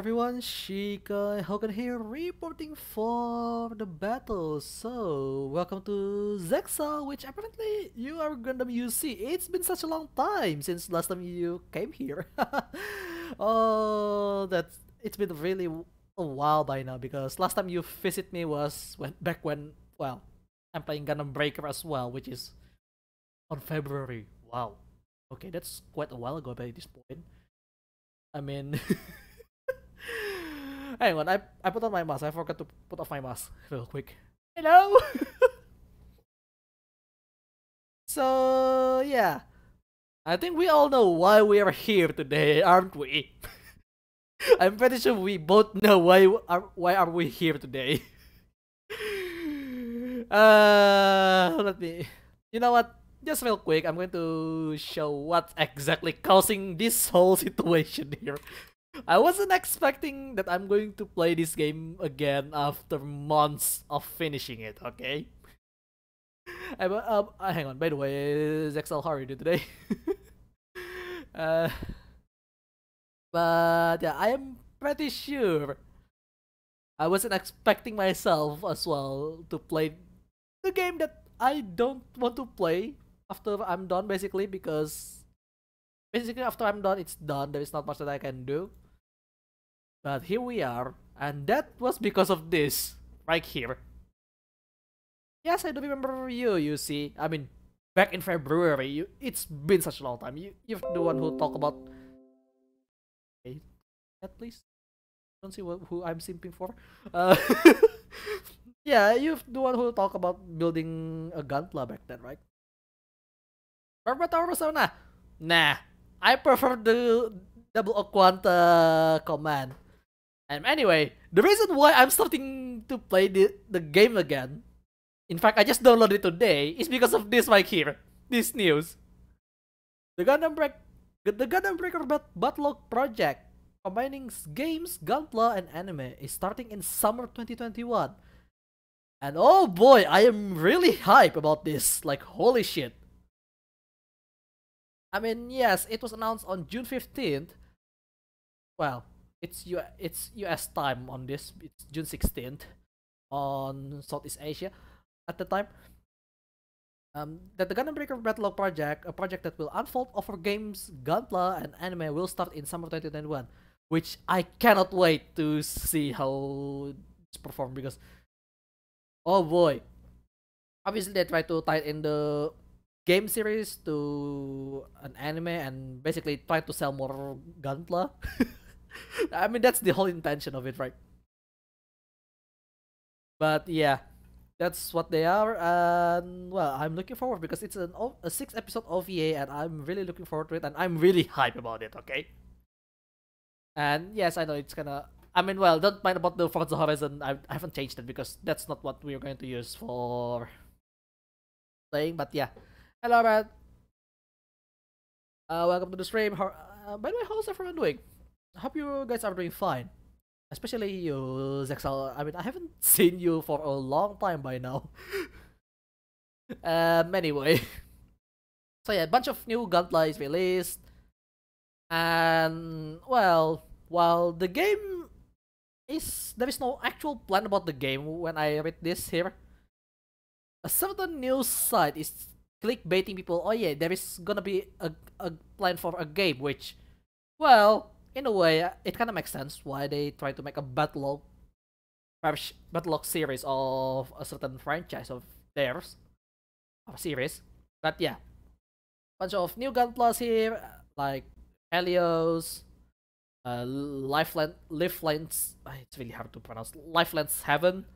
everyone, Shikay Hawken here, reporting for the battle. So, welcome to Zexal, which apparently you are Gundam UC. It's been such a long time since last time you came here. oh, that's it's been really a while by now because last time you visit me was when back when well, I'm playing Gundam Breaker as well, which is on February. Wow. Okay, that's quite a while ago by this point. I mean, hang on, I, I put on my mask. I forgot to put off my mask real quick. Hello! so, yeah. I think we all know why we are here today, aren't we? I'm pretty sure we both know why are why are we here today. uh, let me. You know what? just real quick, I'm going to show what's exactly causing this whole situation here. I wasn't expecting that I'm going to play this game again after months of finishing it, okay? I, uh, uh, hang on, by the way, are you doing today? uh, but yeah, I am pretty sure I wasn't expecting myself as well to play the game that I don't want to play after I'm done basically because basically after I'm done it's done there is not much that I can do but here we are and that was because of this right here. Yes I do remember you you see. I mean back in February you it's been such a long time. You you're the one who talked about okay that please don't see what, who I'm simping for. Uh yeah you're the one who talked about building a gunpla back then right? Perpetual Persona. Nah, I prefer the double O Quanta command. And anyway, the reason why I'm starting to play the, the game again, in fact, I just downloaded it today, is because of this right here. This news. The Gundam Break, the Gundam Breaker Bat Battlogue project, combining games, gunpla, and anime, is starting in summer 2021. And oh boy, I am really hype about this. Like, holy shit. I mean, yes, it was announced on June 15th. Well, it's U it's US time on this. It's June 16th on Southeast Asia at the time. Um, that the Gundam Breaker Battlogue project, a project that will unfold over games, gunpla, and anime, will start in summer 2021, which I cannot wait to see how it's performed because, oh boy, obviously they try to tie in the game series to an anime and basically try to sell more Gunpla. I mean, that's the whole intention of it, right? But yeah, that's what they are. And well, I'm looking forward because it's an a six episode OVA, and I'm really looking forward to it, and I'm really hype about it. Okay. And yes, I know it's gonna. I mean, well, don't mind about the Forza Horizon. I, I haven't changed it because that's not what we're going to use for playing. But yeah, Hello, man. Uh, welcome to the stream. How, uh, by the way, how's everyone doing? I hope you guys are doing fine. Especially you, Zexal. I mean, I haven't seen you for a long time by now. um, anyway. So yeah, a bunch of new gunpla is released. And, well, while the game is... There is no actual plan about the game when I read this here. A certain news site is clickbaiting people, oh yeah, there is gonna be a, a plan for a game, which, well, in a way, it kind of makes sense why they try to make a Battlogue, Battlogue series of a certain franchise of theirs, or series. But yeah, bunch of new gunplas here, like Helios, uh, Lifeline, Lifelines, it's really hard to pronounce, Lifelines Heaven,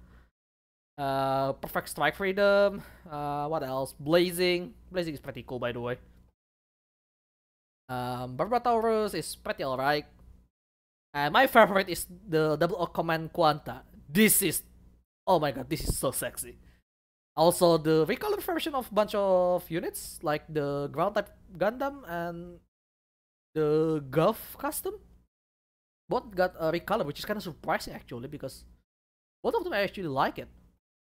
uh, Perfect Strike Freedom. Uh, what else? Blazing. Blazing is pretty cool, by the way. Um, Taurus is pretty alright. And my favorite is the Double O Command Quanta. This is, oh my god, this is so sexy. Also, the recolored version of bunch of units, like the ground type Gundam and the Gouf custom, both got a recolor, which is kind of surprising actually, because both of them I actually like it.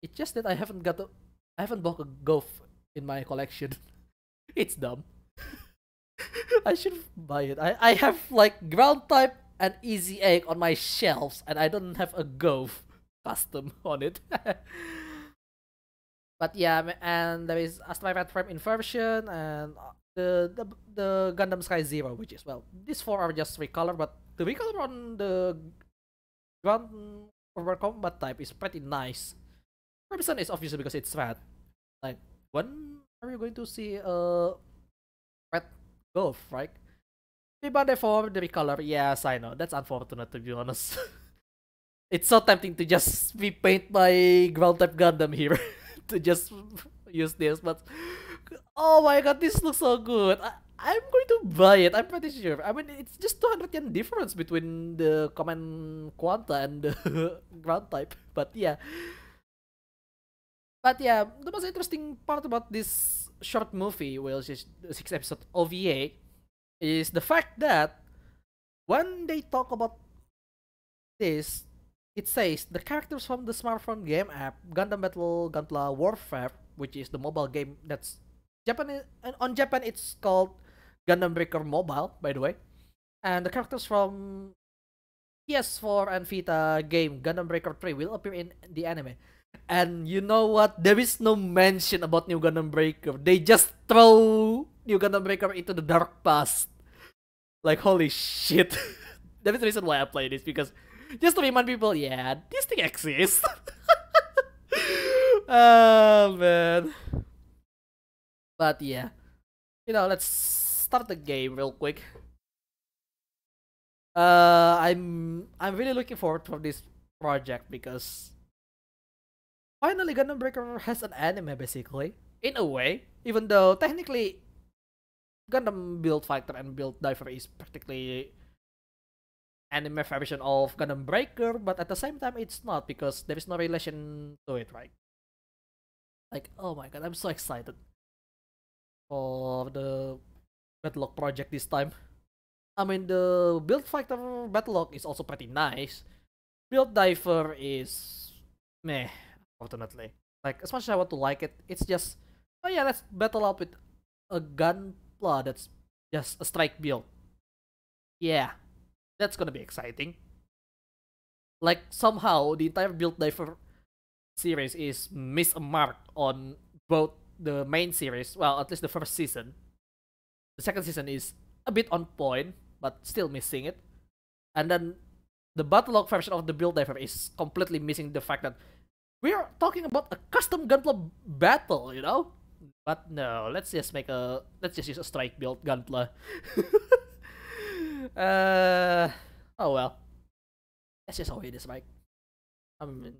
It's just that I haven't got a, I haven't bought a Gouf in my collection. it's dumb. I should buy it. I, I have like ground type and Ez8 on my shelves and I don't have a Gouf custom on it. but yeah, and there is Red Frame inversion and uh, the, the the Gundam Sky Zero, which is well, these four are just recolor, but the recolor on the ground over combat type is pretty nice. Crimson is obviously because it's red. Like, when are you going to see a red Gouf, right? For the form, the recolor, yes, I know. That's unfortunate to be honest. it's so tempting to just repaint my ground type Gundam here to just use this, but oh my god, this looks so good. I, I'm going to buy it. I'm pretty sure. I mean, it's just 200 yen difference between the Command Quanta and the ground type. But yeah. But yeah, the most interesting part about this short movie, which is the six episode OVA, is the fact that when they talk about this, it says the characters from the smartphone game app Gundam Battle Gunpla Warfare, which is the mobile game that's Japan on Japan it's called Gundam Breaker Mobile, by the way. And the characters from PS4 and Vita game Gundam Breaker 3 will appear in the anime. And you know what? There is no mention about New Gundam Breaker. They just throw New Gundam Breaker into the dark past. Like, holy shit. that is the reason why I play this, because just to remind people, yeah, this thing exists. oh, man. But yeah. You know, let's start the game real quick. Uh, I'm I'm really looking forward for this project because finally Gundam Breaker has an anime basically. In a way. Even though technically Gundam Build Fighter and Build Diver is practically anime version of Gundam Breaker but at the same time it's not because there is no relation to it right? Like oh my god I'm so excited for the Battlogue project this time. I mean the Build Fighter Battlogue is also pretty nice. Build Diver is meh unfortunately. Like as much as I want to like it, it's just oh yeah, let's battle out with a gunpla that's just a strike build. Yeah, that's gonna be exciting. Like somehow the entire build diver series is miss a mark on both the main series, well at least the first season. The second season is a bit on point, but still missing it. And then the Battlogue version of the build diver is completely missing the fact that we're talking about a custom gunpla battle, you know? But no, let's just make a let's just use a strike build gunpla. uh oh well. That's just how it is, right? I mean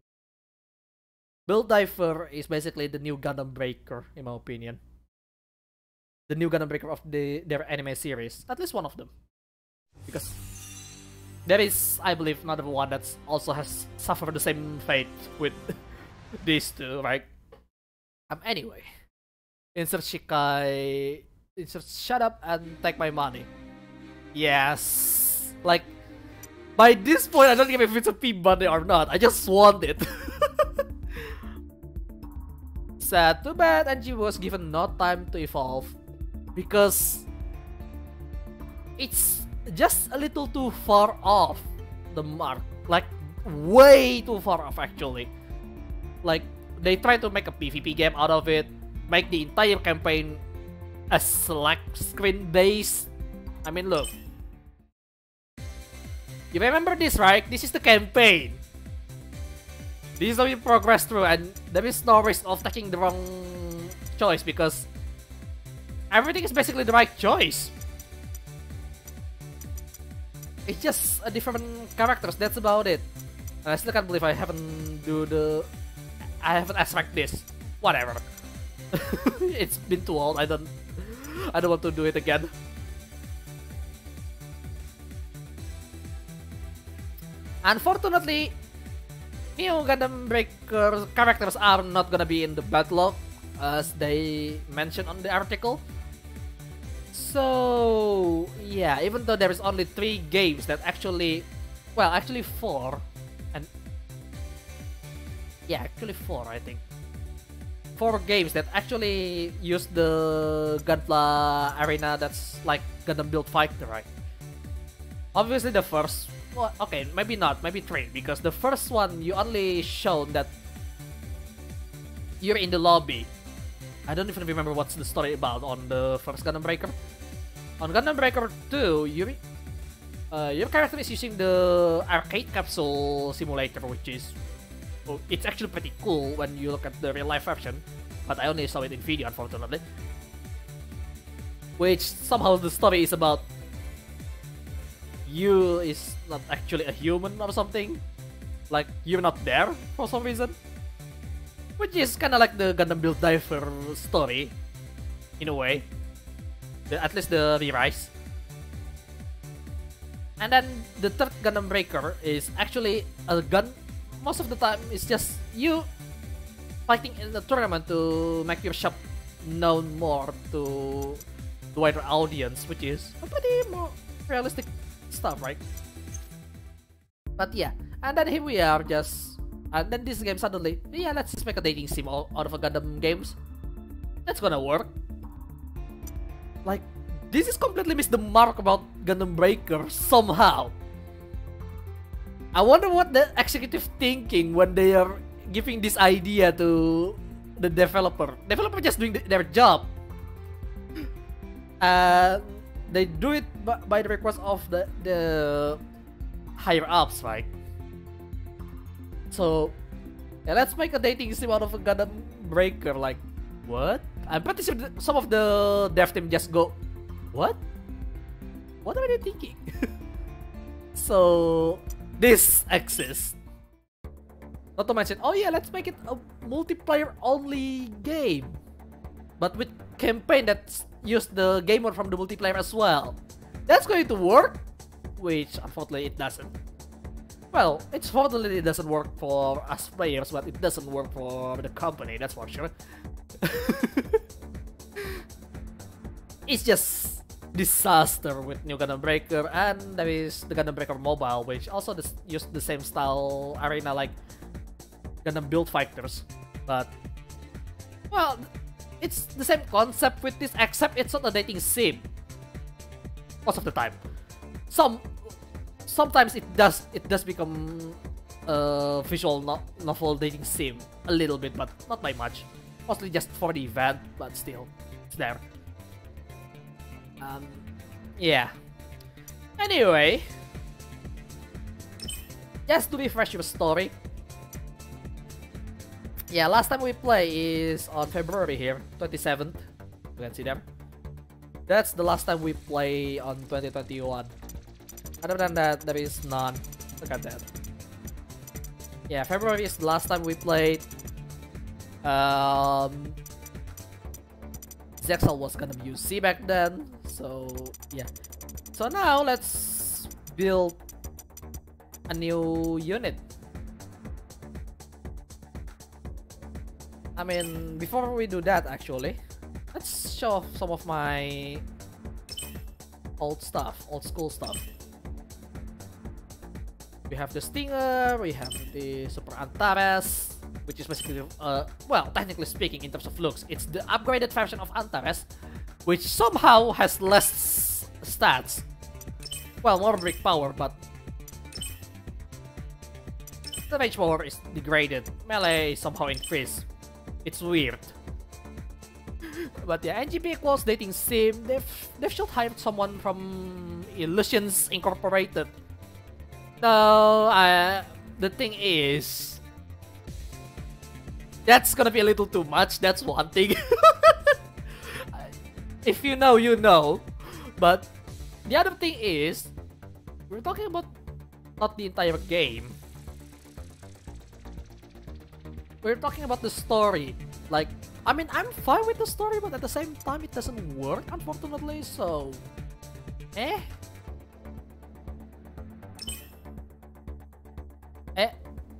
Build Diver is basically the new Gundam Breaker, in my opinion. The new Gundam Breaker of the their anime series. At least one of them. Because there is, I believe, another one that also has suffered the same fate with these two, right? Um, anyway. Insert Shikay... Insert shut up and take my money. Yes. Like, by this point, I don't care if it's a P-Money or not. I just want it. Sad. Too bad NGB was given no time to evolve. Because... It's just a little too far off the mark. Like, way too far off actually. Like, they try to make a PvP game out of it, make the entire campaign a select screen based. I mean, look. You remember this, right? This is the campaign. This is how you progress through, and there is no risk of taking the wrong choice because everything is basically the right choice. It's just a different characters, that's about it. And I still can't believe I haven't do the... I haven't aspect this. Whatever. it's been too old, I don't... I don't want to do it again. Unfortunately, new Gundam Breaker characters are not gonna be in the Battlogue, as they mentioned on the article. So, yeah, even though there is only three games that actually, well, actually four, and yeah, actually four, I think. four games that actually use the Gunpla arena that's like Gundam Build Fighter, right? Obviously the first, well, okay, maybe not, maybe three, because the first one you only shown that you're in the lobby. I don't even remember what's the story about on the first Gundam Breaker. On Gundam Breaker 2, you uh, your character is using the arcade capsule simulator, which is it's actually pretty cool when you look at the real life version. But I only saw it in video, unfortunately. Which somehow the story is about you is not actually a human or something. Like you're not there for some reason. Which is kind of like the Gundam Build Diver story, in a way. The, at least the re-rise. And then the third Gundam Breaker is actually a gun. Most of the time, it's just you fighting in the tournament to make your shop known more to the wider audience, which is a pretty more realistic stuff, right? But yeah, and then here we are just and then this game suddenly, yeah, let's just make a dating sim out of a Gundam games. That's gonna work. Like, this is completely missed the mark about Gundam Breaker somehow. I wonder what the executive thinking when they are giving this idea to the developer. Developer just doing the, their job. Uh, they do it by, the request of the the higher ups, right? So, yeah, let's make a dating sim out of a Gundam Breaker. Like, what? I'm pretty sure some of the dev team just go, what? What are they thinking? so, this exists. Not to mention, oh yeah, let's make it a multiplayer only game. But with campaign that use the gamer from the multiplayer as well. That's going to work, which unfortunately it doesn't. Well, it's fortunately it doesn't work for us players, but it doesn't work for the company, that's for sure. it's just disaster with New Gundam Breaker, and there is the Gundam Breaker Mobile, which also use used the same style arena like Gundam Build Fighters, but well, it's the same concept with this, except it's not a dating sim. Most of the time, some sometimes it does it does become a visual no novel dating sim a little bit, but not by much. Mostly just for the event, but still, it's there. Um, yeah. Anyway, just to refresh your story. Yeah, last time we play is on February here, 27th. You can see them. That's the last time we play on 2021. Other than that, there is none. Look at that. Yeah, February is the last time we played. Um, Zexal was gonna use C back then, so yeah. So now let's build a new unit. I mean, before we do that actually, let's show off some of my old stuff, old school stuff. We have the Stinger, we have the Super Antares, which is basically, uh, well, technically speaking, in terms of looks, it's the upgraded version of Antares, which somehow has less stats. Well, more brick power, but range power is degraded. Melee is somehow increased. It's weird. but yeah, NGB equals dating sim. They've they've should hired someone from Illusions Incorporated no, uh, the thing is, that's gonna be a little too much. That's one thing. if you know, you know. But the other thing is, we're talking about not the entire game. We're talking about the story. Like, I mean, I'm fine with the story, but at the same time, it doesn't work, unfortunately. So, eh. Eh,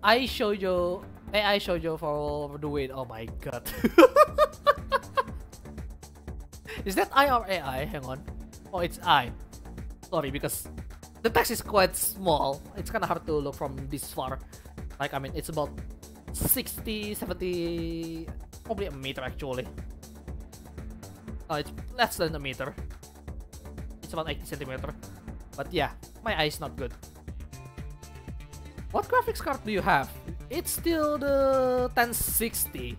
I showed you AI shoujo for the win. Oh my god. is that I or AI? Hang on. Oh, it's I. Sorry, because the text is quite small. It's kind of hard to look from this far. Like, I mean, it's about 60, 70 probably a meter actually. Oh, it's less than a meter. It's about 80 centimeter. But yeah, my eye is not good. What graphics card do you have? It's still the 1060.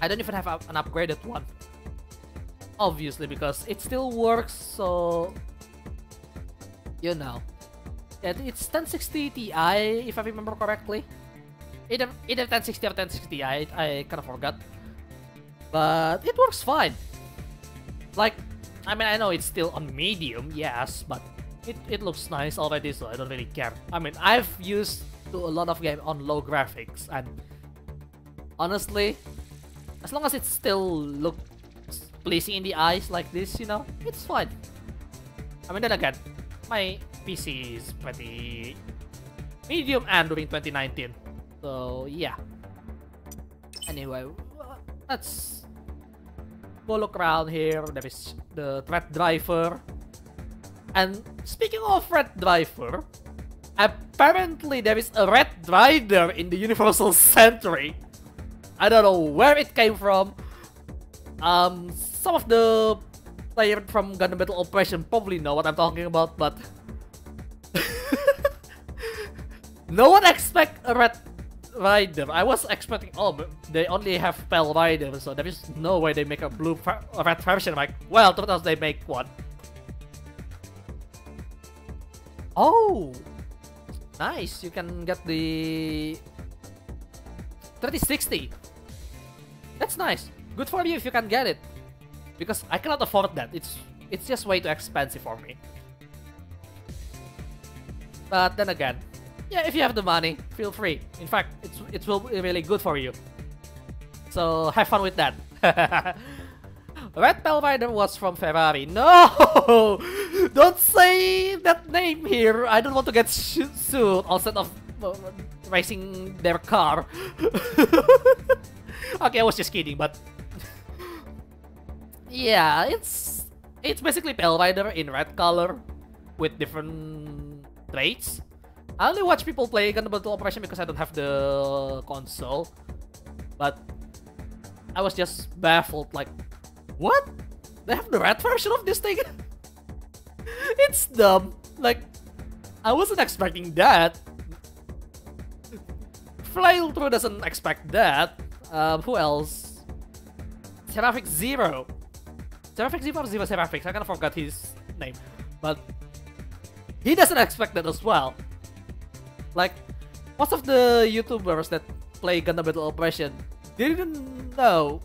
I don't even have an upgraded one. Obviously, because it still works, so... You know. Yeah, it's 1060 Ti, if I remember correctly. Either, either 1060 or 1060 Ti, I, I kind of forgot. But it works fine. Like, I mean, I know it's still on medium, yes, but it, it looks nice already, so I don't really care. I mean, I've used to a lot of games on low graphics, and honestly, as long as it still looks pleasing in the eyes like this, you know, it's fine. I mean, then again, my PC is pretty medium and during 2019, so yeah. Anyway, let's go look around here. There is the thread driver. And speaking of Red Driver, apparently there is a Red Rider in the Universal Century. I don't know where it came from. Um, some of the players from Gundam Battle Operation probably know what I'm talking about, but no one expect a Red Rider. I was expecting, oh, but they only have Pale Rider, so there is no way they make a blue a red version. I'm like, well, to they make one. Oh! Nice, you can get the 3060. That's nice. Good for you if you can get it. Because I cannot afford that. It's it's just way too expensive for me. But then again, yeah, if you have the money, feel free. In fact, it's it will be really good for you. So have fun with that. Red Rider was from Ferrari. No! Don't say that name here. I don't want to get sued instead of uh, racing their car. okay, I was just kidding, but... yeah, it's... It's basically Pale Rider in red color with different traits. I only watch people play Gundam Battle Operation because I don't have the console. But I was just baffled, like, what? They have the red version of this thing? it's dumb. Like, I wasn't expecting that. Flythrough doesn't expect that. Um, who else? Seraphic Zero. Seraphic or Zero Seraphic? I kind of forgot his name. But he doesn't expect that as well. Like, most of the YouTubers that play Gundam Battle Operation didn't know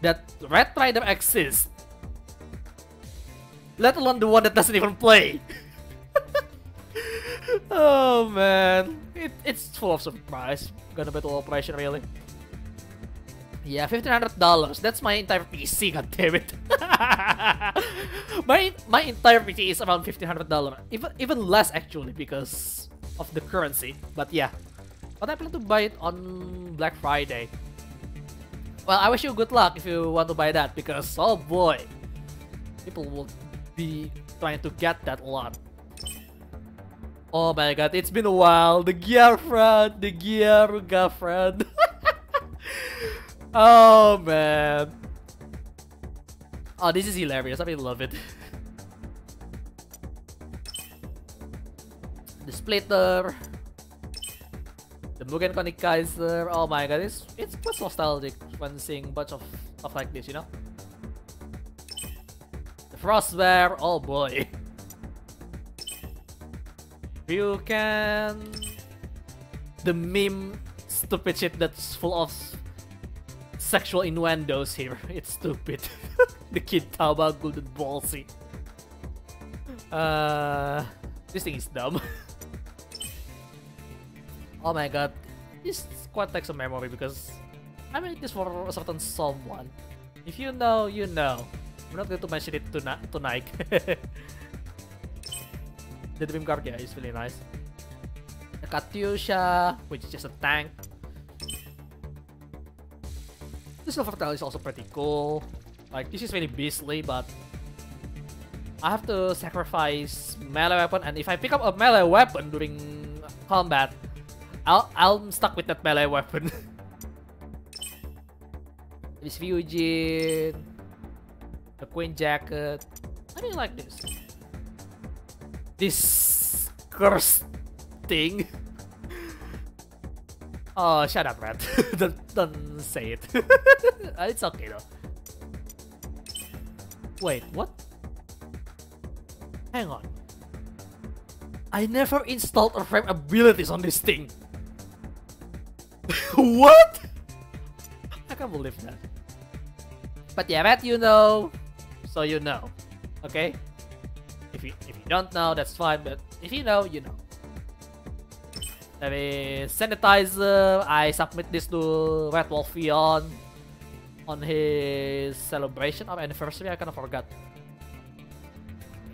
that Red Rider exists. Let alone the one that doesn't even play. oh man. It, it's full of surprise. Gonna battle operation really. Yeah, $1,500. That's my entire PC, god damn it. my, my entire PC is around $1,500. Even, even less actually because of the currency. But yeah. But I plan to buy it on Black Friday. Well, I wish you good luck if you want to buy that because, oh boy, people will be trying to get that a lot. Oh my god, it's been a while. The Gyarfrad, the Gyaruga friend. oh man. Oh, this is hilarious. I really love it. the splitter. The Mugen Conic Kaiser. Oh my god, it's it's quite nostalgic when seeing bunch of stuff like this, you know? The Frostwear, oh boy. You can... The meme stupid shit that's full of sexual innuendos here. It's stupid. the Kid Taba Golden Ballsy. Uh, this thing is dumb. oh my god. This quite takes a memory because I made this for a certain someone. If you know, you know. Not going to mention it to, the Dream Guard, yeah, is really nice. The Katyusha, which is just a tank. The Silver Tail is also pretty cool. Like, this is really beastly, but I have to sacrifice melee weapon, and if I pick up a melee weapon during combat, I'll, I'm stuck with that melee weapon. This Fujin, the Queen jacket. I really like this. This cursed thing. oh, shut up, Rat. don't, don't say it. it's okay though. Wait, what? Hang on. I never installed or frame abilities on this thing. what? I can't believe that. But yeah, that you know, so you know. Okay? If you if you don't know, that's fine, but if you know, you know. Let me sanitizer. I submit this to Red Wolf Fion on his celebration of anniversary. I kind of forgot.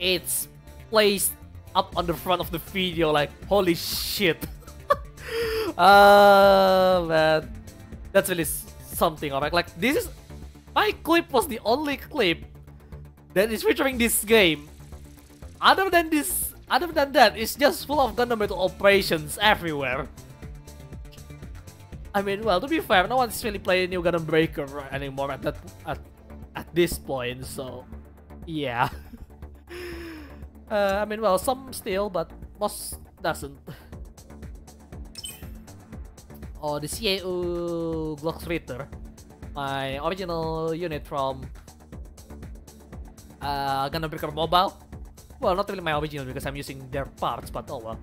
It's placed up on the front of the video like holy shit. Uh, man, that's really something. Alright, like this is my clip was the only clip that is featuring this game. Other than this, other than that, it's just full of Battle operations everywhere. I mean, well, to be fair, no one's really playing New Gundam Breaker anymore at that at, at this point, so yeah. uh, I mean, well, some still, but most doesn't. Oh, the CAU Glockritter, my original unit from uh, Gundam Breaker Mobile. Well, not really my original because I'm using their parts, but oh well.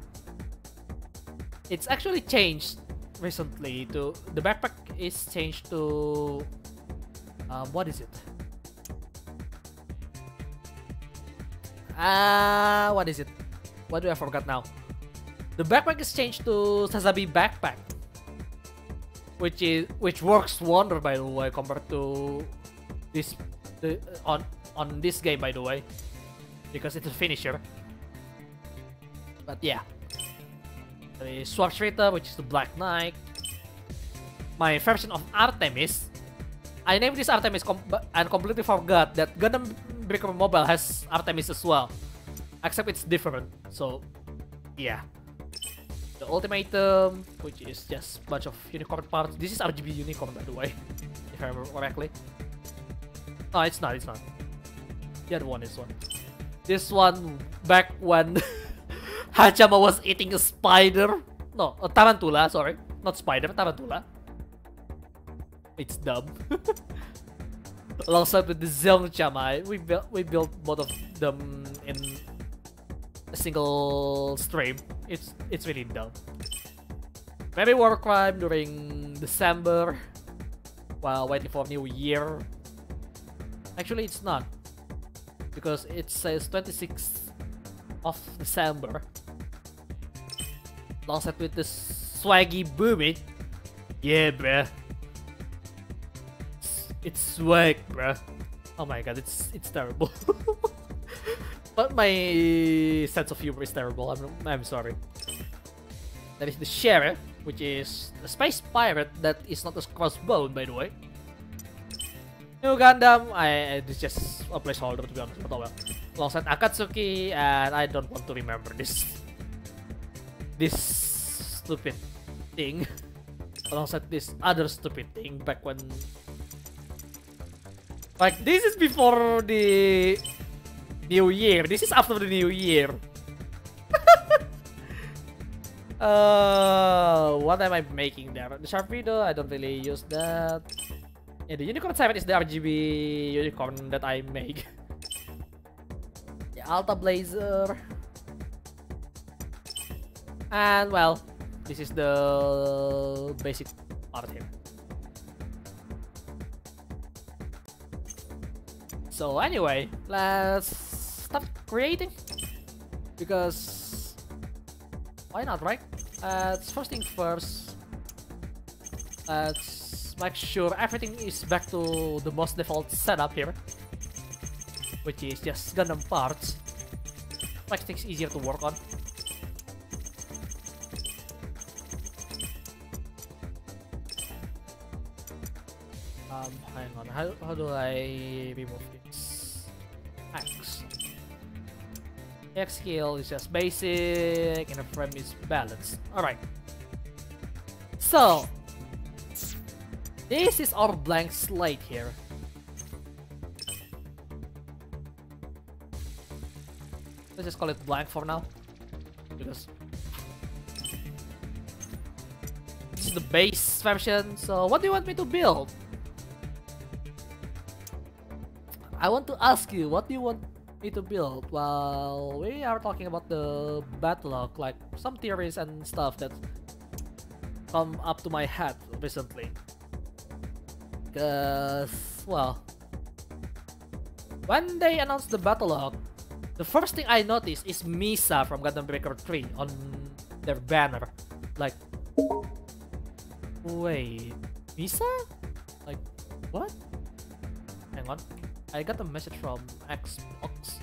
It's actually changed recently to the backpack is changed to um, what is it? Ah, uh, what is it? What do I forgot now? The backpack is changed to Sazabi backpack, which is which works wonder by the way compared to this the on on this game by the way because it's a finisher. But yeah, the Swap Trader, which is the Black Knight. My version of Artemis. I named this Artemis com and completely forgot that Gundam Breaker Mobile has Artemis as well. Except it's different, so yeah. The Ultimatum, which is just bunch of unicorn parts. This is RGB unicorn by the way, if I remember correctly. No, it's not, it's not. The other one is one. This one, back when Hachama was eating a spider. No, a tarantula, sorry. Not spider, tarantula. It's dumb. Alongside with the Zongchama, we built we built both of them in a single stream. It's it's really dumb. Maybe war crime during December while waiting for New Year. Actually, it's not because it says 26th of December alongside with the swaggy boomy. Yeah, bruh. It's, swag, bruh. Oh my god, it's it's terrible. but my sense of humor is terrible. I'm I'm sorry. That is the sheriff, which is a space pirate that is not a crossbone, by the way. New Gundam, I it's just a placeholder to be honest, but oh well. Alongside Akatsuki, and I don't want to remember this. This stupid thing. Alongside this other stupid thing back when like this is before the new year. This is after the new year. Uh what am i making there? The sharpedo i don't really use that yeah the unicorn 7 is the rgb unicorn that i make the alta blazer and well, this is the basic part here. So anyway, let's start creating. Because why not, right? Let's first thing first. Let's make sure everything is back to the most default setup here. Which is just Gundam parts. Makes things easier to work on. Um, hang on, how, how do I remove this? X. X scale is just basic and the frame is balanced. Alright. So This is our blank slate here. Let's just call it blank for now. Because this is the base version, so what do you want me to build? I want to ask you, what do you want me to build? Well, we are talking about the backlog, like some theories and stuff that come up to my head recently. Cause, uh, well, when they announced the Battlogue, the first thing I noticed is Misa from Gundam Breaker 3 on their banner. Like, wait, Misa? Like, what? Hang on. I got a message from Xbox.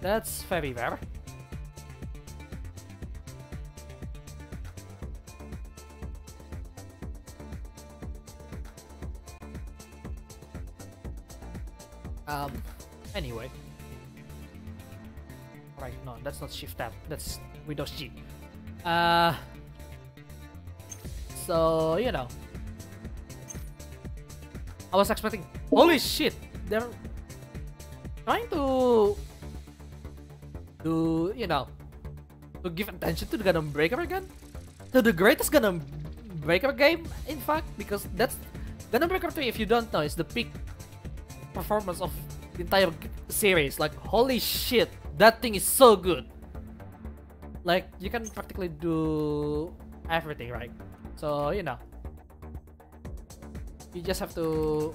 That's very rare. Um, anyway. Right, no, that's not Shift Tab. That's Windows G. Uh, so, you know. I was expecting... Holy shit! They're trying to... To, you know... To give attention to the Gundam Breaker again? To the greatest Gundam Breaker game, in fact, because that's... Gundam Breaker 3, if you don't know, is the peak performance of the entire series. Like, holy shit, that thing is so good. Like, you can practically do everything, right? So, you know. You just have to...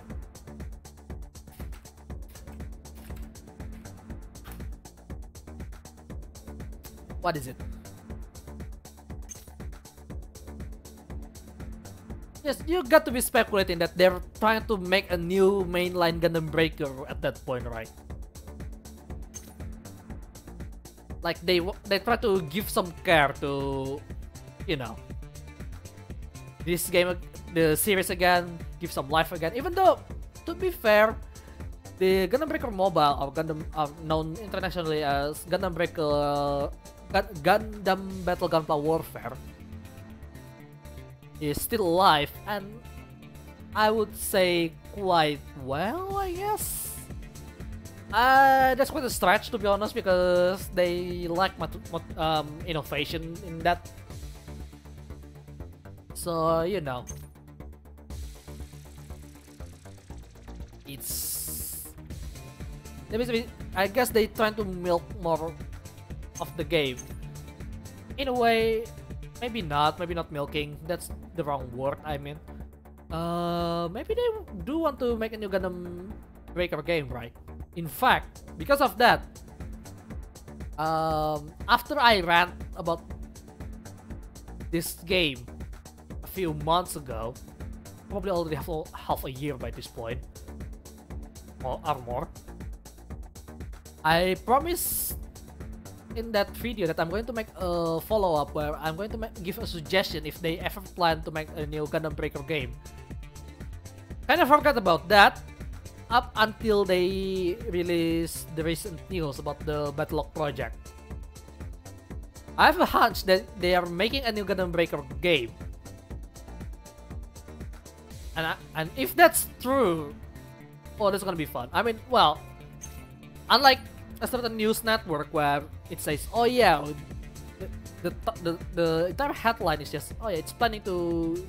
What is it? Yes, you got to be speculating that they're trying to make a new mainline Gundam Breaker at that point, right? Like they they try to give some care to, you know, this game, the series again, give some life again. Even though, to be fair, the Gundam Breaker Mobile or Gundam uh, known internationally as Gundam Breaker Gundam Battle Gunpla Warfare is still alive and I would say quite well, I guess. Uh, that's quite a stretch to be honest because they lack um, innovation in that. So, you know. It's... I guess they trying to milk more of the game. In a way, maybe not, maybe not milking. That's the wrong word, I mean. Uh, maybe they do want to make a new Gundam Breaker game, right? In fact, because of that, um, after I rant about this game a few months ago, probably already have half a year by this point, or, or more, I promise in that video that I'm going to make a follow-up where I'm going to make, give a suggestion if they ever plan to make a new Gundam Breaker game. Kinda forgot about that up until they release the recent news about the Battlogue project. I have a hunch that they are making a new Gundam Breaker game. And, I, and if that's true, oh, that's gonna be fun. I mean, well, unlike a certain news network where it says, oh yeah, the, the, the, the entire headline is just, oh yeah, it's planning to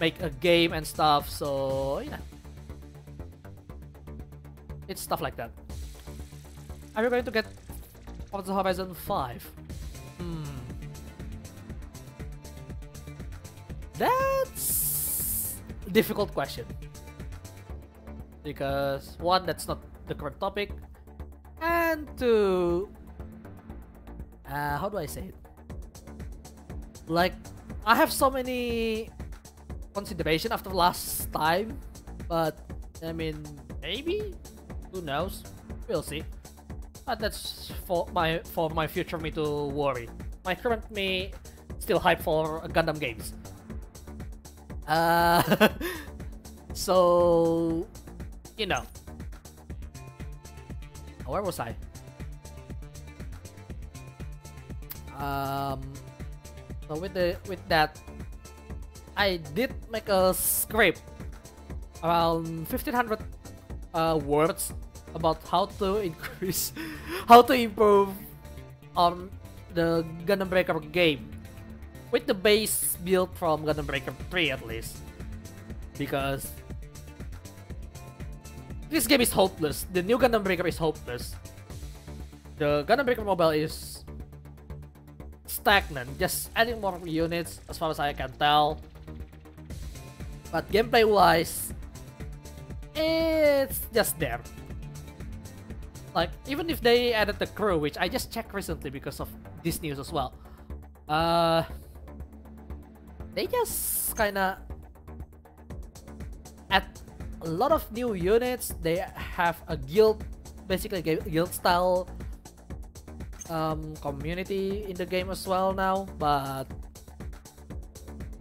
make a game and stuff, so yeah. It's stuff like that. Are you going to get Forza Horizon 5? Hmm. That's a difficult question. Because one, that's not the current topic and to uh, how do I say it? Like I have so many consideration after the last time, but I mean maybe who knows? We'll see. But that's for my for my future me to worry. My current me still hype for Gundam games. Uh, so you know, where was I? Um, so with the with that, I did make a script around 1500 uh, words about how to increase, how to improve on the Gundam Breaker game with the base build from Gundam Breaker 3 at least. Because this game is hopeless. The new Gundam Breaker is hopeless. The Gundam Breaker Mobile is stagnant, just adding more units as far as I can tell. But gameplay wise, it's just there. Like, even if they added the crew, which I just checked recently because of this news as well. Uh, they just kinda add a lot of new units. They have a guild, basically guild style um, community in the game as well now. But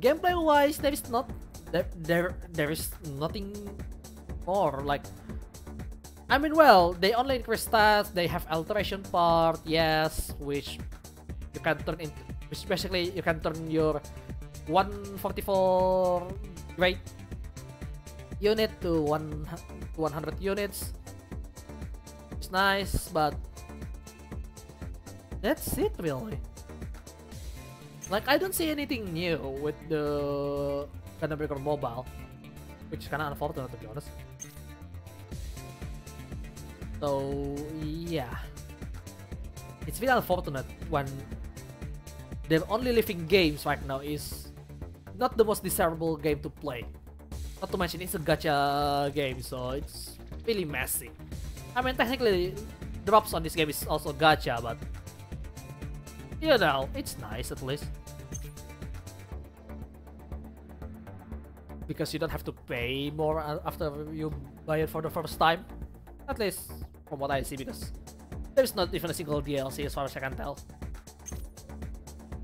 gameplay wise, there is not there there there is nothing more like. I mean, well, they only increase stats. They have alteration part, yes, which you can turn into. Basically you can turn your 144 great unit to one 100 units. It's nice, but that's it really. Like I don't see anything new with the Gundam Breaker Mobile, which is kind of unfortunate to be honest. So yeah, it's really unfortunate when the only living games right now is not the most desirable game to play. Not to mention it's a gacha game, so it's really messy. I mean, technically, drops on this game is also gacha, but you know, it's nice at least. Because you don't have to pay more after you buy it for the first time. At least from what I see, because there's not even a single DLC as far as I can tell.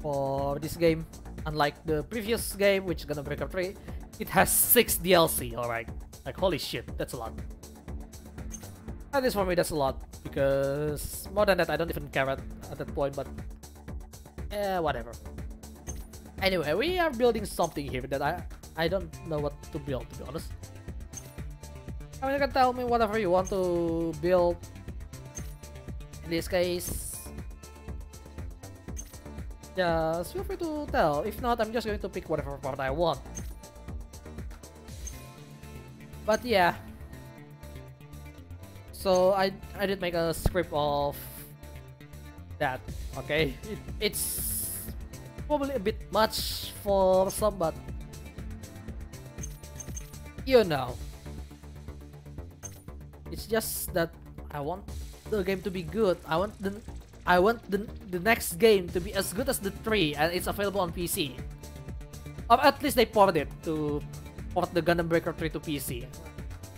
For this game, unlike the previous game, which is gonna break Breaker 3, it has 6 DLC, alright. Like, holy shit, that's a lot. At least for me, that's a lot, because more than that, I don't even care at, at that point, but Eh, whatever. Anyway, we are building something here that I I don't know what to build, to be honest. I mean, you can tell me whatever you want to build. In this case, just feel free to tell. If not, I'm just going to pick whatever part I want. But yeah. So I I did make a script of that. Okay, it, it's probably a bit much for some, but you know, it's just that I want the game to be good. I want the I want the the next game to be as good as the three, and it's available on PC. Or at least they ported it to port the Gundam Breaker 3 to PC.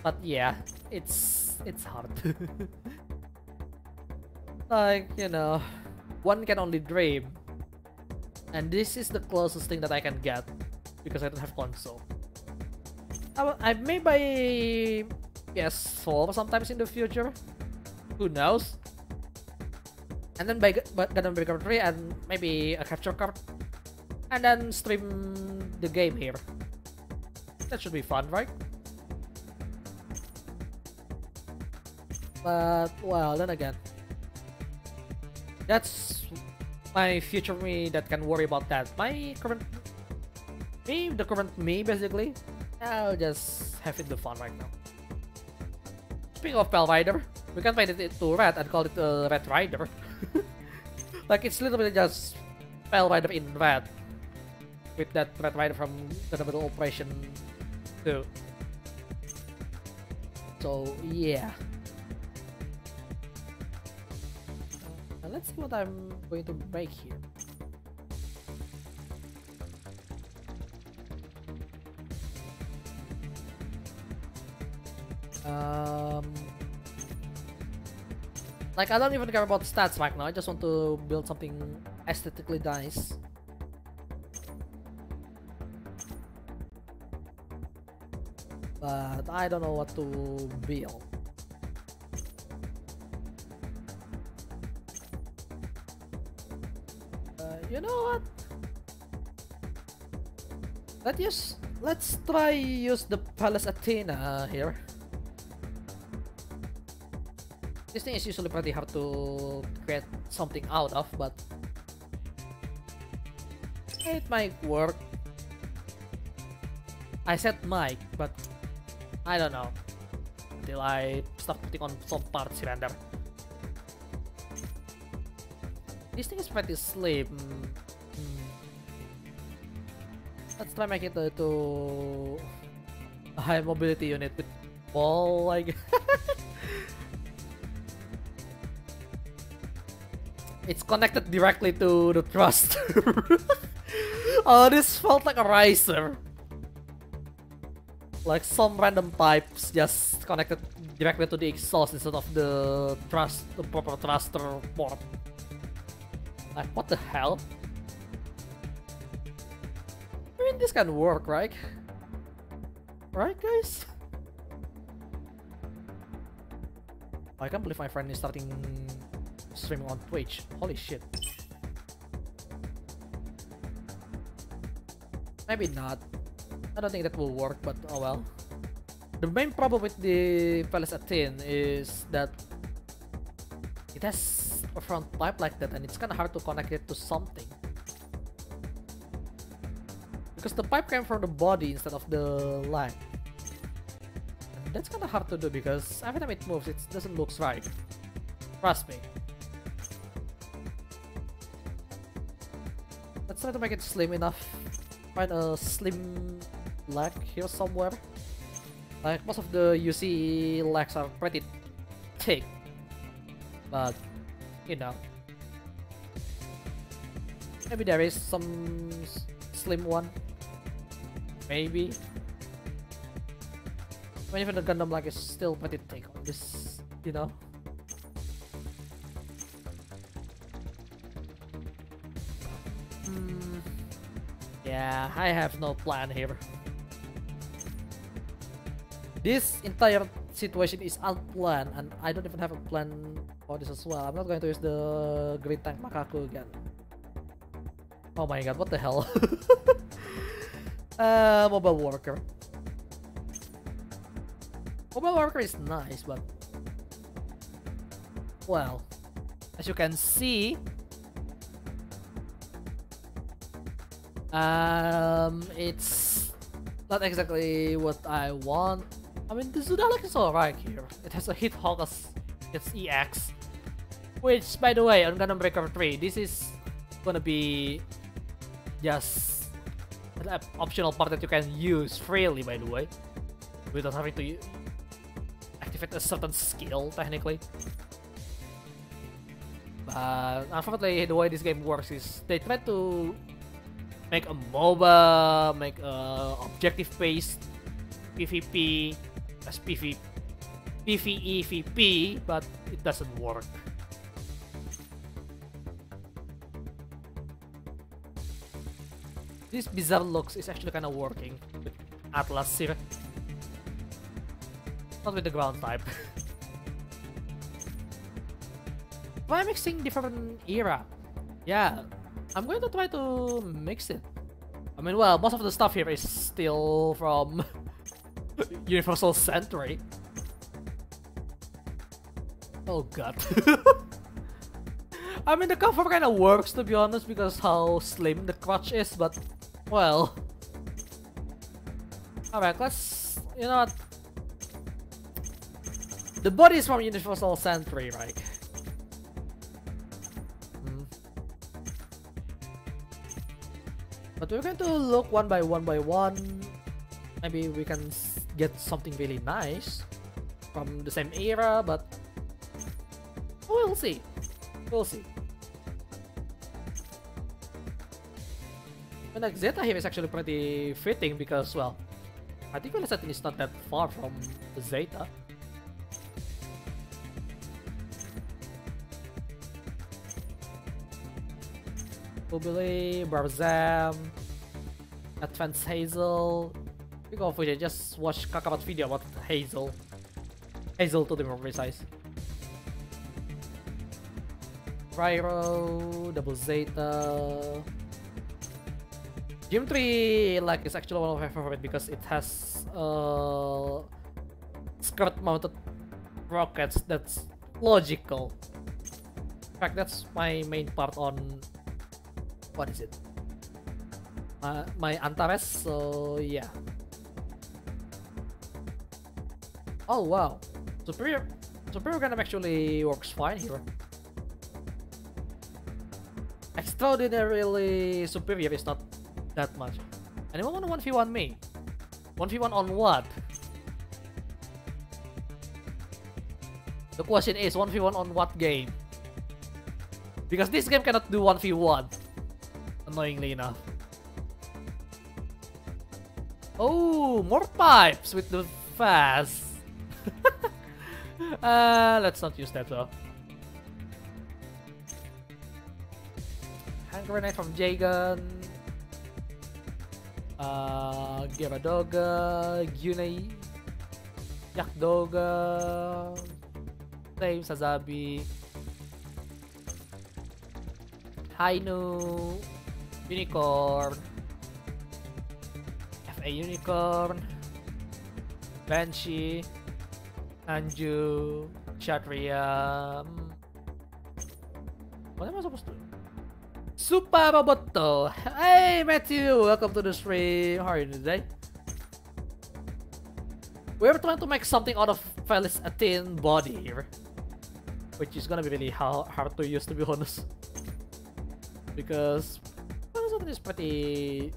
But yeah, it's it's hard. like, you know, one can only dream. And this is the closest thing that I can get because I don't have console. I, I may buy PS4 sometimes in the future. Who knows? And then buy Gundam Breaker 3 and maybe a capture card. And then stream the game here. That should be fun, right? But, well, then again, that's my future me that can worry about that. My current me, the current me basically, I'll just have it the fun right now. Speaking of Pale Rider, we can find it to Red and call it a uh, Red Rider. like it's literally just Pale Rider in red. With that Red Rider from the Middle Operation too. So yeah. Let's see what I'm going to make here. Um, like I don't even care about stats right now. I just want to build something aesthetically nice. But I don't know what to build. You know what? Let's use let's try use the Palace Athene here. This thing is usually pretty hard to create something out of, but it might work. I said might, but I don't know. Until I start putting on some parts here and there. This thing is pretty slim. Hmm. Let's try make it to a high mobility unit with ball It's connected directly to the thruster. oh, this felt like a riser. Like some random pipes just connected directly to the exhaust instead of the thrust, the proper thruster port. Like, what the hell? I mean, this can work, right? Right, guys? I can't believe my friend is starting streaming on Twitch. Holy shit. Maybe not. I don't think that will work, but oh well. The main problem with the Palace Athene is that it has a front pipe like that and it's kinda hard to connect it to something. Because the pipe came from the body instead of the leg. And that's kinda hard to do because every time it moves it doesn't look right. Trust me. Let's try to make it slim enough. Find a slim leg here somewhere. Like most of the UC legs are pretty thick. But, you know. Maybe there is some slim one. Maybe. Even the Gundam leg is still pretty thick on this, you know. Hmm. Yeah, I have no plan here. This entire situation is unplanned and I don't even have a plan for this as well. I'm not going to use the Green Tank Makaku again. Oh my god, what the hell? uh, Mobile Worker. Mobile Worker is nice, but... Well, as you can see, Um, it's not exactly what I want. I mean, the Zudalek is alright here. It has a heat hawk as its EX. Which, by the way, on Gundam Breaker 3, this is gonna be just an optional part that you can use freely, by the way. Without having to activate a certain skill, technically. But unfortunately, the way this game works is they try to make a MOBA, make a objective-based PvP as PvP, PvEVP, but it doesn't work. This bizarre looks is actually kind of working with Atlas here. Not with the ground type. Why mixing different era? Yeah, I'm going to try to mix it. I mean, well, most of the stuff here is still from Universal Century. Oh god. I mean, the cover kind of works to be honest because how slim the crotch is, but well. Alright, let's. You know what? The body is from Universal Century, right? Hmm. But we're going to look one by one by one. Maybe we can get something really nice from the same era, but we'll see. We'll see. And like Zeta here is actually pretty fitting because, well, I think Velacetin is not that far from Zeta. Bubili, Barzam, Advanced Hazel. We go for it, just watch Kakaro's video about Hazel. Hazel to be more precise. Ryro, Double Zeta. Gym 3 like is actually one of my favorite because it has uh skirt mounted rockets that's logical. In fact that's my main part on what is it? Uh, my Antares, so yeah. Oh wow. Superior Superior Gundam actually works fine here. Extraordinarily superior is not that much. Anyone wanna 1v1 me? 1v1 on what? The question is 1v1 on what game? Because this game cannot do 1v1. Annoyingly enough. Oh, more pipes with the fast. uh, let's not use that though. Hand grenade from Jegan. Uh, Geara Doga, Gyunei, Jagd Doga, Flame, Sazabi, Hi-Nu, Unicorn, FA Unicorn, Banshee, Anju, Kshatriya. Hmm. What am I supposed to do? Super Roboto! Hey Matthew! Welcome to the stream. How are you today? We're trying to make something out of Palace Athene body here. Which is gonna be really hard, to use to be honest. Because Athene is pretty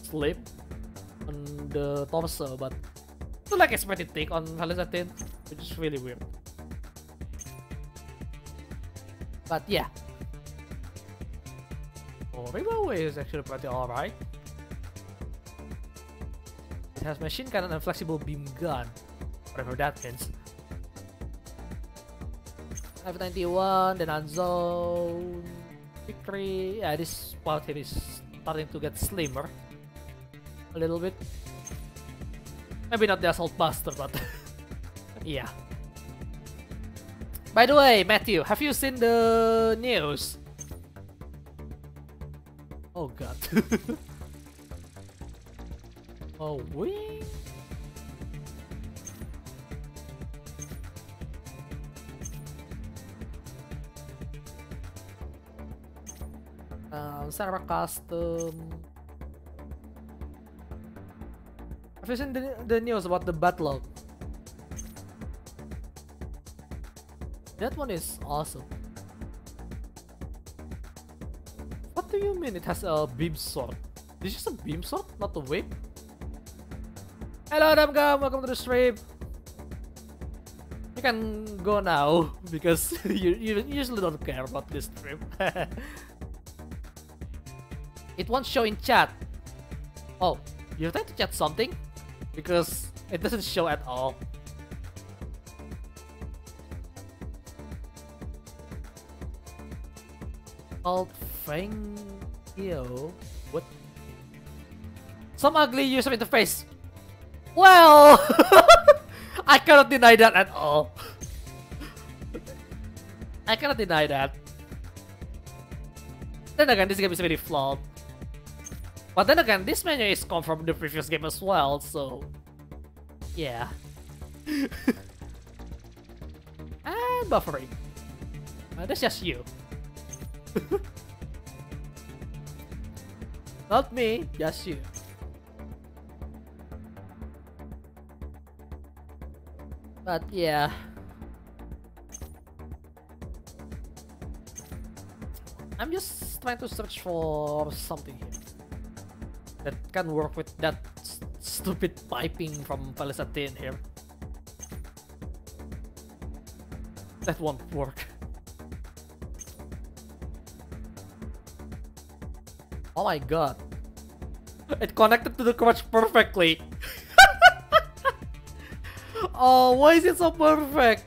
slim on the torso, but I feel like it's pretty thick on Palace Athene, which is really weird. But yeah, Oh, Rainbow is actually pretty alright. It has machine cannon and flexible beam gun. Whatever that means. F91, then Unzone, Victory. Yeah, this part here is starting to get slimmer. A little bit. Maybe not the Assault Buster, but yeah. By the way, Matthew, have you seen the news? Oh god. oh, wing. Um, Sarah Custom. Have you seen the, the news about the battle? That one is awesome. What do you mean it has a beam sword? This is a beam sword, not a whip? Hello Damgam, welcome to the stream. You can go now because you, you usually don't care about this stream. it won't show in chat. Oh, you're trying to chat something? Because it doesn't show at all. Alt Fang Yo. What? Some ugly user interface. Well, I cannot deny that at all. I cannot deny that. Then again, this game is very flawed. But then again, this menu is come from the previous game as well, so... Yeah. and buffering. Uh, that's just you. Not me, just you. But yeah. I'm just trying to search for something here that can work with that st stupid piping from Palace Athene here. That won't work. Oh my god. It connected to the crutch perfectly. oh, why is it so perfect?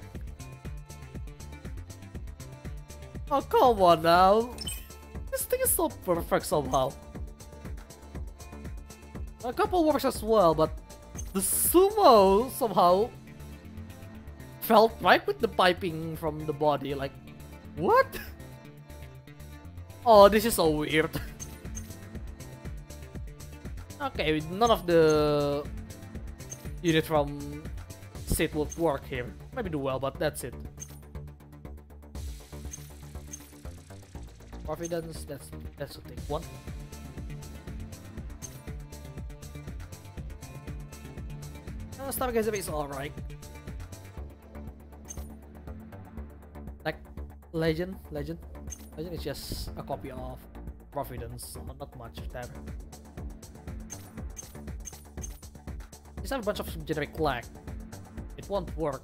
Oh, come on now. This thing is so perfect somehow. A couple works as well, but the sumo somehow felt right with the piping from the body. Like, what? Oh, this is so weird. Okay, none of the unit from SEED would work here. Maybe do well, but that's it. Confidence, that's that's a thing. One. Uh, Stargazer is alright. Like Legend, Legend. Legend is just a copy of Providence, not much there. Just have a bunch of generic lag. It won't work.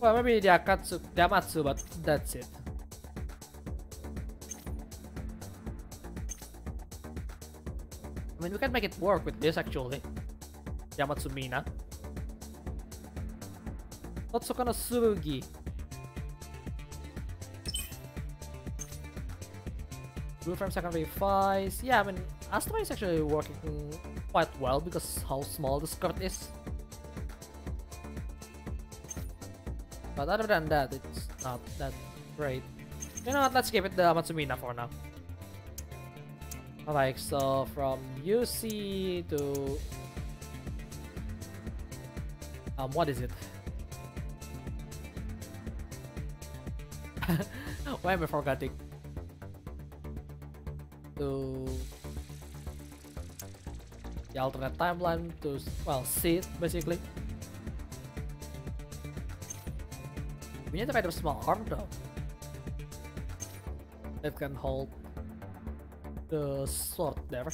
Well, maybe the Akatsu, Amatsu, but that's it. I mean, we can make it work with this actually. Amatsu Mina. Totsuka no Tsurugi. Blue frame secondary fives. Yeah, I mean, Astray is actually working quite well because how small the skirt is. But other than that, it's not that great. You know what, let's give it the Matsumina for now. Alright, so from UC to... Um, what is it? Why am I forgetting? To... The alternate timeline to, well, see it, basically. We need a small arm though. That can hold the sword there.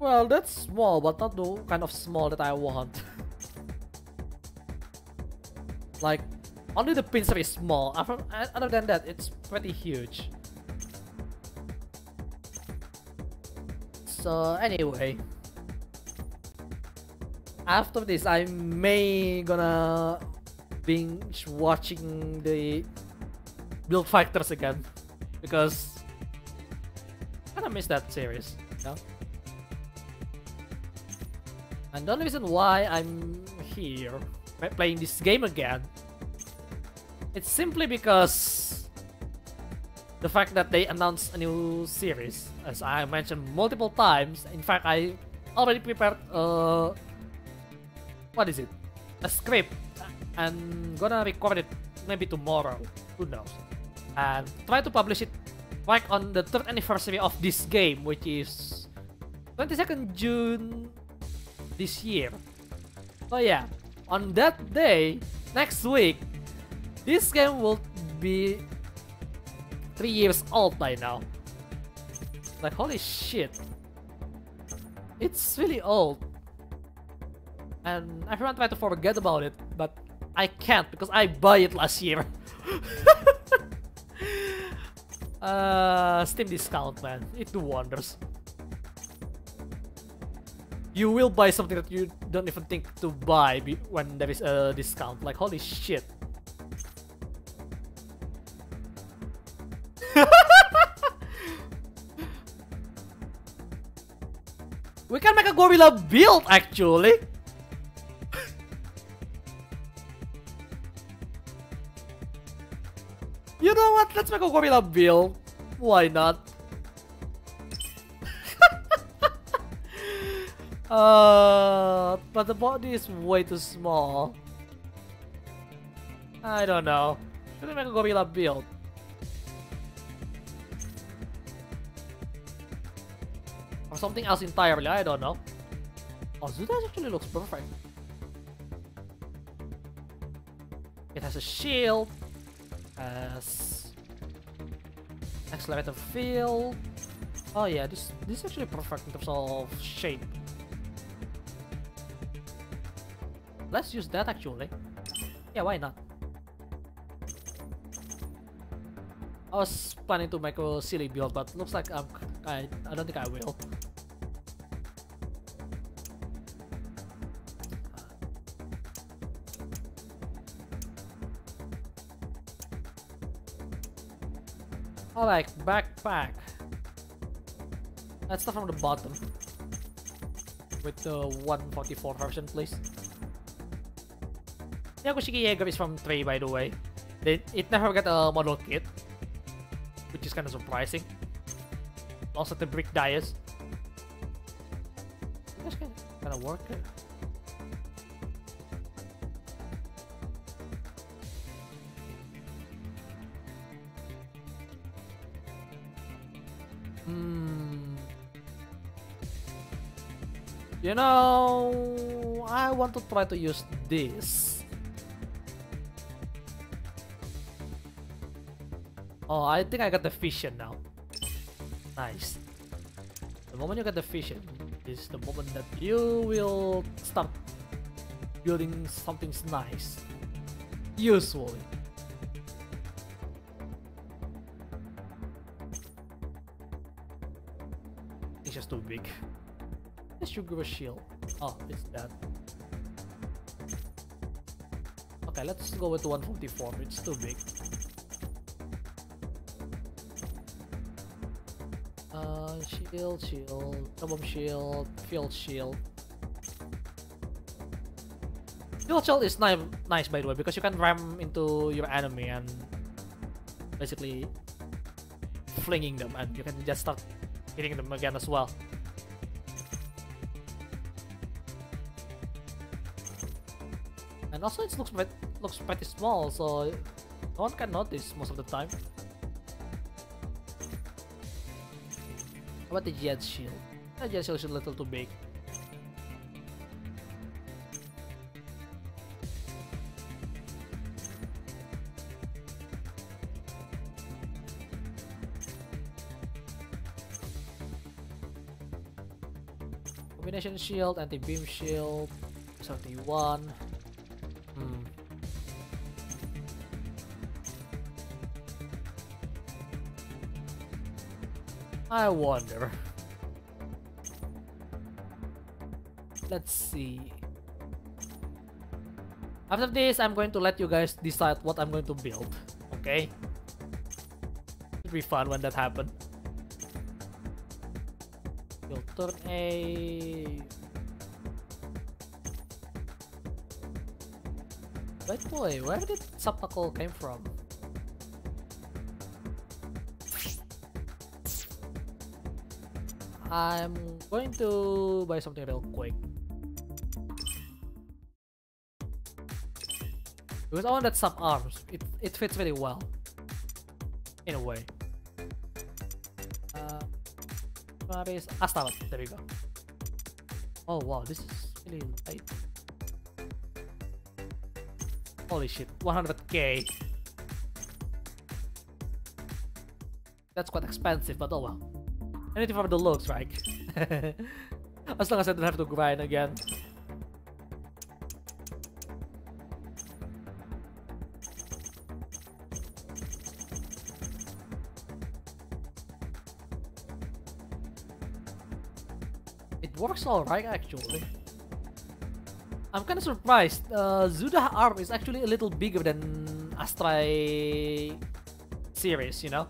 Well, that's small, but not the kind of small that I want. like, only the pincer is small. Other, Other than that, it's pretty huge. So anyway, after this, I may gonna binge watching the Build Fighters again because I kind of miss that series, you know? And the only reason why I'm here playing this game again, it's simply because the fact that they announced a new series, as I mentioned multiple times. In fact, I already prepared uh, what is it? A script. and gonna record it maybe tomorrow. Who knows? and try to publish it right on the third anniversary of this game, which is 22nd June this year. So yeah, on that day, next week, this game will be three years old by now. Like holy shit. It's really old. And everyone tried to forget about it, but I can't because I buy it last year. Uh, Steam discount, man. It do wonders. You will buy something that you don't even think to buy when there is a discount. Like, holy shit. We can make a gorilla build, actually. You know what? Let's make a gorilla build. Why not? uh, but the body is way too small. I don't know. I make a gorilla build? Or something else entirely, I don't know. Oh, Zuda actually looks perfect. It has a shield, as accelerator field. Oh yeah, this this is actually perfect in terms of shape. Let's use that actually. Yeah, why not? I was planning to make a silly build, but looks like I'm, I I don't think I will. Like backpack. Let's start from the bottom. With the 144 version, please. Yakushiki Jaeger is from 3, by the way. It never got a model kit. Kind of surprising. Also the brick can kind of work. Hmm. You know, I want to try to use this. Oh, I think I got the vision now. Nice. The moment you get the vision is the moment that you will start building something nice. Usually. It's just too big. Let's sugar a shield. Oh, it's that. Okay, let's go with 144. It's too big. Shield, shield, double shield, field shield. Field shield is nice, nice by the way, because you can ram into your enemy and basically flinging them, and you can just start hitting them again as well. And also it looks looks pretty small, so no one can notice most of the time. How about the jet shield? The jet shield is a little too big. Combination shield, anti-beam shield, 71. I wonder. Let's see. After this, I'm going to let you guys decide what I'm going to build. Okay? It'll be fun when that happens. Turn A. Wait, boy, where did Saptacle came from? I'm going to buy something real quick. Because I want that sub arms. It it fits very well. In a way. Uh Astaroth, there we go. Oh wow, this is really light. Holy shit, 100k. That's quite expensive, but oh well. Anything for the looks, right? as long as I don't have to grind again. It works alright actually. I'm kinda surprised. Uh, Zuda arm is actually a little bigger than Astray series, you know?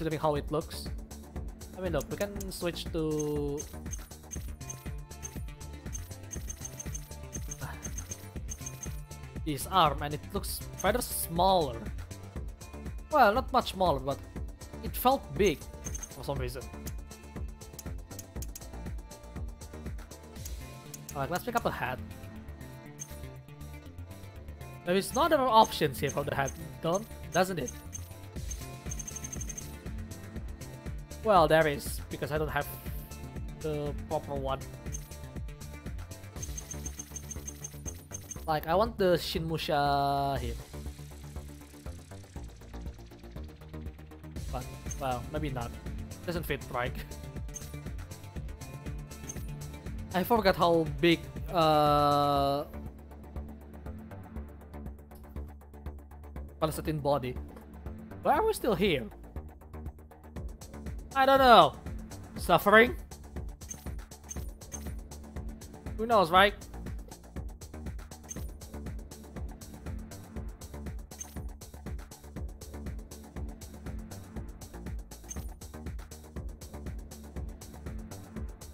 Considering how it looks. I mean look, we can switch to... This arm and it looks rather smaller. Well, not much smaller, but it felt big for some reason. Alright, let's pick up a hat. There is no other options here for the hat, don't, doesn't it? Well, there is, because I don't have the proper one. Like, I want the Shinmusha here. But, well, maybe not. Doesn't fit right. I forgot how big uh Palestine body. Why are we still here? I don't know. Suffering? Who knows, right?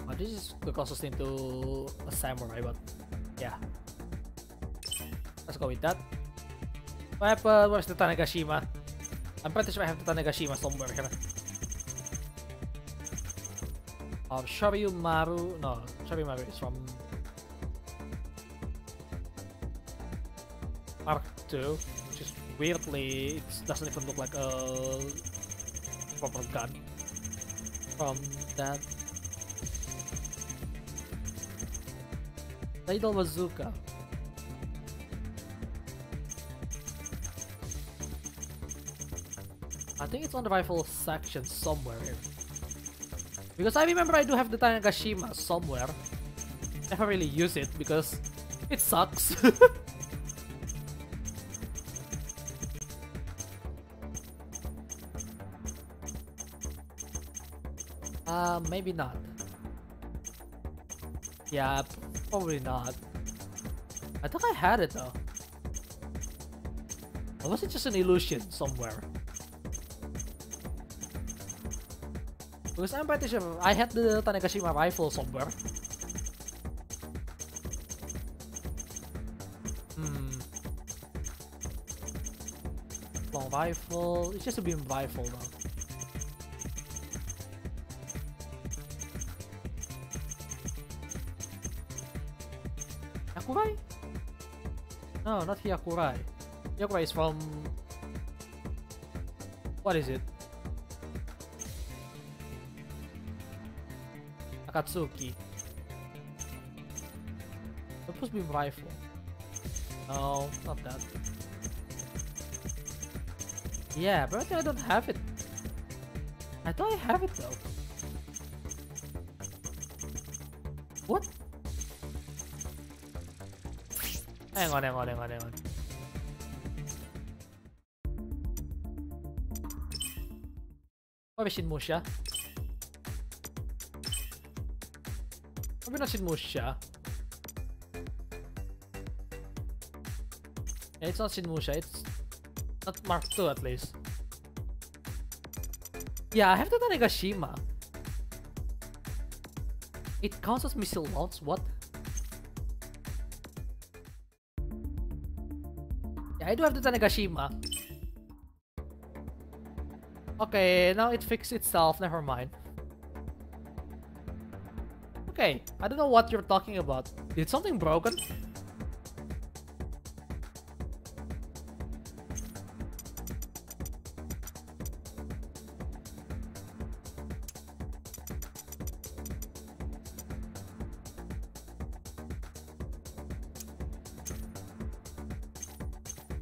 Oh, this is the closest thing to a samurai, but yeah. Let's go with that. What happened? Where's the Tanegashima? I'm pretty sure I have the Tanegashima somewhere here. Um, Shoryu Maru, no, Shoryu Maru is from Mark II, which is weirdly, it doesn't even look like a proper gun from that. Ladle Bazooka. I think it's on the rifle section somewhere here. Because I remember I do have the Tanegashima somewhere. Never really use it because it sucks. uh, maybe not. Yeah, probably not. I thought I had it though. Or was it just an illusion somewhere? Because I'm pretty sure I had the Tanegashima rifle somewhere. Hmm. Long rifle. It's just a beam rifle though. Yakurai? No, not Hyakurai. Hyakurai is from... What is it? Akatsuki. Supposed to be rifle. No, not that. Yeah, but I don't have it. I thought I have it though. What? Hang on, hang on, hang on, hang on. Maybe Shinmusha? Maybe not Shinmusha. Yeah, it's not Shinmusha, it's not Mark II at least. Yeah, I have to the Tanegashima. It counts as missile launch? What? Yeah, I do have the Tanegashima. Okay, now it fixed itself, never mind. Okay, I don't know what you're talking about. Did something broken?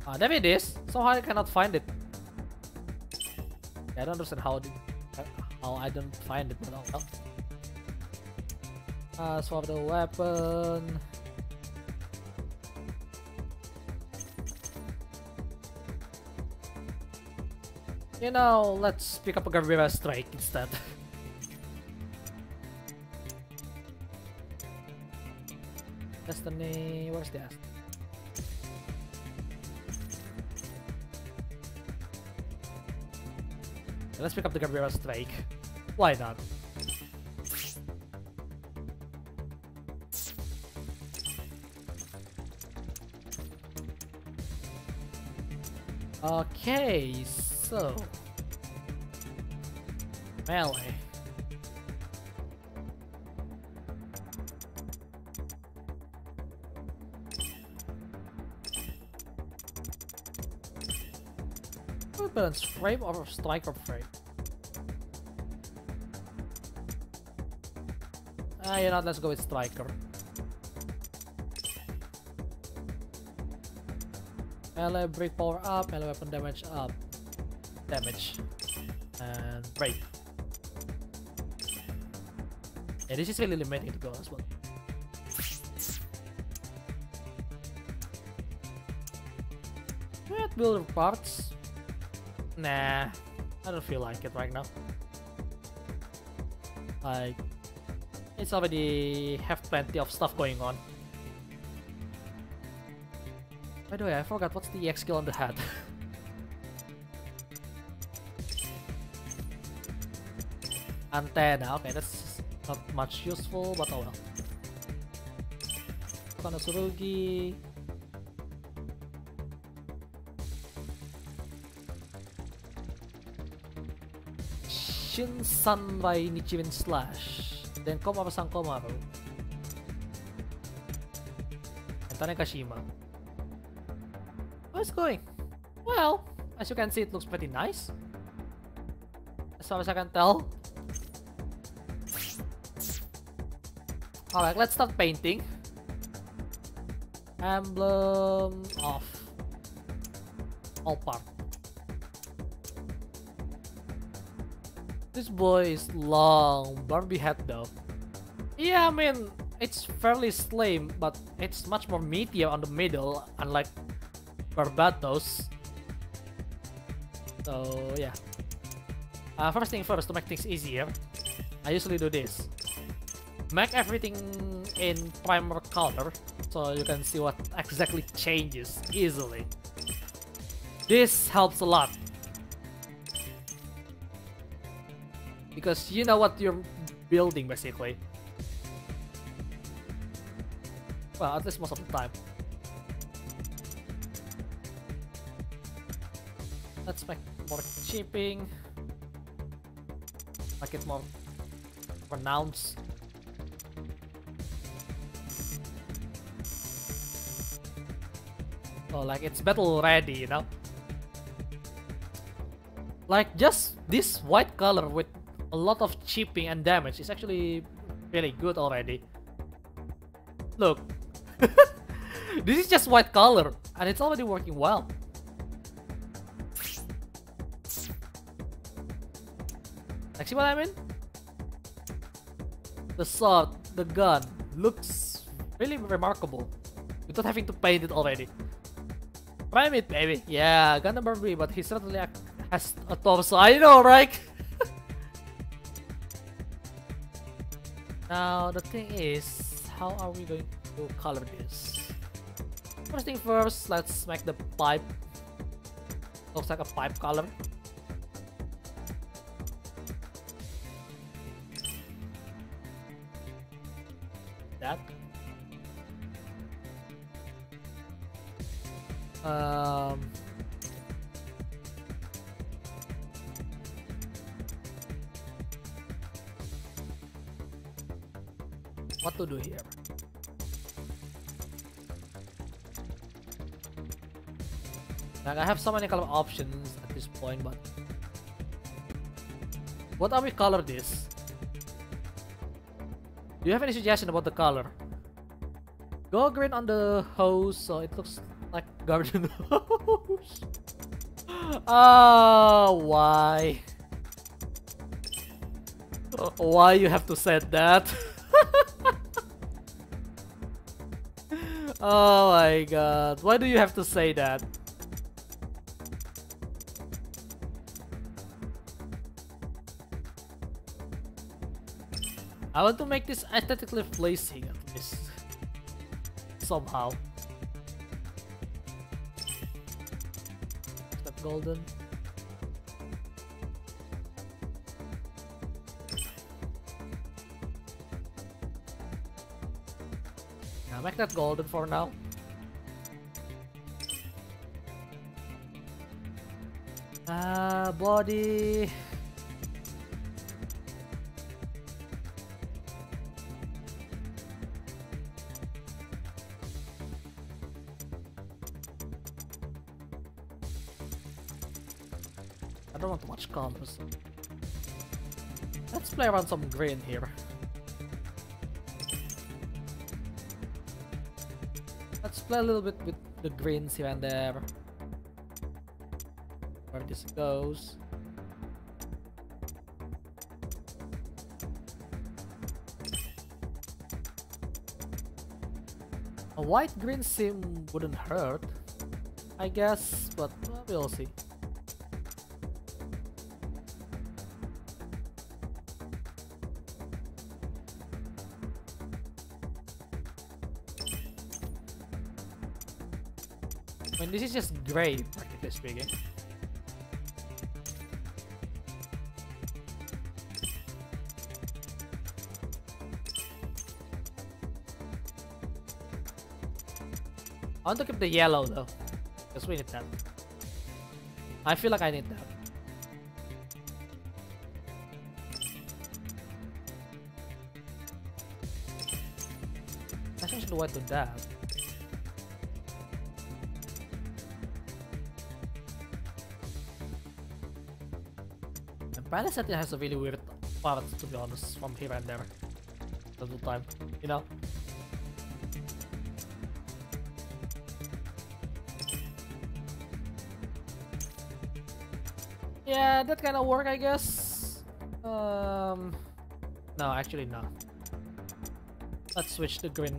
Ah, there it is. Somehow I cannot find it. I don't understand how how I don't find it, but oh well. Uh, swap the weapon. You know, let's pick up a Gerbera Straight instead. Destiny, where's the Destiny? Let's pick up the Gerbera Straight. Why not? Okay, so... Melee. Weapons, frame or striker frame? Ah, you know let's go with striker. Melee break power up, melee weapon damage up. Damage. And break. Yeah, this is really limiting to go as well. What builder parts? Nah, I don't feel like it right now. Like, it's already have plenty of stuff going on. By the way, I forgot what's the EX skill on the hat. Antenna, okay, that's not much useful, but oh well. Konosurugi. Shin Sanbai Nichiren Slash. then Komaru San Komaru. And Tanegashima. How's it going? Well, as you can see, it looks pretty nice. As far as I can tell. Alright, let's start painting. Emblem of all part. This boy is long, Barbie head though. Yeah, I mean, it's fairly slim, but it's much more meatier on the middle, unlike Barbatos. So, yeah. Uh, first thing first, to make things easier, I usually do this. Make everything in primer color, so you can see what exactly changes easily. This helps a lot. because you know what you're building basically. Well, at least most of the time. More chipping. Make it more pronounced. Oh, like it's battle ready, you know? Like just this white color with a lot of chipping and damage is actually really good already. Look. this is just white color and it's already working well. See what I mean? The sword, the gun, looks really remarkable without having to paint it already. Prime it, baby. Yeah, gun number three, but he certainly has a torso. I know, right? Now the thing is, how are we going to color this? First thing first, let's make the pipe looks like a pipe color. Um, what to do here. Like I have so many color options at this point, but what are we color this? Do you have any suggestion about the color? Go green on the hose so it looks like garden hose. Ah, oh, why? Why you have to say that? Oh my god. Why do you have to say that? I want to make this aesthetically pleasing at least. Somehow. Golden. make that golden for now. Ah, uh, body. Play around some green here. Let's play a little bit with the greens here and there. Where this goes. A white green sim wouldn't hurt, I guess, but we'll see. This is just gray, practically speaking. I want to keep the yellow though, because we need that. I feel like I need that. reason why to that. Palace Athene has a really weird part to be honest from here and there. All the time, you know? Yeah, that kind of work, I guess. Um, no, actually not. Let's switch to green.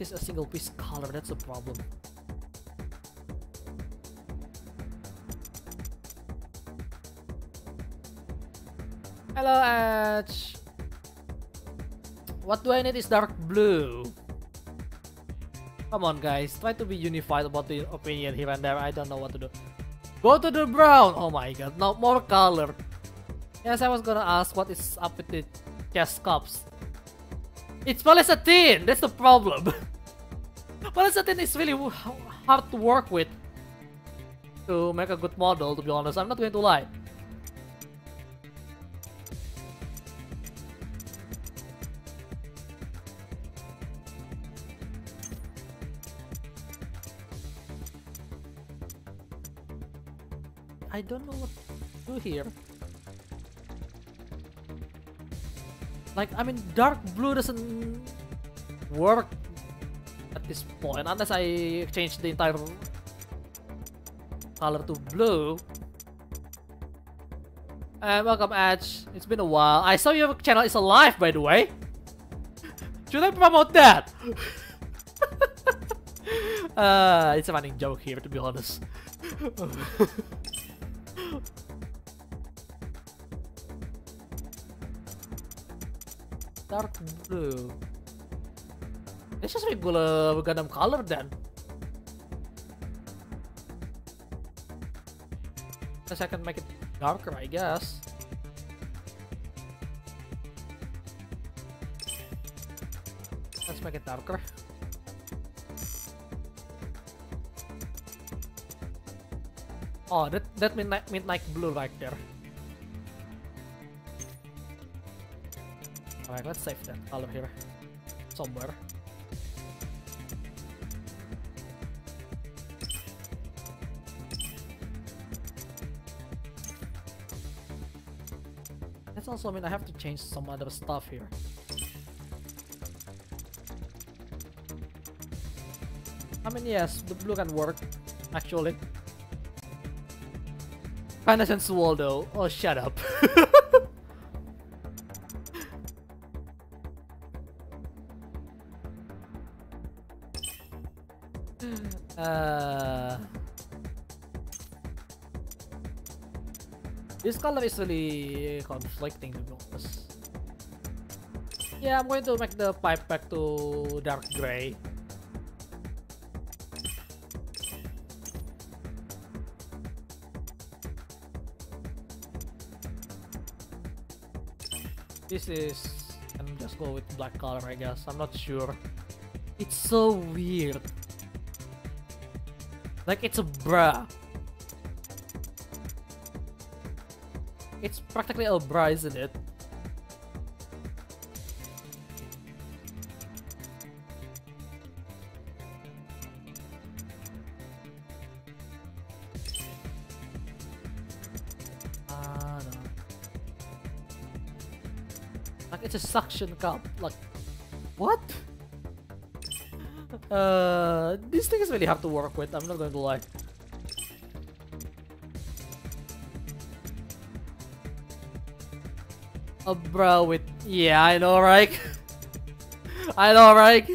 This a single piece color, that's a problem. Hello, Edge! What do I need is dark blue. Come on guys, try to be unified about the opinion here and there. I don't know what to do. Go to the brown! Oh my god, no more color. Yes, I was gonna ask what is up with the chest cups. It's well as a Palace Athene! That's the problem. Palace Athene is really hard to work with. To make a good model, to be honest. I'm not going to lie. I don't know what to do here. Like, I mean, dark blue doesn't work at this point unless I change the entire color to blue. And welcome, Edge. It's been a while. I saw your channel is alive, by the way. Should I promote that? uh, it's a running joke here, to be honest. dark blue. Let's just make Gula Gundam color then. Unless I can make it darker, I guess. Let's make it darker. Oh, that that midnight midnight blue right there. Alright, let's save that color here. Somewhere. Also mean I have to change some other stuff here. I mean, yes, the blue can work, actually. Kinda sensual though. Oh, shut up. is really uh, conflicting to be honest. Yeah, I'm going to make the pipe back to dark gray. This is... I'm just go with black color I guess, I'm not sure. It's so weird. Like it's a bra. It's practically a bra, isn't it? Ah. Like it's a suction cup. Like, what? Uh, this thing is really hard to work with, I'm not going to lie. Bro with... Yeah, I know, right? I know, right?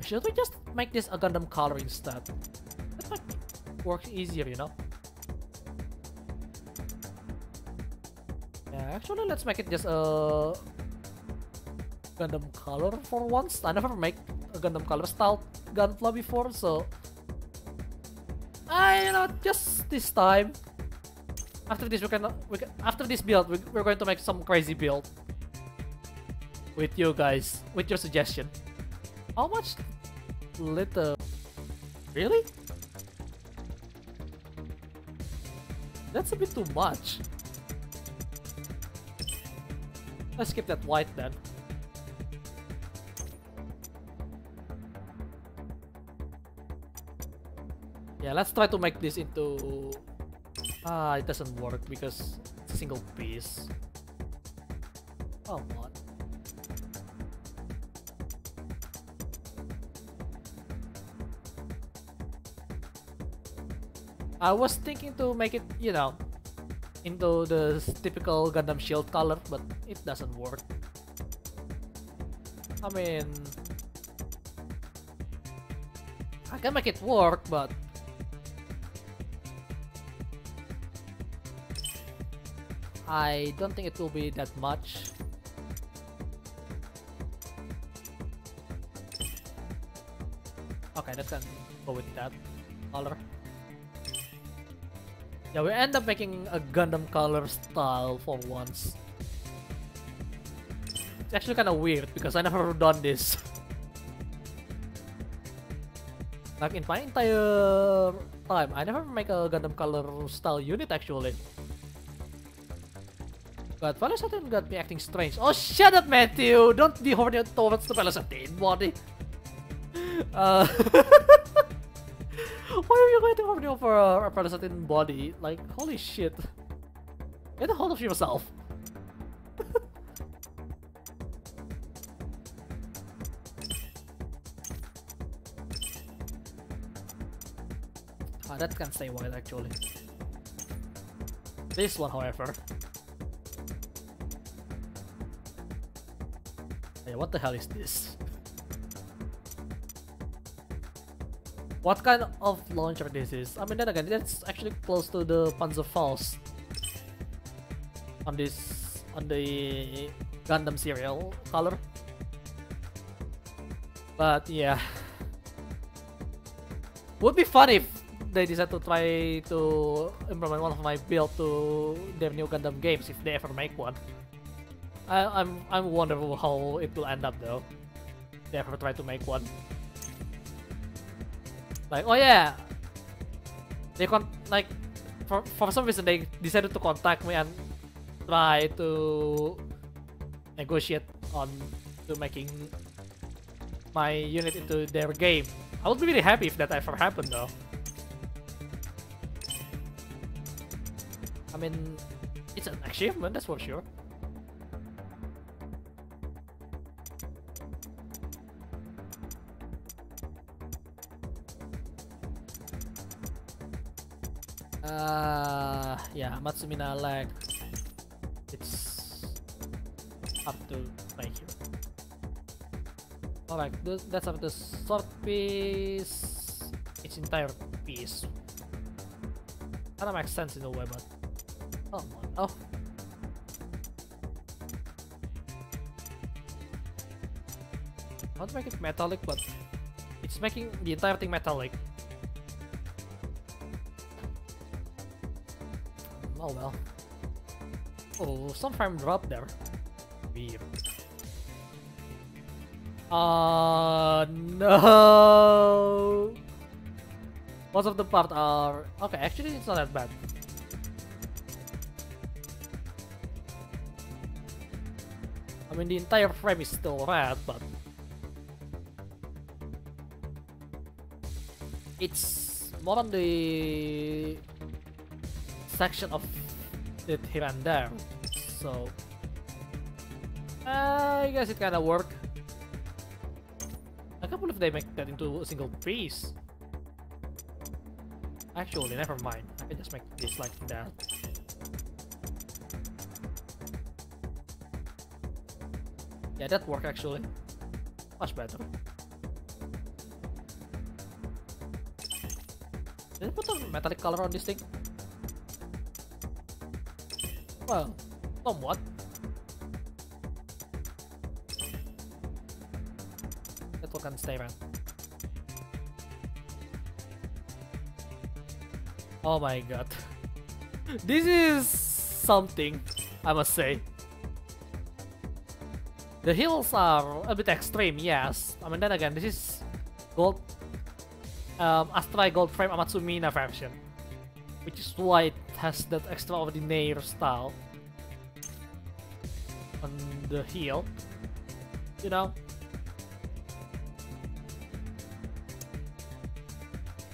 Should we just make this a Gundam color instead? That might work easier, you know? Actually, let's make it just a Gundam color for once. I never make a Gundam color style Gunpla before, so this time. After this, we can, we can after this build, we, we're going to make some crazy build with you guys, with your suggestion. How much little Really? That's a bit too much. Let's skip that white then. Yeah, let's try to make this into... Ah, it doesn't work because it's a single piece. Come on. I was thinking to make it, you know, into the typical Gundam Shield color, but it doesn't work. I mean... I can make it work, but... I don't think it will be that much. Okay, let's go with that color. Yeah, we end up making a Gundam color style for once. It's actually kind of weird because I never done this. like in my entire time, I never make a Gundam color style unit actually. But Palace Athene got me acting strange. Oh, shut up, Matthew! Don't be horny towards the Palace Athene body. Uh Why are you going to harmony over a, a Palace Athene body? Like, holy shit. Get a hold of yourself. ah, that can stay white actually. This one, however. Hey, what the hell is this? what kind of launcher this is. I mean, then again, that's actually close to the Panzer Panzerfaust on this on the Gundam serial color. But yeah, would be fun if they decide to try to implement one of my build to their new Gundam games if they ever make one. I, I'm I'm wondering how it will end up though. They ever try to make one. Like, oh yeah, they con like for for some reason they decided to contact me and try to negotiate on to making my unit into their game. I would be really happy if that ever happened though. I mean, it's an achievement, that's for sure. Uh, yeah, Matsumina lag. It's up to right here. Alright, that's up the short piece. Its entire piece. Kinda makes sense in a way, but oh, oh. How to make it metallic, but it's making the entire thing metallic. Oh well. Oh, some frame drop there. Weird. Uh, no! Most of the parts are... Okay, actually it's not that bad. I mean, the entire frame is still red, but... It's more on the section of it here and there. So uh, I guess it kinda worked. I can't believe they make that into a single piece. Actually, never mind. I can just make this like that. Yeah, that worked actually. Much better. Did I put a metallic color on this thing? Well, somewhat. That one can stay around. Oh my god. This is something, I must say. The hills are a bit extreme, yes. I mean, then again, this is gold. um, Astray Gold Frame Amatsu Mina version. Which is why it has that extraordinary style on the heel. You know?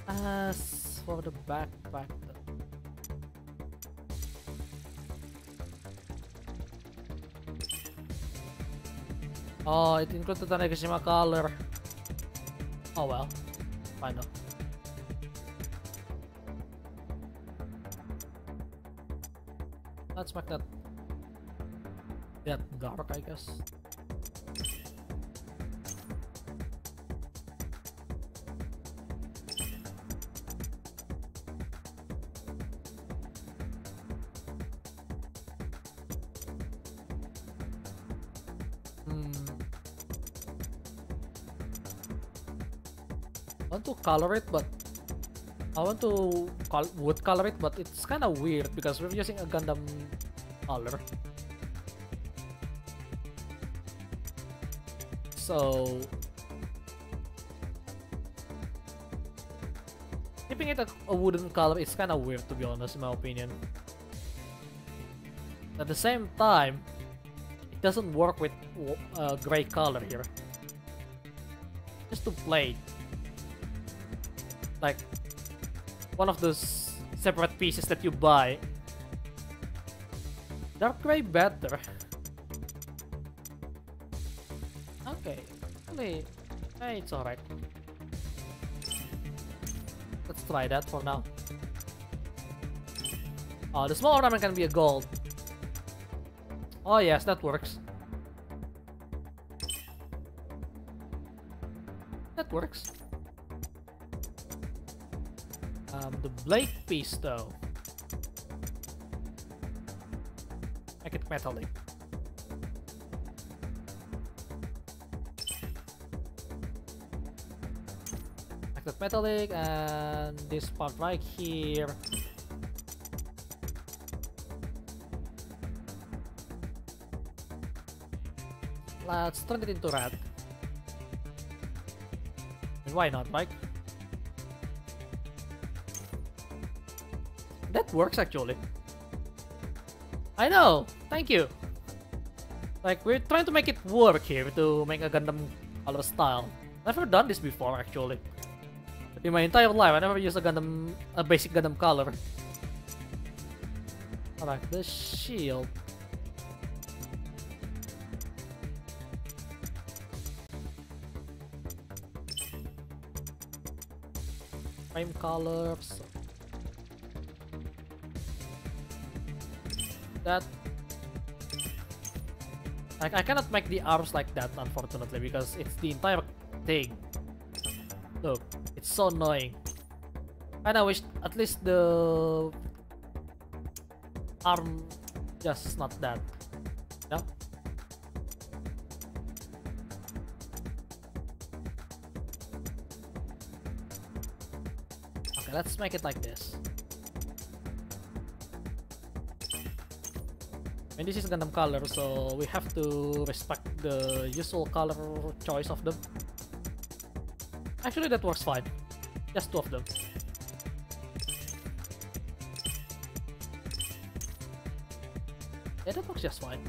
As for the backpack Oh, it included the Negashima color. Oh well. Fine though. Make that that dark, I guess. want to color it, but I want to col wood color it, but it's kind of weird because we're using a Gundam color. So keeping it a, a wooden color is kind of weird to be honest, in my opinion. At the same time, it doesn't work with uh, gray color here. Just to play like one of those separate pieces that you buy. Dark gray better. Okay, hey, it's alright. Let's try that for now. Oh, the small ornament can be a gold. Oh yes, that works. That works. Um, the blade piece though. Make it metallic. And this part right here. Let's turn it into red. And why not, right? That works actually. I know! Thank you! Like, we're trying to make it work here to make a Gundam color style. I've never done this before actually. In my entire life, I never used a Gundam, a basic Gundam color. Alright, the shield. Frame colors, that. Like I cannot make the arms like that unfortunately because it's the entire thing. Look it's so annoying. And I wish at least the arm just not that. Yeah. Okay let's make it like this And this is Gundam color, so we have to respect the usual color choice of them. Actually, that works fine. Just two of them. Yeah, that works just fine.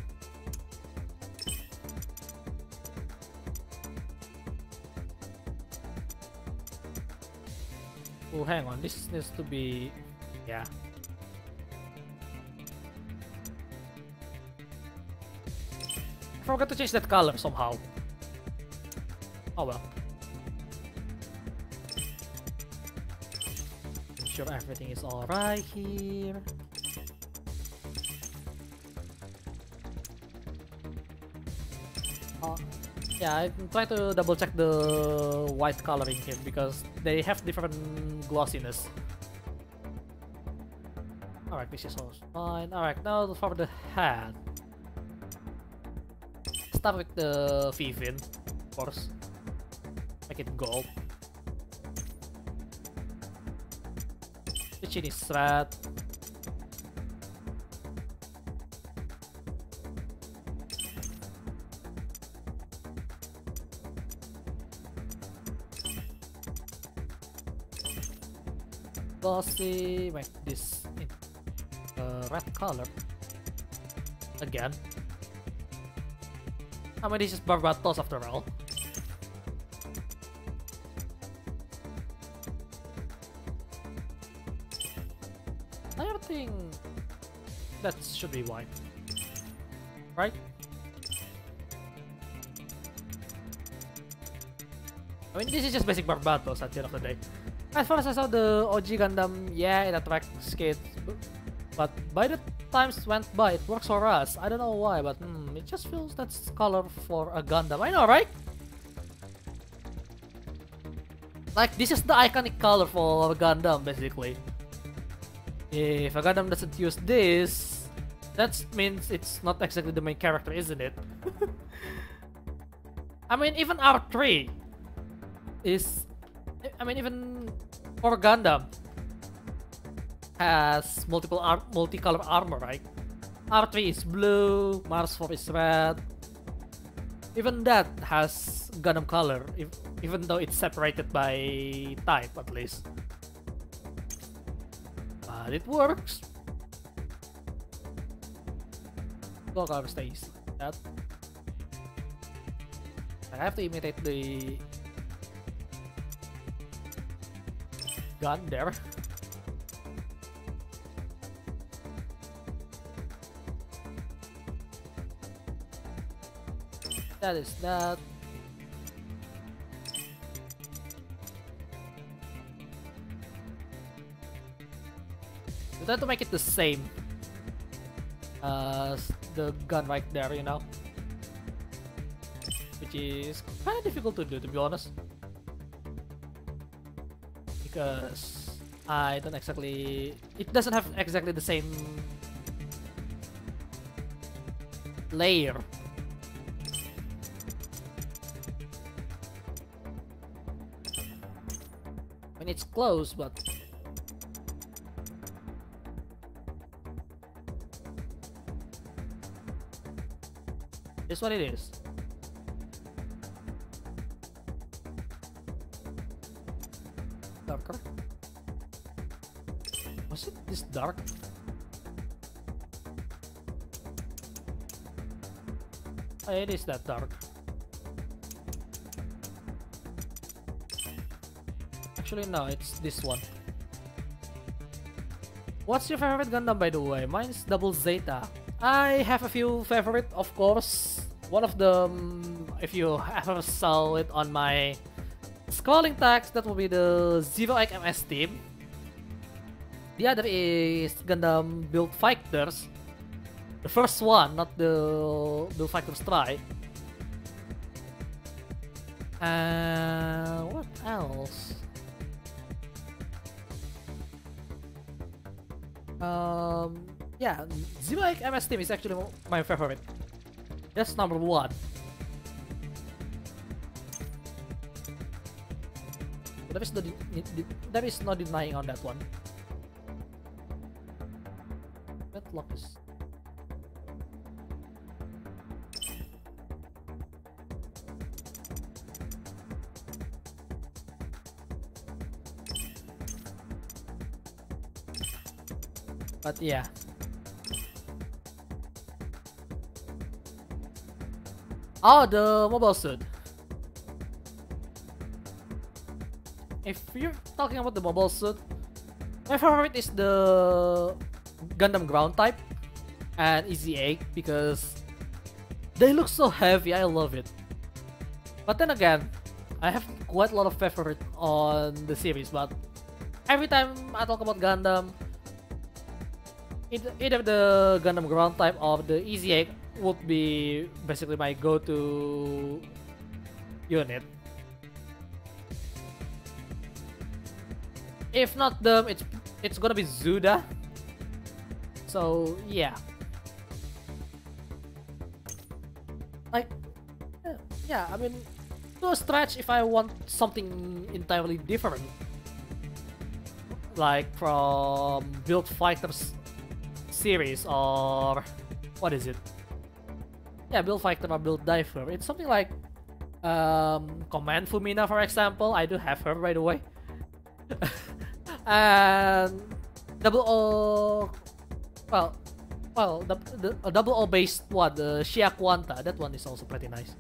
Oh, hang on. This needs to be... Yeah. Forgot to change that color somehow. Oh well. Make sure everything is alright here. Oh, yeah, I'm trying to double check the white coloring here because they have different glossiness. Alright, this is all fine. Alright, now for the hat start with the V-fin, of course. Make it gold. The chin is red. glossy, make this in uh, red color. Again. I mean, this is Barbatos after all. I don't think that should be white. Right? I mean, this is just basic Barbatos at the end of the day. As far as I saw the OG Gundam, yeah, it attracts kids. But by the times went by, it works for us. I don't know why, but just feels that's color for a Gundam. I know, right? Like, this is the iconic color for a Gundam, basically. If a Gundam doesn't use this, that means it's not exactly the main character, isn't it? I mean, even R3 is... I mean, even for Gundam has multiple ar multicolor armor, right? R3 is blue, Mars 4 is red. Even that has Gundam color, if, even though it's separated by type at least. But it works. Go color stays. That. I have to imitate the gun there. That is that. We try to make it the same as the gun right there, you know? Which is kind of difficult to do, to be honest. Because I don't exactly... It doesn't have exactly the same layer it's close, but This what it is. Darker. Was it this dark? Oh, it is that dark. Actually, no, it's this one. What's your favorite Gundam, by the way? Mine's Double Zeta. I have a few favorite, of course. One of them, if you ever saw it on my scrolling text, that will be the Zero MS team. The other is Gundam Build Fighters. The first one, not the Build Fighters Try. Uh, what else? Um, yeah, Egg MS Team is actually my favorite. That's number one. There is no there is no denying on that one. That lock is But yeah. Oh, the mobile suit. If you're talking about the mobile suit, my favorite is the Gundam ground type and Ez8 because they look so heavy, I love it. But then again, I have quite a lot of favorite on the series, but every time I talk about Gundam, either the Gundam ground type of the Ez8 would be basically my go-to unit. If not them, it's it's gonna be Zuda. So yeah. Like, yeah, I mean, to a stretch, if I want something entirely different, like from Build Fighters series or what is it? Yeah, Build Fighter or Build Diver. It's something like um, Command Fumina, for example. I do have her, by the way. and double O. Well, well, the, the a double O based one, the Shia Quanta. That one is also pretty nice.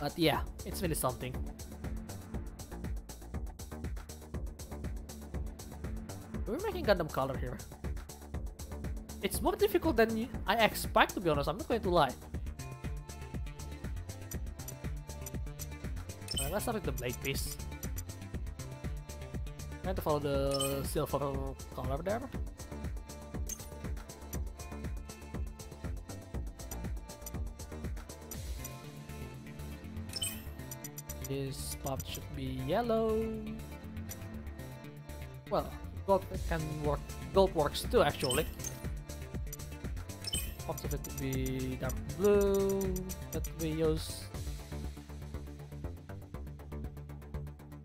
But yeah, it's really something. We're making Gundam color here. It's more difficult than I expect, to be honest. I'm not going to lie. Right, let's start with the blade piece. Trying to follow the silver color there. This part should be yellow. Well, gold can work. Gold works too, actually. Of it to be dark blue that we use.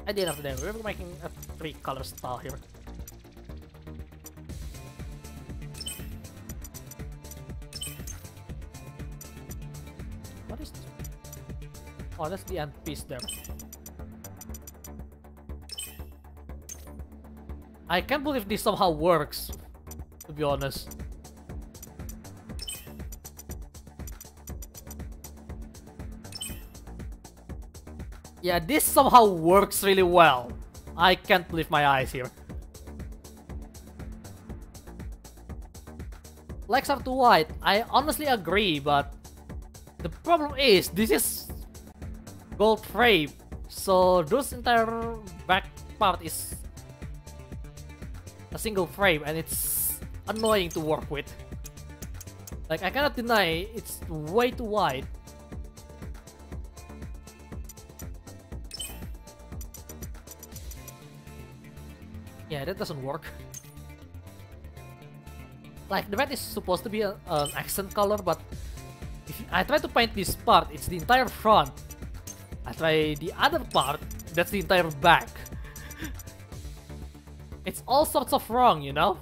At the end of the day, we're making a three color style here. What is this? Oh, that's the end piece there. I can't believe this somehow works, to be honest. Yeah, this somehow works really well. I can't believe my eyes here. Legs are too wide. I honestly agree, but the problem is this is gold frame. So this entire back part is a single frame and it's annoying to work with. Like I cannot deny it's way too wide. Yeah, that doesn't work. Like, the red is supposed to be a, an accent color, but if I try to paint this part, it's the entire front. I try the other part, that's the entire back. it's all sorts of wrong, you know?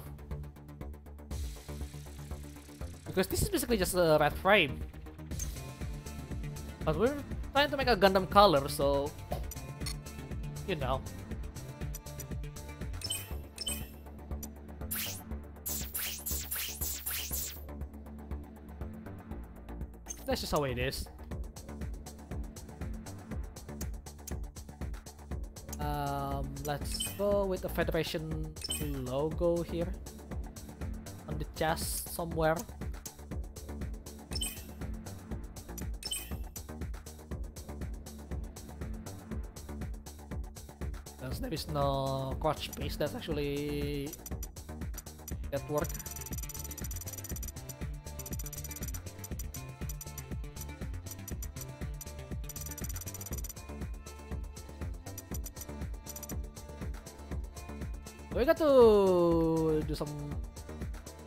Because this is basically just a red frame. But we're trying to make a Gundam color, so... You know. That's just how it is. Um, let's go with the Federation logo here. On the chest somewhere. There is no crouch space that's actually at work. We got to do some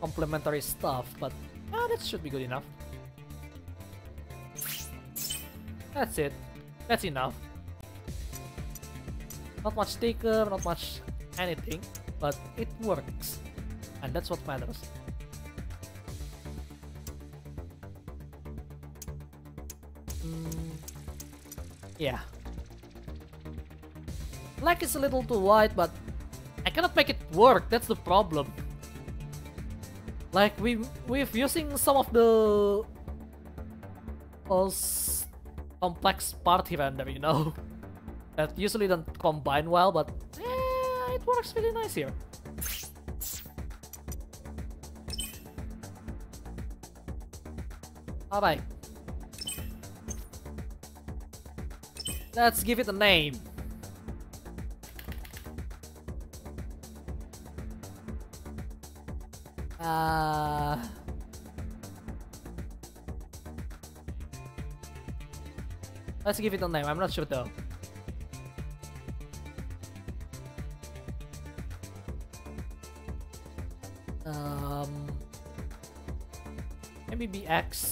complementary stuff, but ah, that should be good enough. That's it. That's enough. Not much sticker, not much anything, but it works. And that's what matters. Mm, yeah. Black is a little too white, but cannot make it work, that's the problem. Like, we, we're using some of the most complex part here and there, you know? that usually don't combine well, but eh, it works really nice here. Alright. Let's give it a name. Uh... Let's give it a name, I'm not sure though. Um... Maybe BX...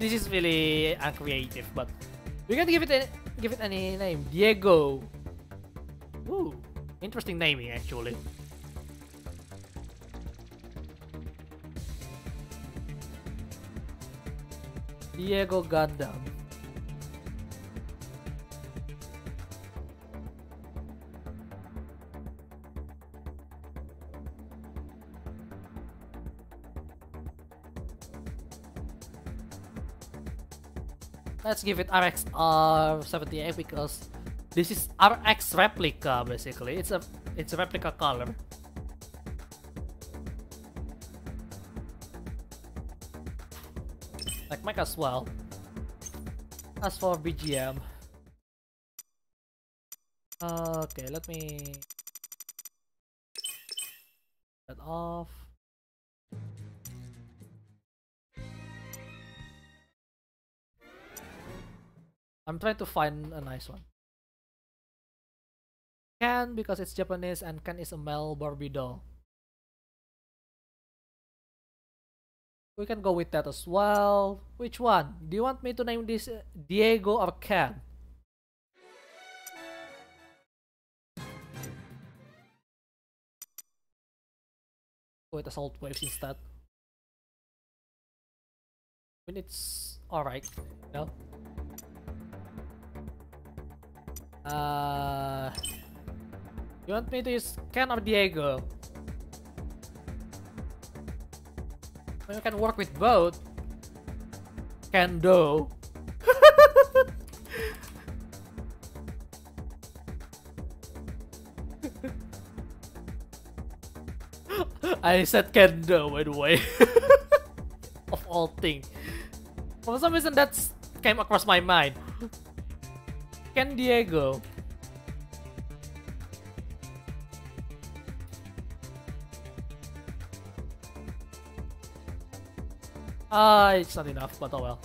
this is really uncreative, but we're gonna give it a, give it any name. Diego. Ooh, interesting naming actually. Diego Gundam. Let's give it RX R78 because this is RX replica basically. It's a it's a replica color. Like might as well. As for BGM. Okay, let me that off. I'm trying to find a nice one. Ken because it's Japanese and Ken is a male Barbie doll. We can go with that as well. Which one? Do you want me to name this uh, Diego or Ken? Go with Assault Waves instead. I mean, it's alright, you Uh, you want me to use Ken or Diego? Well, you can work with both. Ken do. I said Kendo, by the way. of all things. For some reason, that came across my mind. Ken Diego. Ah, uh, it's not enough, but oh well.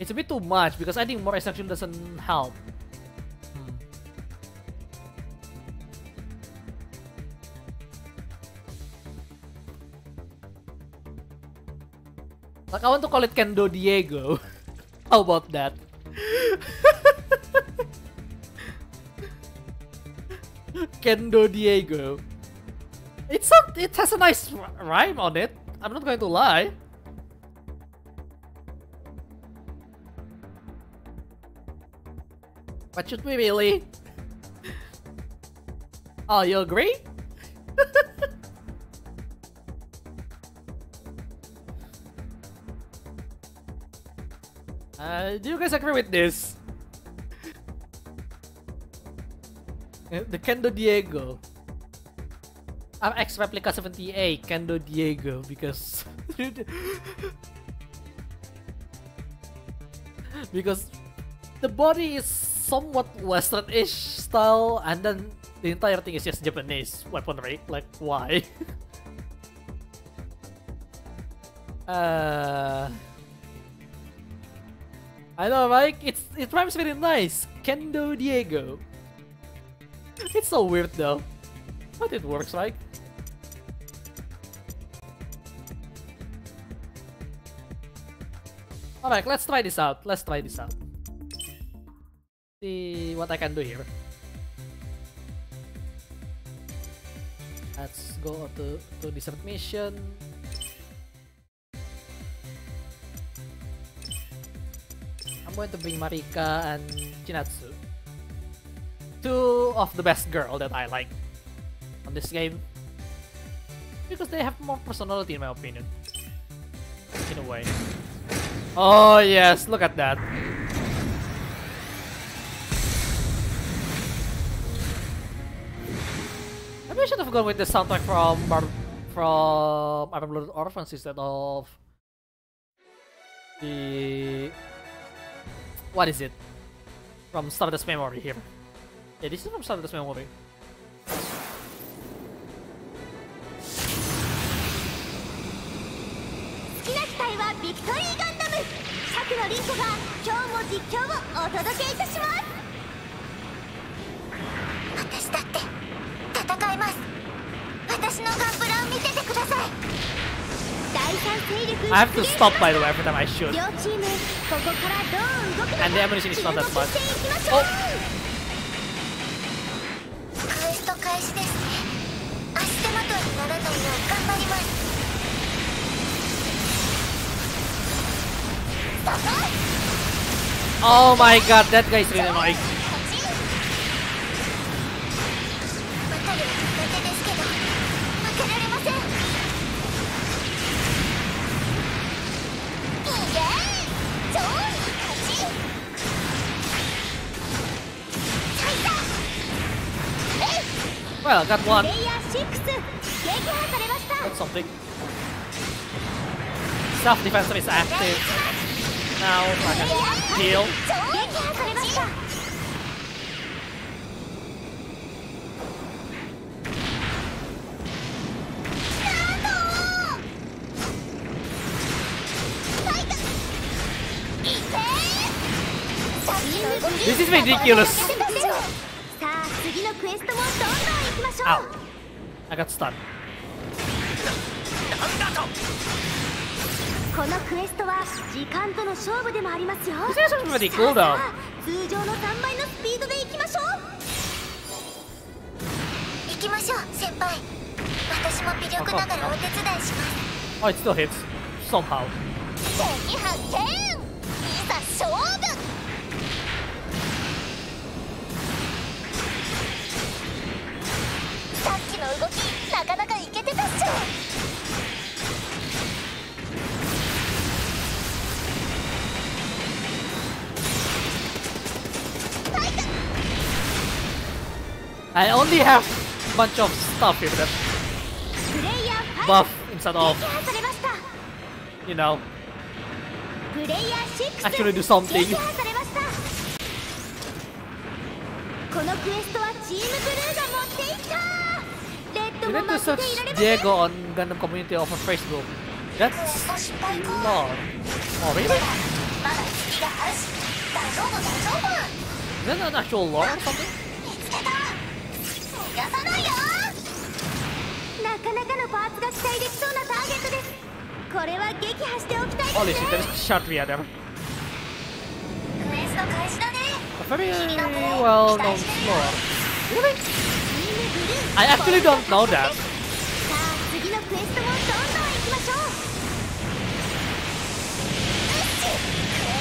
It's a bit too much because I think more exception doesn't help. I want to call it Kendo Diego. How about that? Kendo Diego. It's a, it has a nice rhyme on it. I'm not going to lie. But should we really? oh, you agree? Uh, do you guys agree with this? the Kendo Diego. I'm X Replica 78, Kendo Diego, because... because the body is somewhat western-ish style, and then the entire thing is just Japanese weaponry. Like, why? uh... I know, right? It's, it rhymes very nice. Kendo Diego. It's so weird though. But it works like. Alright, let's try this out. Let's try this out. See what I can do here. Let's go to, to the submission. Going to bring Marika and Chinatsu two of the best girl that I like on this game. Because they have more personality in my opinion. In a way. Oh yes, look at that. Maybe I should have gone with the soundtrack from Bar from Iron Blooded Orphans instead of the what is it? From Stardust Memory here. Yeah, this is from Stardust Memory. ビクトリーガンダム佐久野凛子が今日も実況をお届けいたします私だって戦います私のガンプラを見ててください I have to stop by the way every time I shoot. And the ammunition is not that much. Oh! Oh my god, that guy's really annoying. Well, I got one. Got something. Self-defense is active. Now I can heal. This is ridiculous. さあ次のクエストもどんどん行きましょ Ow. う I got stunned. このクエストは時間との勝負でもありますよ通常の3倍のスピードで行きましょう行きましょう先輩私も微力ながらお手伝いします Oh, it still hits. Somehow. 敵発見いざ勝負さっきの動きなかなかイケてたっしょ I only have a bunch of stuff here that buff instead of, you know, actually do something. このクエストはチームブルーが持っていった You need to search Diego on Gundam community over Facebook. That's long. Oh, really? Is that an actual lore or something? Holy shit, there's there A very well known lore Really? I actually don't know that. さあ次のクエストもどんどん行きましょうよしクエ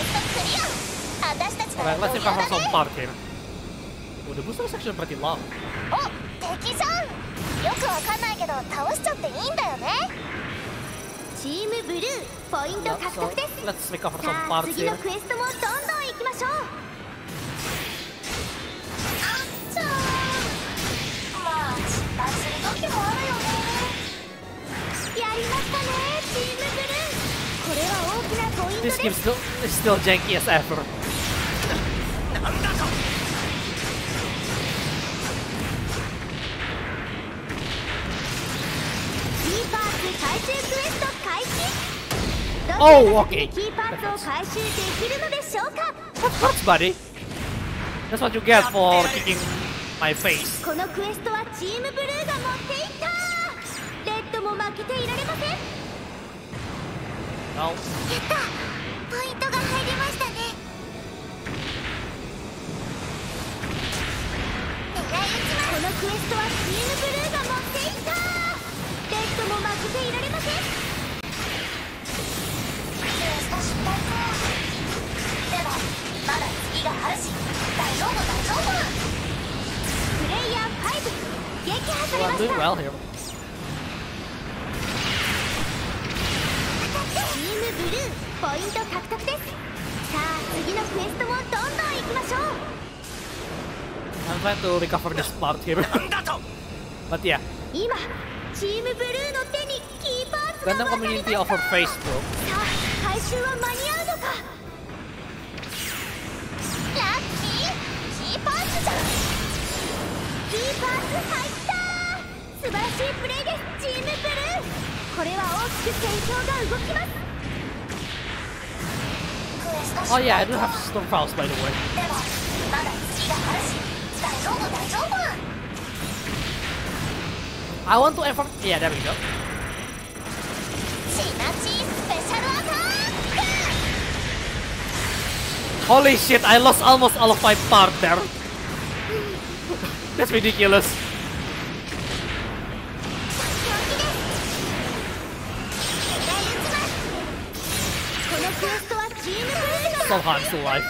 ストクリア私たちなら Alright, let's 余 see if 裕 I だ have some ね part here. Oh, the booster is pretty long. お敵じゃんよくわかんないけど倒しちゃっていいんだよねチームブルーポイント獲得です次.のクエストもどんどん行きましょう This is still, still janky as ever Oh, okay. That's buddy. That's what you get for kicking my face. このクエストはチームブルーが持っていったレッドも負けていられません。や.ったポイントが入りましたね。狙い撃ちます。このクエストはチームブルーが持っていったレッドも負けていられません。クエスト失敗か。でもまだ次があるし大丈夫大丈夫イヤー5撃破されました well here. チームブルーント獲得ですさあ次のクエストもどんどん行きましょう I'm trying to recover this part here. but yeah, 今チームブルーの手にキーパーツが Gundam Community offer Facebook. さあ回収は間に合うのかラッキーキーパーツじゃんキーパーツ入った素晴らしいプレーですチームブルーこれは大きく戦況が動きます Oh yeah, I do have Storm Files by the way. でもまだ次があるし大丈夫大丈夫 I want to effort. Yeah, there we go. シナチスペシャルアタッ Holy shit, I lost almost all of my part there. That's ridiculous. Somehow I'm still alive.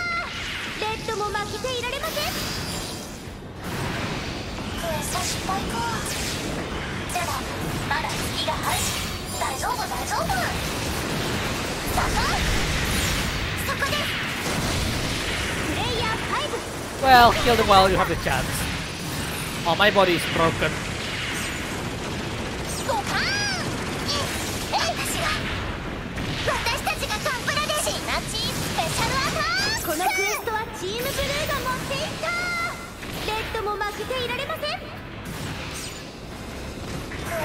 Well, kill them while you have the chance. Oh, my body is broken.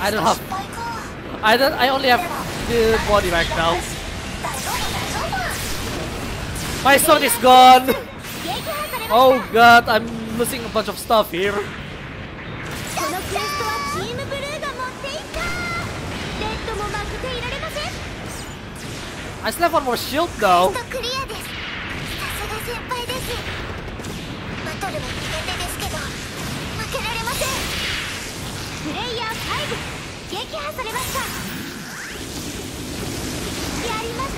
I don't have. I don't. I only have the body back now. My sword is gone. Oh god, I'm losing a bunch of stuff here. I still have one more shield though.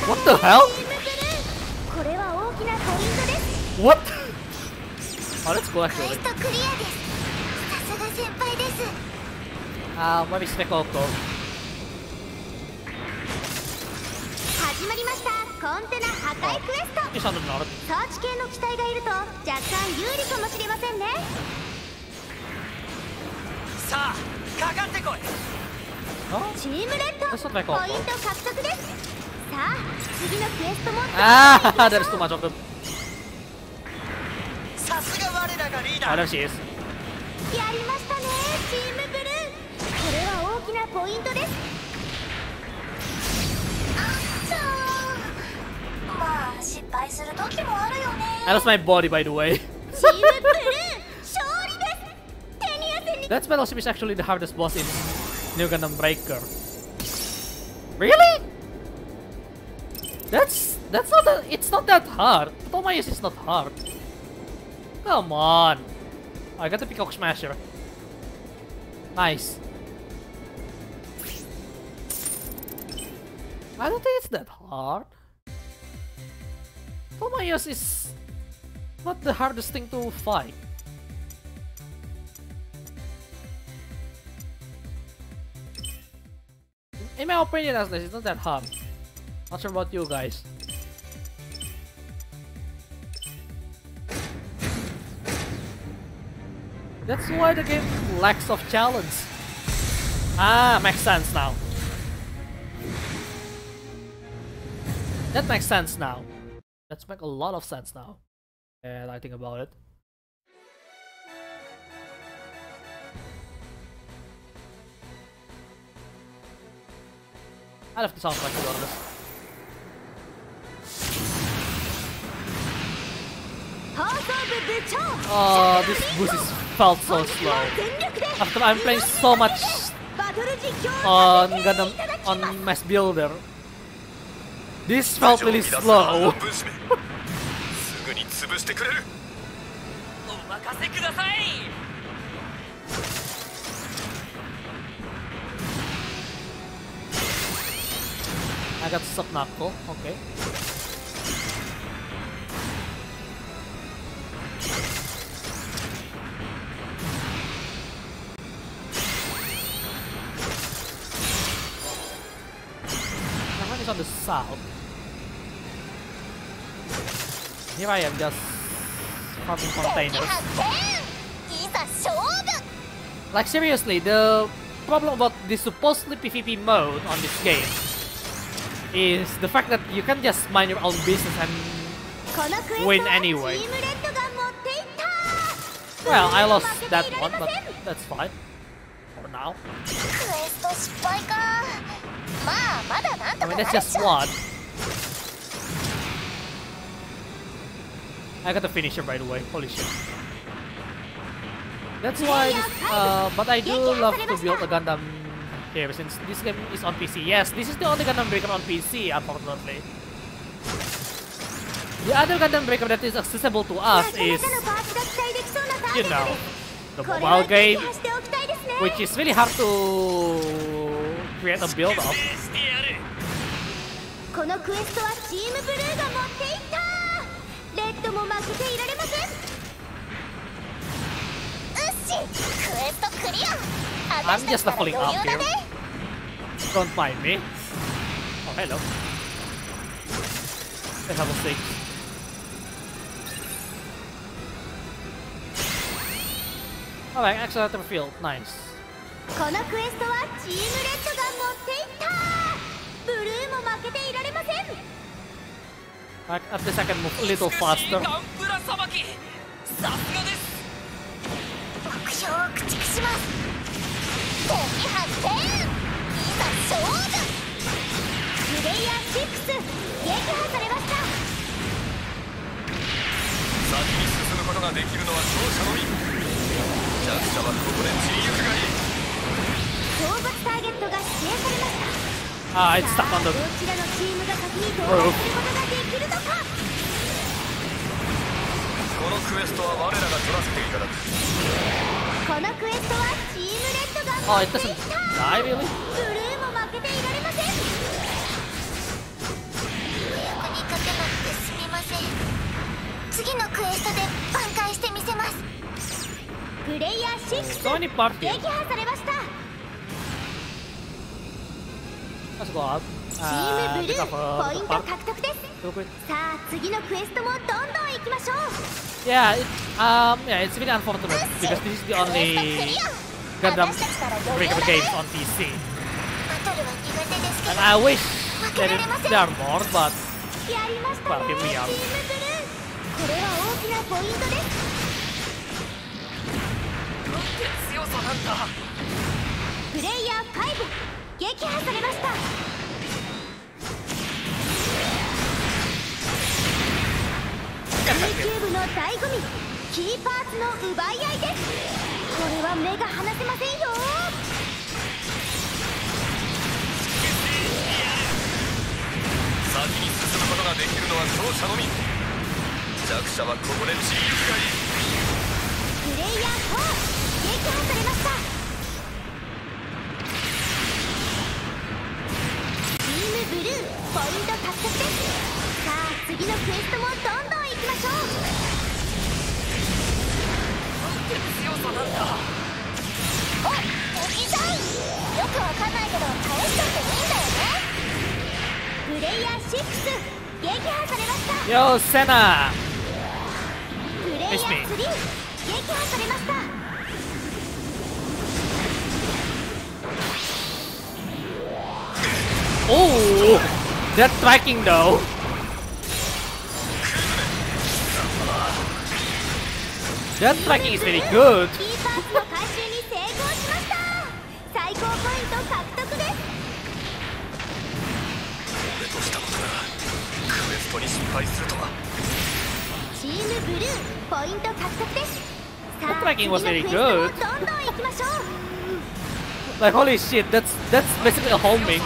What the hell? What? oh, that's cool actually. Uh, maybe Smekoko. 始まりましたコンテナ破壊クエスト.サーチ系の機体がいると若干有利かもしれませんねさあかかってこい?チームレッドポ.イント獲得ですさあ次のクエストも Ah, there's too much of them. さすが我らがリー Oh, ダー there she is. やりましたねチームブルーこれは大きなポイントです I lost my body by the way. that battleship is actually the hardest boss in New Gundam Breaker. Really? That's that's not that it's not that hard. Tomayus is not hard. Come on. I got the Peacock Smasher. Nice. I don't think it's that hard. Tomayus is not the hardest thing to fight. In my opinion, as it's not that hard. Not sure about you guys. That's why the game lacks of challenge. Ah, makes sense now. That makes sense now. That's make a lot of sense now. And I think about it. I love the sound effect to be honest. Oh, this boost is felt so slow. After I'm playing so much uh, on Gundam, on Mass Builder, this felt really slow. I got stop Napco, oh, okay. Naman is on the south. Here I am just having containers. Like seriously, the problem about this supposedly PvP mode on this game is the fact that you can just mind your own business and win anyway. Well, I lost that one, but that's fine. For now. I mean, that's just one. I gotta finish him right away. Holy shit. That's why, this, uh, but I do love to build a Gundam here since this game is on PC. Yes, this is the only Gundam Breaker on PC, unfortunately. The other Gundam Breaker that is accessible to us is, you know, the mobile game, which is really hard to create a build of. してやるこのクエストはチームブルーが持って負けていられませんうっしクエストクリア I'm just ちなら leveling 余 up 裕だ here. ね Don't mind me. Oh, hello. Let's have a six. Alright, accelerator field. Nice. このクエストはチームレッドが持っていったブルーも負けていられません At at least I can move a little 美しい faster. ガン あいつスタンドどちらのチームが先に到達することができるのかこのクエストは我らが取らせていただく。このクエストはチームレッドが持っていたあブルーも負けていられません。に勝てなくてすみません。次のクエストで挽回してみせます。プレイヤー6撃破されました。あそこはチームブルーポイント獲得ですさあ次のクエストもどんどん行きましょう Yeah, it, um, yeah, it's really unfortunate because this is the only Gundam breaker game on PC. And I wish that it, there are more, but well, here we are. これは大きなポイントです。なんて強さなんだ。プレイヤー5。撃破されました。YouTube の醍醐味キーパーツの奪い合いです。これは目が離せませんよ。先に進むことができるのは勝者のみ。弱者はここで自由がいい。プレイヤー4撃破されましたムブルーポイント獲得ですさあ次のクエストもどんどん行きましょう強さなんだお敵さんよくわかんないけど倒しちゃっていいんだよねプレイヤー6撃破されました yo, Senna. プレイヤー Miss me. 3撃破されました Oh, that striking though. That striking is very good. that striking was very good. Like holy shit, that's that's basically a homing.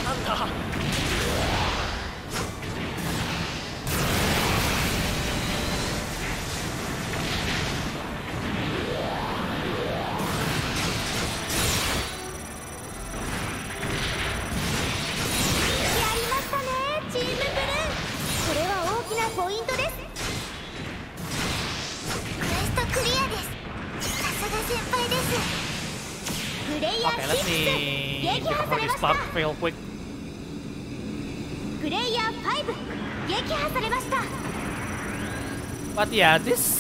Yeah, this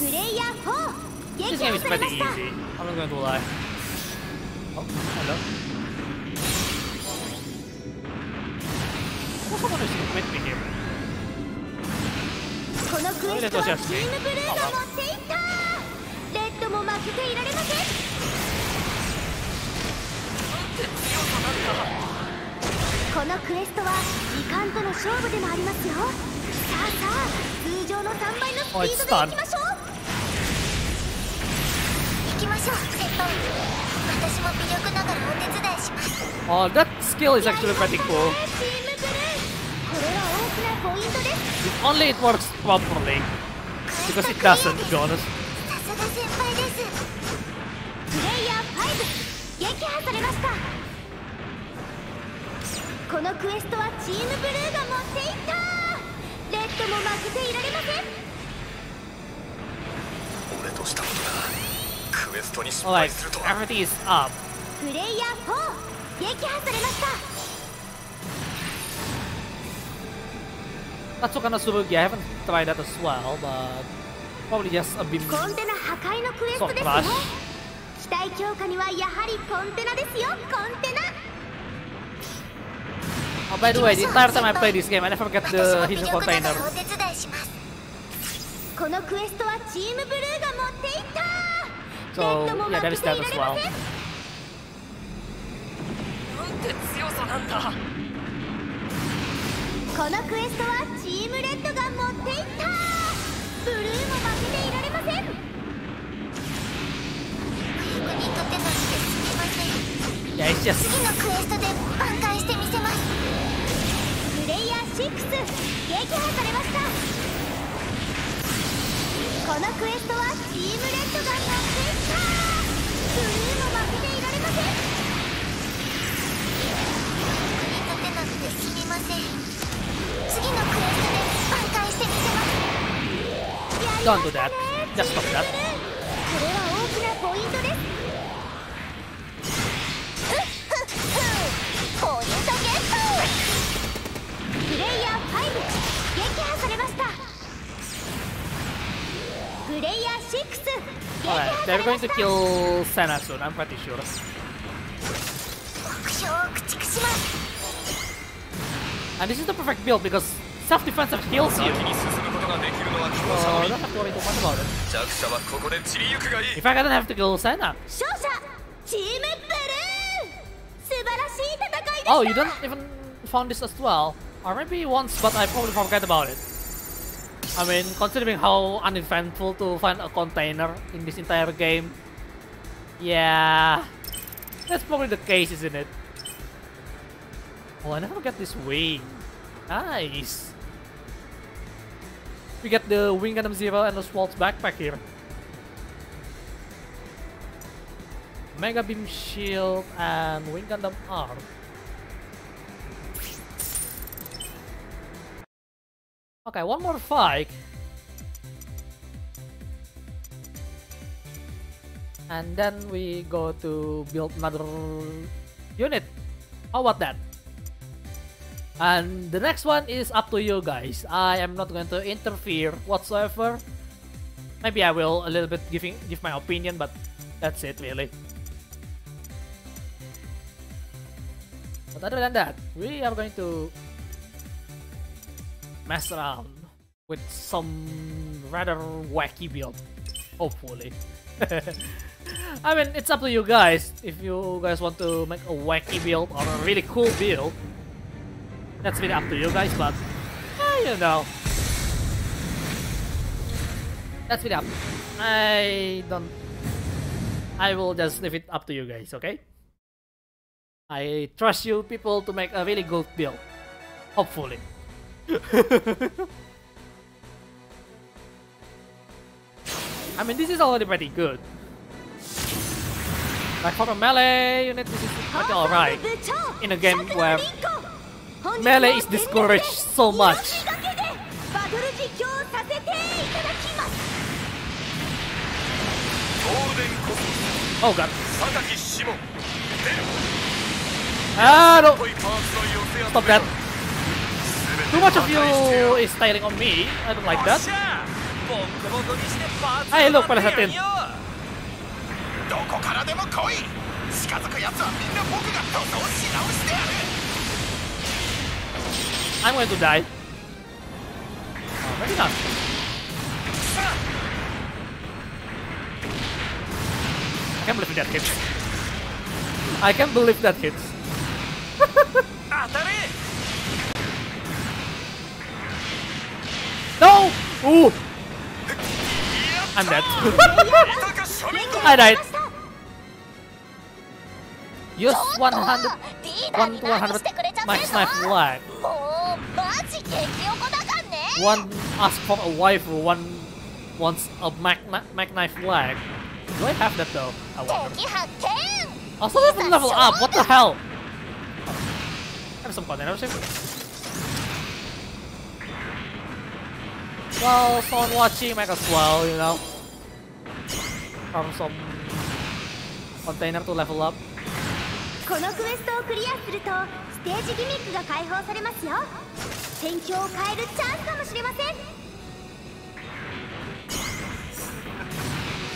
3倍のスピードでいきましょう行きましょう先輩私も微力ながらお手伝いします Oh, that skill is actually pretty cool. チームブルーこれは大きなポイントです If only it works properly. Because it doesn't, to be honest. さすが先輩ですプレイヤー5 としたことだクエストに失 Oh, 敗 like すると everything is up. プレイヤー4撃破されました Tatsuka no Tsurugi, I haven't tried that as well, but probably just a bit. コンテナ破壊のクエストですね機体強化にはやはりコンテナですよコンテナ Oh, by the way, the entire time I play this game, I never get 私 the も hidden container. このクエストはチームブルーが持っていった。So, レッドも yeah, 負 that け is てい that ら as れま well. せん。なんて強さなんだ。このクエストはチームレッドが持っていった。ブルーも負けていられません。役に立てなくてすみません Yeah, it's just 次のクエストで挽回してみせます。プレイヤー6撃破されましたこのクエストはチームレッドが乗っていったブルーも負けていられません役に立てなくてすみません次のクエストで挽回してみせますやり don't ま do した that. ね Just stop that. これは大きなポイントです。ポイントゲット。プレイヤー5撃破されました。Alright, they're going to kill Senna soon, I'm pretty sure. And this is the perfect build because self-defensive heals you. So don't have to worry too much about it. If I didn't have to kill Senna. Oh, you didn't even found this as well. Or maybe once, but I probably forget about it. I mean, considering how uneventful to find a container in this entire game. Yeah. That's probably the case, isn't it? Oh, I never get this wing. Nice. We get the Wing Gundam Zero and the Swalt's backpack here. Mega Beam Shield and Wing Gundam Arm. Okay, one more fight. And then we go to build another unit. How about that? And the next one is up to you guys. I am not going to interfere whatsoever. Maybe I will a little bit giving give my opinion, but that's it really. But other than that, we are going to mess around with some rather wacky build. Hopefully. I mean, it's up to you guys. If you guys want to make a wacky build or a really cool build, that's really up to you guys, but, eh, you know. That's really up. I don't... I will just leave it up to you guys, okay? I trust you people to make a really good build. Hopefully. I mean, this is already pretty good. Like for a melee unit, this is pretty alright. In a game where melee is discouraged so much. Oh god. Ah, no! Stop that. Too much of you is styling on me. I don't like that. Hey, look, Palace Athene. I'm going to die. Oh, maybe not. I can't believe that hits. I can't believe that hits. No! Ooh! I'm dead. I died. Use 100... 100... My knife lag. One asks for a wife, one wants a mac, mac, knife lag. Do I have that though? I wonder. Also, doesn't level up, what the hell? I have some container safe. Well, someone watching might as well, you know. from some container to level up. このクエストをクリアするとステージギミックが解放されますよ戦況を変えるチャンスかもしれません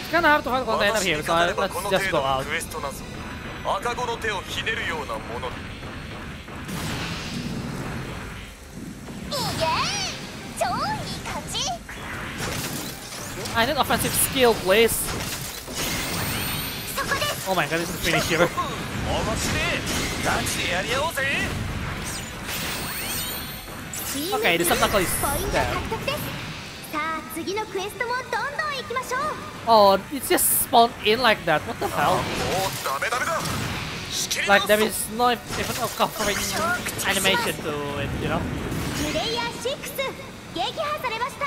It's kinda hard to find container here, so let's この just 程 go 度の out. クエストなぞ赤子の手をひねるようなものだいいえ超いい感じ I need offensive skill, please. Oh my god, this is finish okay, this is there. Oh, it's just spawned in like that. What the hell? Like there is no even a covering animation to it, you know? プレイヤー6撃破されました。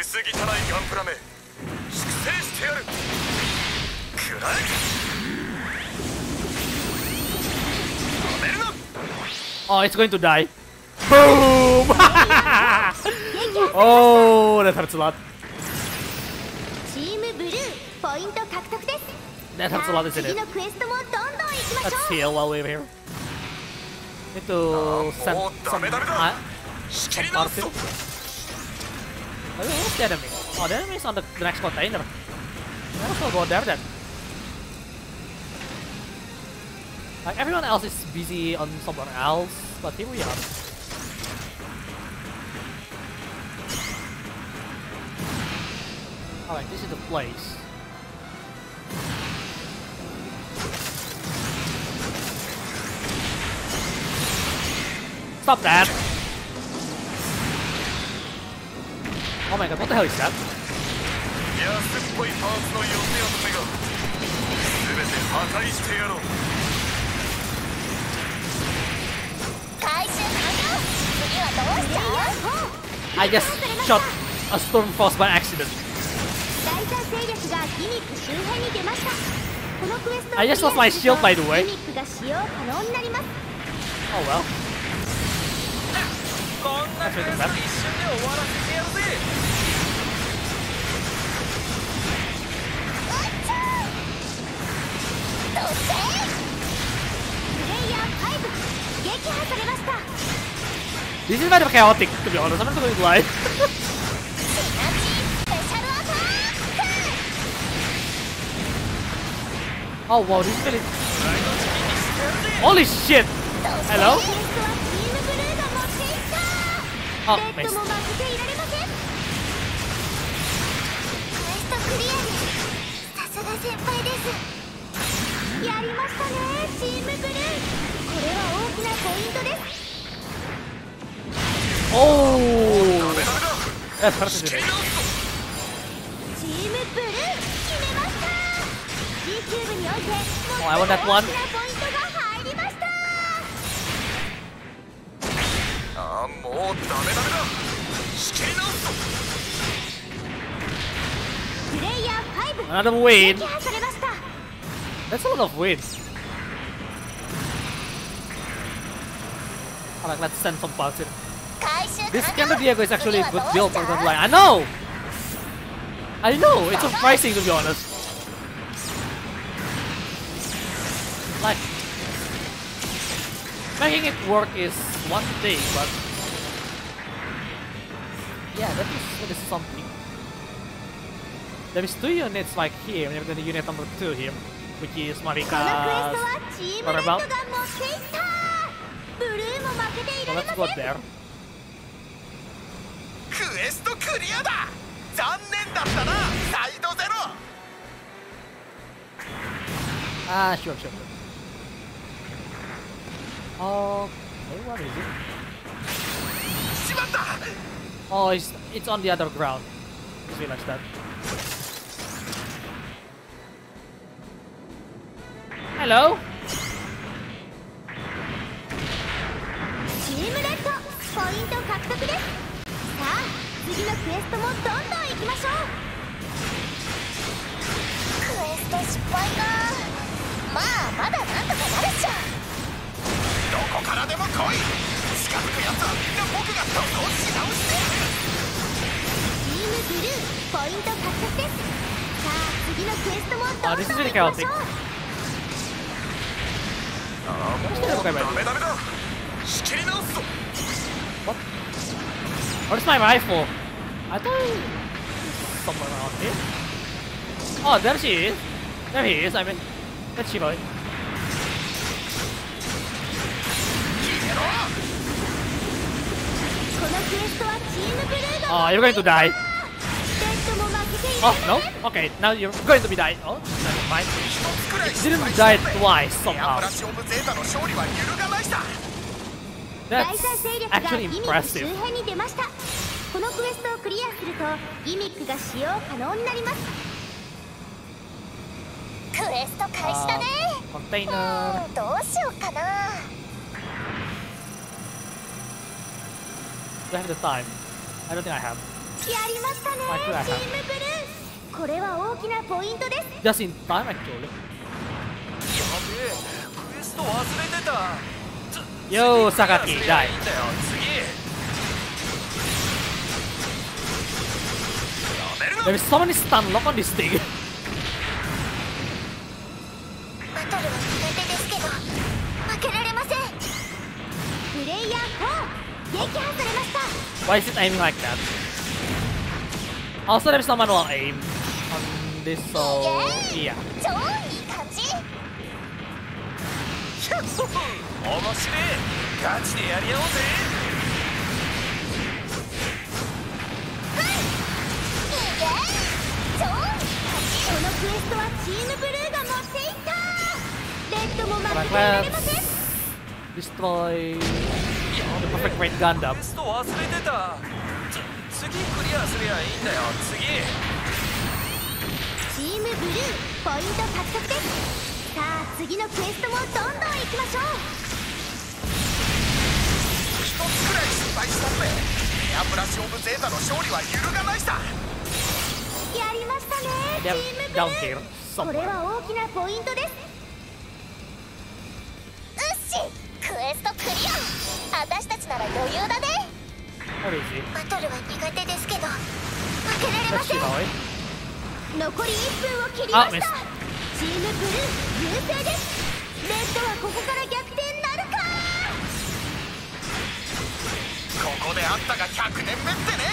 薄汚いガンプラめ。粛清してやる。くらえ。止めるな。Oh, it's going to die. Boom! oh, that hurts a lot. チームブルーポイント獲得です。That さ hurts a あ lot, isn't 次 it? のクエストもどんどん行きま Let's heal while we're here. Need to send oh, some uh, Orpheum. Maybe where's the enemy? Oh, the enemy is on the, the next container. Let's go go there then. Like everyone else is busy on someone else, but here we are. Alright, this is the place. Stop that! Oh my god, what the hell is that? I just shot a storm force by accident. I just lost my shield by the way. Oh well. こんなクエスト一瞬で終わらせてやるぜそしてプレイヤー5撃破されました This is very chaotic, to be honest. I'm not going to lie. シナジースペシャルアタッ oh wow, this is really. Holy shit! ク Hello? あナイス先輩ですやりましたねチームクルー。これは大きなポイントです。おおえされてるチームブルー決めました。G キューブにおいて大きなポイントああもうダメダメだ。仕切り直すぞ。プレイヤー5 Another win. That's a lot of wins. I like let's send some parts in This Kendo Diego is actually a good build for that line. I know! I know, it's surprising to be honest. Like Making it work is one thing, but yeah, that is, that is something. There is two units like here, and then the unit number two here, which is このクエス Marika's トはチームレッドが持っていったブルーも負けてい So られ let's ま go せん there. クエストクリアだ残念だったなサイドゼロ Ah, sure, sure, sure. Oh, okay, what is it? しまった Oh, it's on the other ground. Just realized that. Hello? チームレッドポイント獲得ですさあ次のクエストもどんどん行きましょうクエスト失敗かまあまだなんとかなるっしょどこからでも来い近づくやつはみんな僕がそこをし直してやるチームブルーポインあ次のクもうぞ行きましれ、スナイバー。あ。あ、ダルシー？ダルシー？サイメン。ダルシー。Oh, you're going to die. Oh, no? Okay, now you're going to be dying. Oh, never mind. It didn't die twice somehow. That's actually impressive. このクエストをクリアするとギミックが使用可能になりますクエスト開始だねコンテイナーどうしようかな Do I have the time? I don't think I have. やりましたねあこれはチームブルーこれは大きなポイントです Just in time, actually. やべえクエスト忘れてたつ Yo, 次クリア Sakaki, すりゃ die. 次 There is so many stun lock on this thing. バトルは苦手ですけど負けられませんプレイヤー4撃破されました Why is it aiming like that? Also, there's no manual aim on this, so yeah. 超いい感じ面白いガチでやり合おうぜいいね超いい感このクエストはチームブルーが持っていったレッドも負け Alright, ていられま let's せん destroy や The べ perfect え great Gundam. クエスト忘れてたつ次クリアすりゃいいんだよ次チームブルーポイント獲得ですさあ次のクエストもどんどん行きましょう一つくらい失敗したぜエアプラシオブゼータの勝利は揺るがないさやりましたねチームブルーこれ.は大きなポイントですじうっしクエストクリア私たちなら余裕だね?バトルは苦手ですけど。負けられません.残り1分を切りました。チームブルー優勢ですレッドはここから逆転なるかここであんたが100年目ってね。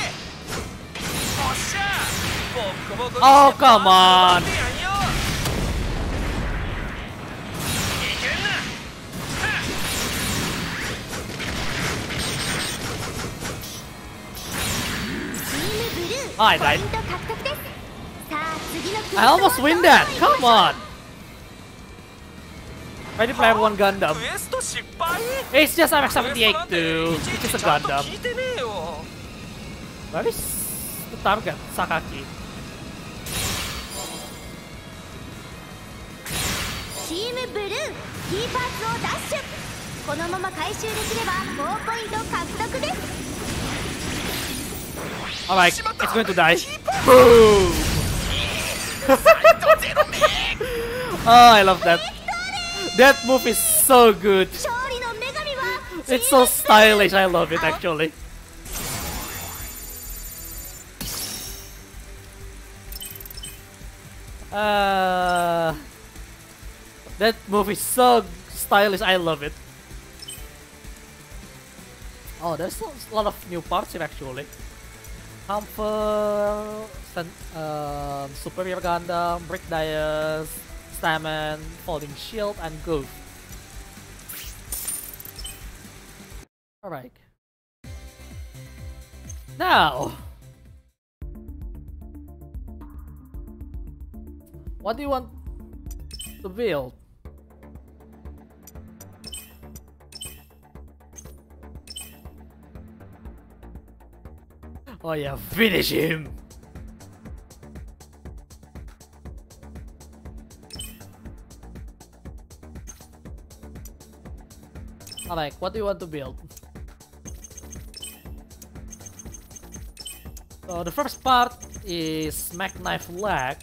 おっしゃボッコボコに Oh, して come on. I ポ died. イント獲得ですさあ次のクエスト I almost も win どんどん that. 行きましょう Come on. Ready Player One Gundam. クエスト失敗 It's just クエストなん MX78 て too. いちい It's ち just a ちゃんと Gundam. 聞いてねえよ Where is the target? Sakaki. チームブルーキーパーツをダッシュこのまま回収できれば4ポイント獲得です Alright, it's going to die. Boom! oh, I love that. That move is so good. It's so stylish, I love it actually. Uh, that move is so stylish, I love it. Oh, there's a lot of new parts here actually. Hamper, Sen- um, Superior Gundam, Brick Dias, Stamen, Folding Shield, and Gouf. Alright. Now, what do you want to build? Oh yeah, finish him! Alright, what do you want to build? So the first part is Smack Knife Lag.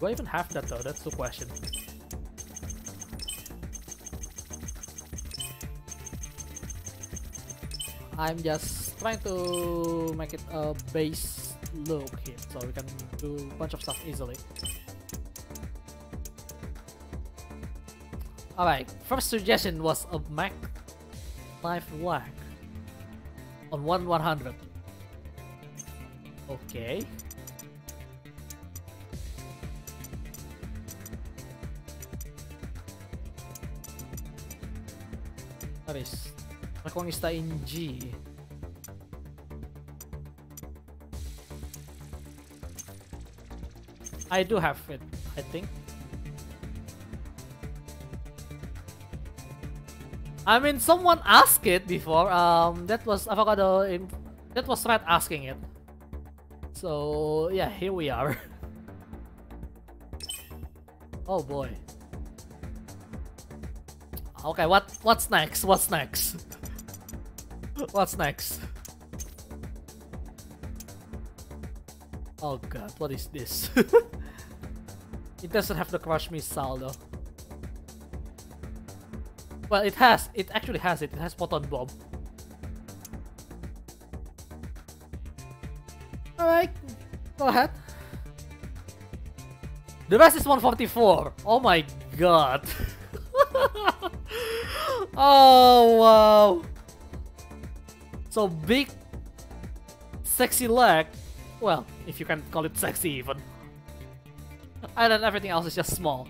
Do I even have that though? That's the question. I'm just trying to make it a base look here so we can do a bunch of stuff easily. Alright, first suggestion was a Mac knife whack on 1 100. Okay. Paris. Reconguista in G. I do have it, I think. I mean, someone asked it before. Um, that was Avocado. In, that was Red asking it. So yeah, here we are. oh boy. Okay, what what's next? What's next? what's next? Oh god, what is this? doesn't have the crush missile though. Well, it has. It actually has it. It has photon bomb. Alright, go ahead. The rest is 144. Oh my god. oh wow. So big, sexy leg. Well, if you can call it sexy even. And then everything else is just small.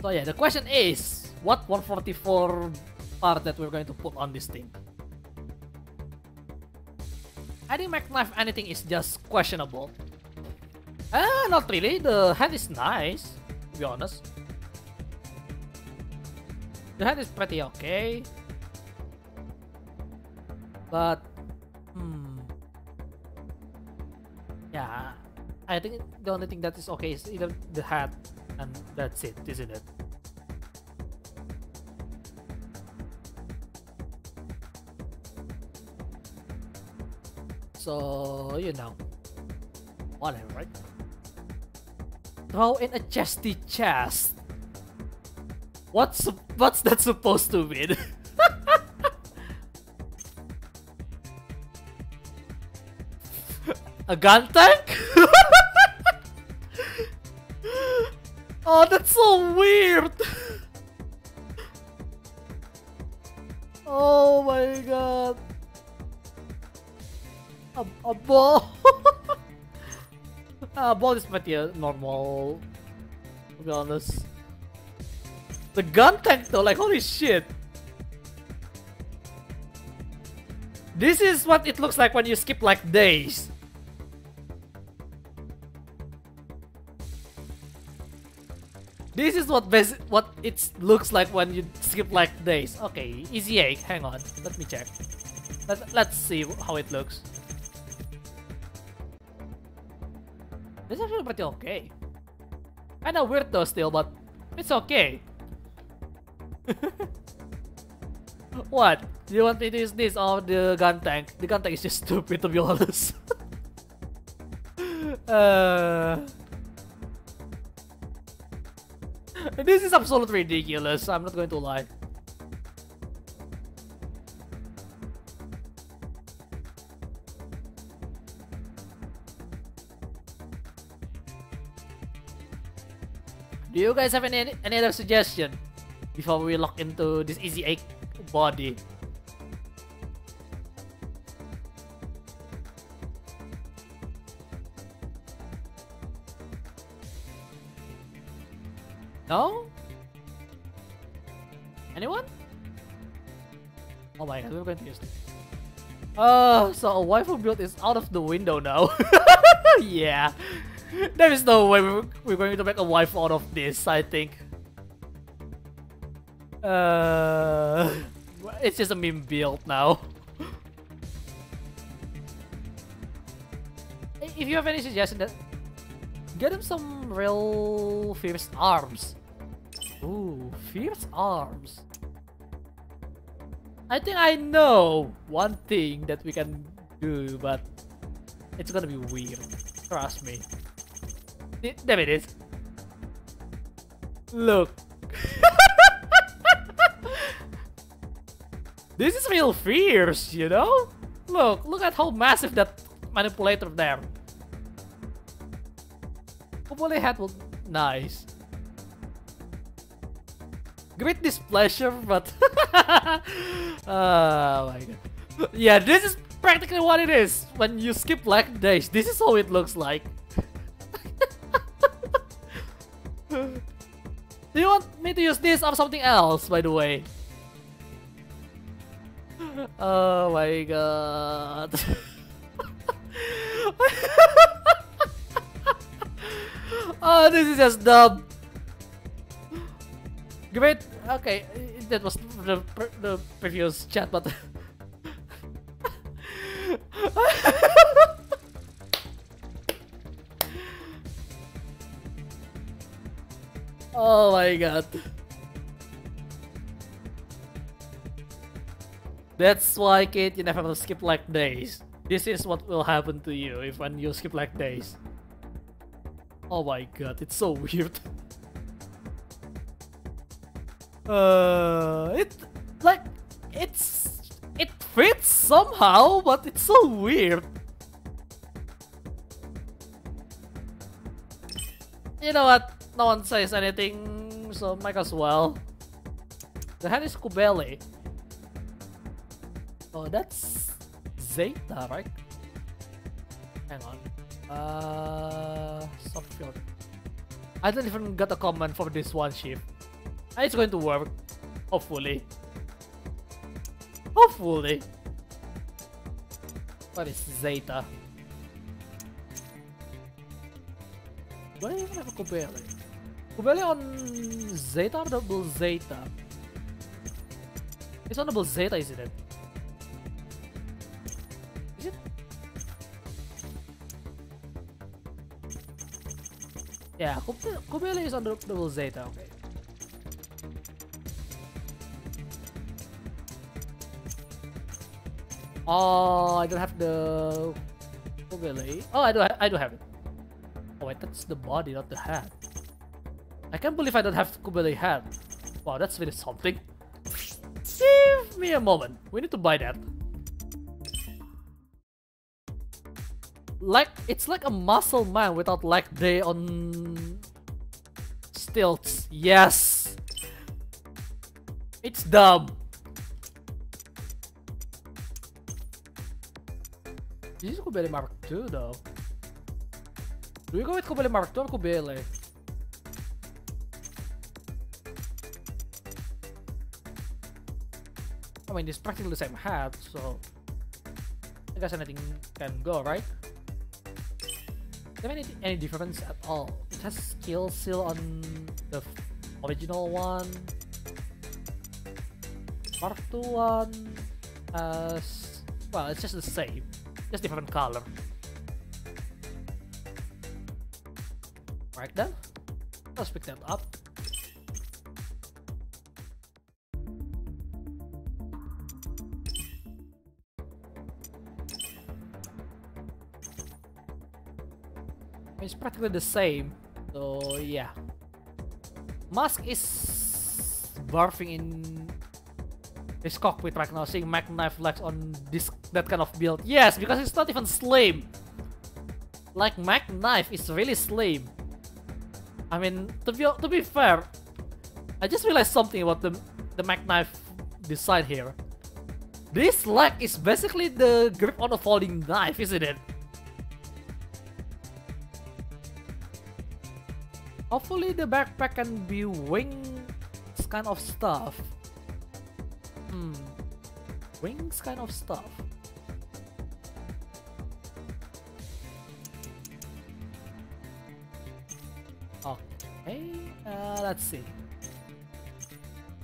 So yeah, the question is, what 144 part that we're going to put on this thing? I think Mac Knife anything is just questionable. Ah, not really. The head is nice, to be honest. The head is pretty okay. But, hmm. Yeah, I think the only thing that is okay is either the hat and that's it, isn't it? So, you know. Whatever, right? Throw in a chesty chest. What's what's that supposed to mean? a Guntank? oh, that's so weird. oh my god. A, a ball. a ball is pretty uh, normal. To be honest. The Guntank though, like holy shit. This is what it looks like when you skip like days. Is what what it looks like when you skip like days. Okay, Ez8. Hang on, let me check. Let's Let's see how it looks. This is actually pretty okay. Kinda weird though still, but it's okay. what? Do you want me to use this or the Guntank? The Guntank is just stupid to be honest. uh... This is absolutely ridiculous, I'm not going to lie. Do you guys have any any other suggestion before we lock into this Ez8 body? Oh we're going to use this. Oh, so a waifu build is out of the window now. yeah. There is no way we're going to make a wife out of this, I think. Uh, it's just a meme build now. if you have any suggestion that get him some real fierce arms. Ooh, fierce arms. I think I know one thing that we can do, but it's gonna be weird. Trust me. There it is. Look. this is real fierce, you know? Look, look at how massive that manipulator there. Hopefully head will nice. Great displeasure, but oh my god. Yeah, this is practically what it is when you skip leg days. This is how it looks like. Do you want me to use this or something else, by the way? Oh my god. oh, this is just dumb. Great. Okay, that was the, the previous chat, but. oh my god. That's why, Kate, you never skip like days. This is what will happen to you if when you skip like days. Oh my god, it's so weird. Uh, it like it's it fits somehow, but it's so weird. You know what? No one says anything, so might as well. The head is Qubeley. Oh, that's Zeta, right? Hang on. Uh, Softfield. I don't even got a comment for this one shift. It's going to work. Hopefully. Hopefully. What is Zeta? Do I even have a Qubeley? Qubeley on Zeta or double Zeta? It's on double Zeta, isn't it? Is it? Yeah, Kube- Qubeley is on double Zeta, okay. Oh, I don't have the Qubeley. Oh, I do. I do have it. Oh wait, that's the body, not the head. I can't believe I don't have the Qubeley head. Wow, that's really something. Give me a moment. We need to buy that. Like it's like a muscle man without leg day on stilts. Yes. It's dumb. Oh, this is Qubeley Mark II though. Do we go with Qubeley Mark II or Qubeley? I mean, it's practically the same hat, so I guess anything can go, right? There any any difference at all? It has skill seal on the original one. Mark II one has well, it's just the same, just different color. Right then, let's pick that up. It's practically the same. So yeah. Mask is barfing in his cockpit right now, seeing Mac Knife Lex on this that kind of build. Yes, because it's not even slim. Like Mac Knife is really slim. I mean, to be to be fair, I just realized something about the the Mac Knife design here. This leg is basically the grip on a folding knife, isn't it? Hopefully the backpack can be wings kind of stuff. Hmm. Wings kind of stuff. Uh, let's see.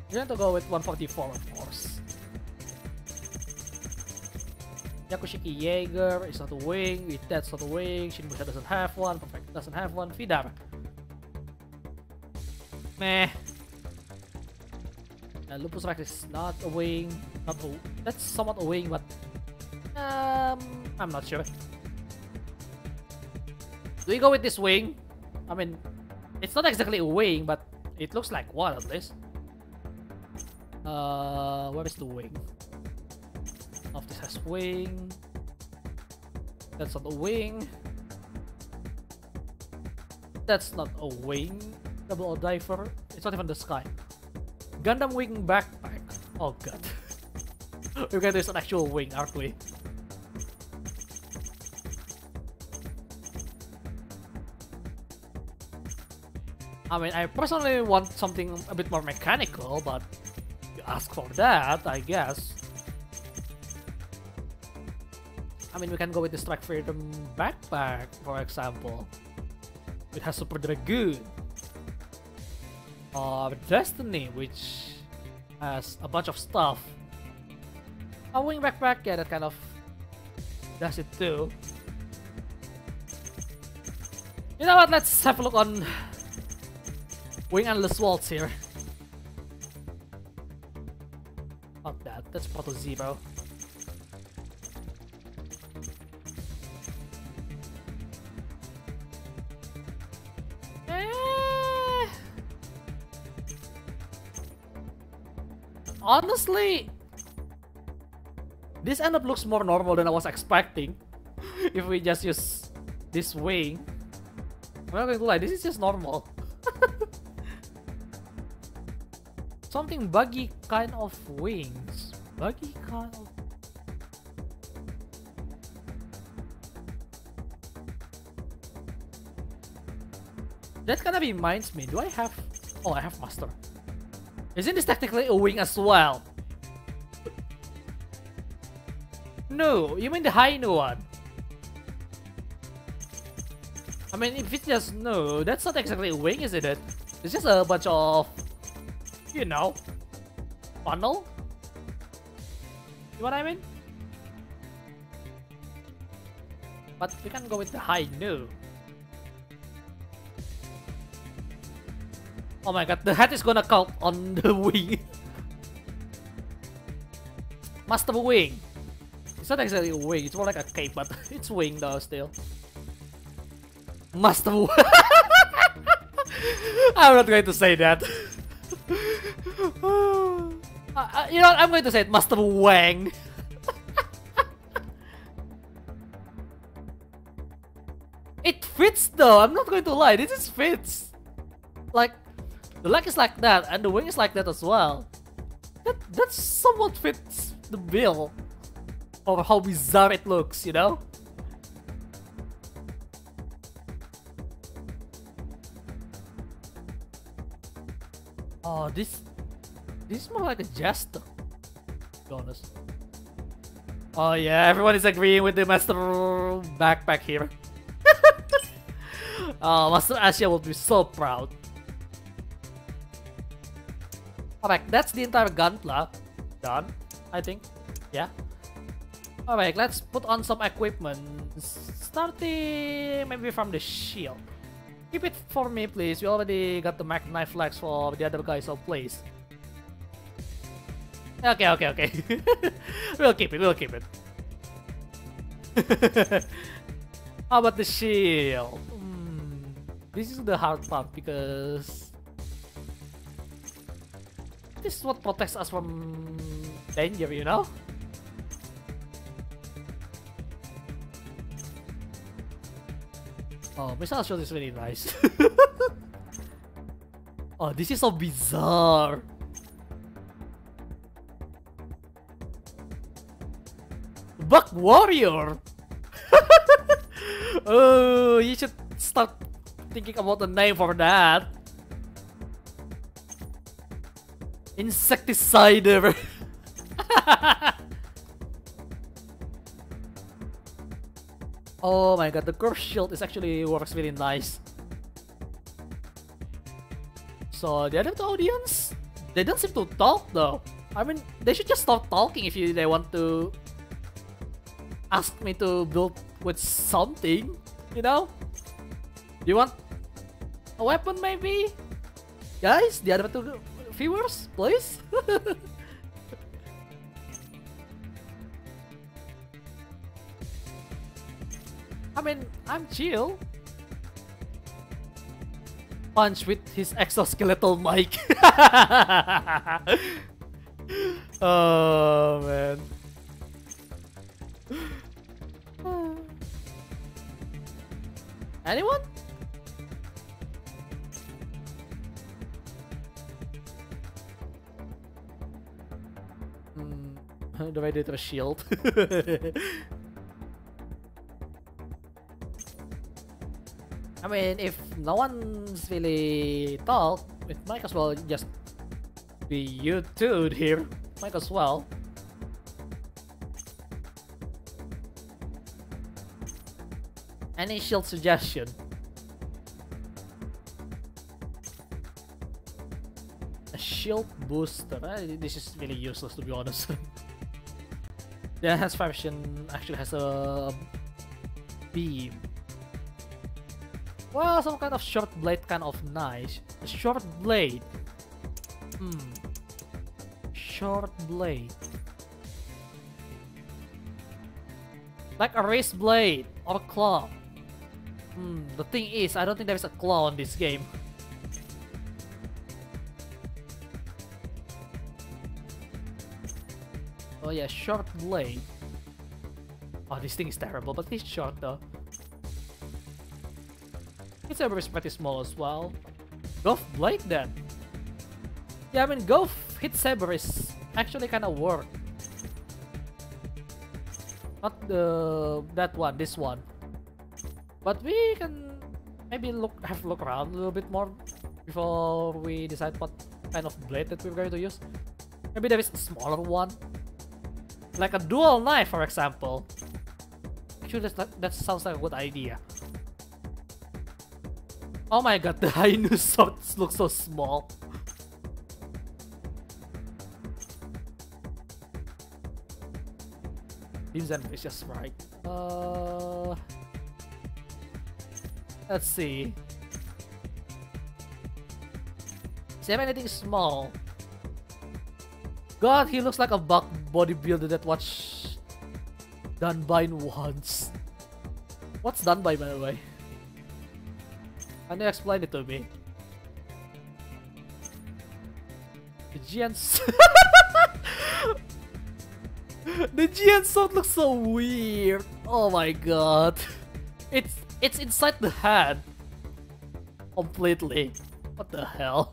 We're going to go with 144 of course. Yakushiki Jaeger is not a wing, that's not a wing, Shinmusha doesn't have one, Perfect doesn't have one, Vidar Meh. Uh, Lupus Rex is not a wing. Not a, that's somewhat a wing, but um, I'm not sure. Do we go with this wing? I mean, it's not exactly a wing, but It looks like one at least. Uh, where is the wing? Of this has wing. That's not a wing. That's not a wing. Double O diver. It's not even the sky. Gundam wing backpack. Oh god. We're gonna use an actual wing, aren't we? I mean, I personally want something a bit more mechanical, but you ask for that, I guess. I mean, we can go with the Strike Freedom backpack, for example. It has Super Dragoon. Or Destiny, which has a bunch of stuff. A wing backpack, yeah, that kind of does it too. You know what, let's have a look on Wing Endless Waltz here. Not that, that's Proto Zero. Eh. Honestly, this end up looks more normal than I was expecting. if we just use this wing. I'm not going to lie, this is just normal. Something buggy kind of wings. Buggy kind of... That kind of reminds me, do I have... Oh, I have master. Isn't this technically a wing as well? No, you mean the Hi-Nu one? I mean, if it's just no, that's not exactly a wing, isn't it? It's just a bunch of, you know, funnel. You know what I mean? But we can go with the Hi-Nu. Oh my god, the head is gonna count on the wing. Master Wing. It's not exactly a wing, it's more like a cape, but it's wing though still. Master Wing. I'm not going to say that. Uh, you know what? I'm going to say it, must Master Wang. it fits though, I'm not going to lie, this is fits. Like, the leg is like that, and the wing is like that as well. That, that somewhat fits the bill of how bizarre it looks, you know? Oh, this... This is more like a jester. To be honest. Oh yeah, everyone is agreeing with the Master backpack here. oh, Master Asia will be so proud. Alright, that's the entire gunpla. Done, I think. Yeah. Alright, let's put on some equipment. Starting maybe from the shield. Keep it for me, please. We already got the Mac Knife Flex for the other guys, so please. Okay, okay, okay. we'll keep it, we'll keep it. How about the shield? Hmm, this is the hard part because this is what protects us from danger, you know? Oh, missile shield is really nice. oh, this is so bizarre. Buck Warrior! oh, you should start thinking about the name for that. Insecticide. oh my god, the curve shield is actually works really nice. So the other audience, they don't seem to talk though. I mean, they should just stop talking if you, they want to ask me to build with something, you know? You want a weapon maybe? Guys, the other two viewers, please? I mean, I'm chill. punch with his exoskeletal mic. oh man. Anyone? Hmm, the way they did a shield. I mean, if no one's really tall, it might as well just be you two here. Might as well. Shield suggestion? A shield booster. Eh, this is really useless to be honest. the enhanced version actually has a beam. Well, some kind of short blade kind of nice. A short blade. Hmm. Short blade. Like a wrist blade or a claw. Hmm, the thing is, I don't think there is a claw in this game. Oh yeah, short blade. Oh, this thing is terrible, but it's short though. Its ever is pretty small as well. Gouf blade then. Yeah, I mean, Gouf heat saber is actually kind of work. Not the that one, this one. But we can maybe look have look around a little bit more before we decide what kind of blade that we're going to use. Maybe there is a smaller one. Like a dual knife, for example. Actually, that, that sounds like a good idea. Oh my god, the Hi-Nu swords look so small. Beams and vicious right. Uh, let's see. Is there anything small? God, he looks like a buck bodybuilder that watched Dunbine once. What's Dunbine, by the way? Can you explain it to me? The Giants. the Giant sword looks so weird. Oh my god. It's it's inside the hand. Completely. What the hell?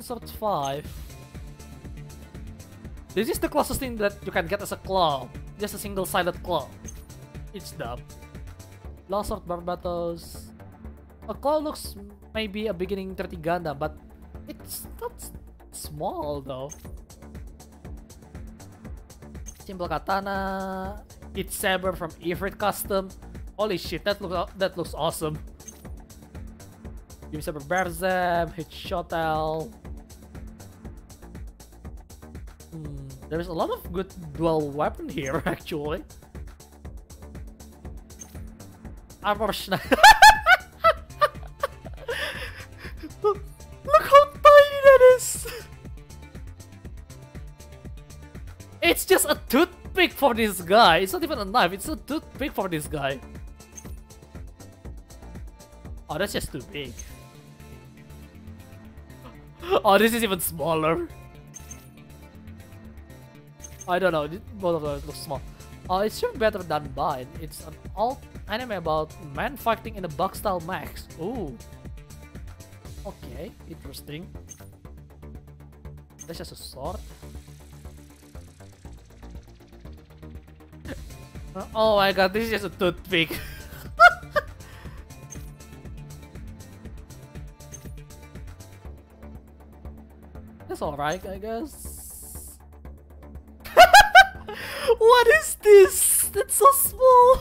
Sword 5. This is the closest thing that you can get as a claw. Just a single-sided claw. It's dumb. Lost of Barbatos. A claw looks maybe a beginning 30 Gundam, but it's not small though. Simple katana. It's saber from Ifrit Custom. Holy shit, that looks that looks awesome. Give Saber Berzem, hit Shotel. Hmm, there's a lot of good dual weapon here actually. Armor Schneider. For this guy. It's not even a knife, it's a big for this guy. Oh, that's just too big. Oh, this is even smaller. I don't know, both of those look small. Oh, it's even better than mine. It's an alt anime about men fighting in a box style max. Ooh. Okay, interesting. That's just a sword. Oh my god, this is just a toothpick. That's alright, I guess. what is this? That's so small.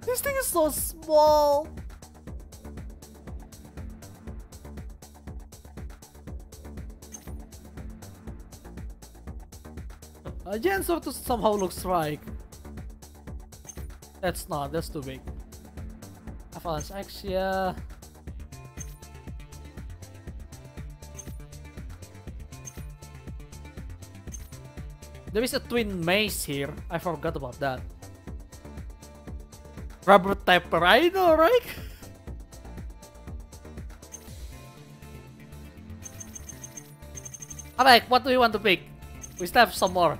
This thing is so small. Uh, Jen of somehow looks right. That's not, that's too big. Avalanche Exia. there is a twin mace here. I forgot about that. Rubber tapper, I know, right? Alright, what do you want to pick? We still have some more.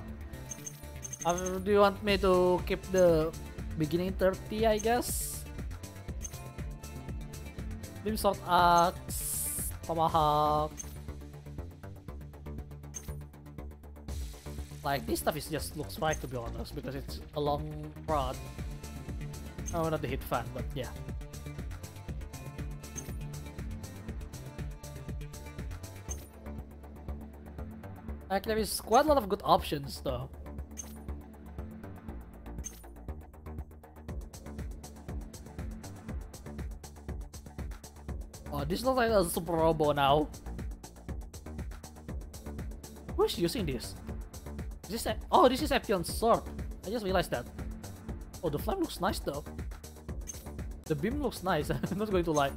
Uh, do you want me to keep the beginning 30, I guess? Beam Sword Axe, Tomahawk. Like, this stuff is just looks right to be honest, because it's a long rod. Oh, not the hit fan, but yeah. Like, there is quite a lot of good options though. This looks like a Super Robo now. Who's using this? Is this oh, this is Epyon's sword. I just realized that. Oh, the flame looks nice though. The beam looks nice, I'm not going to lie.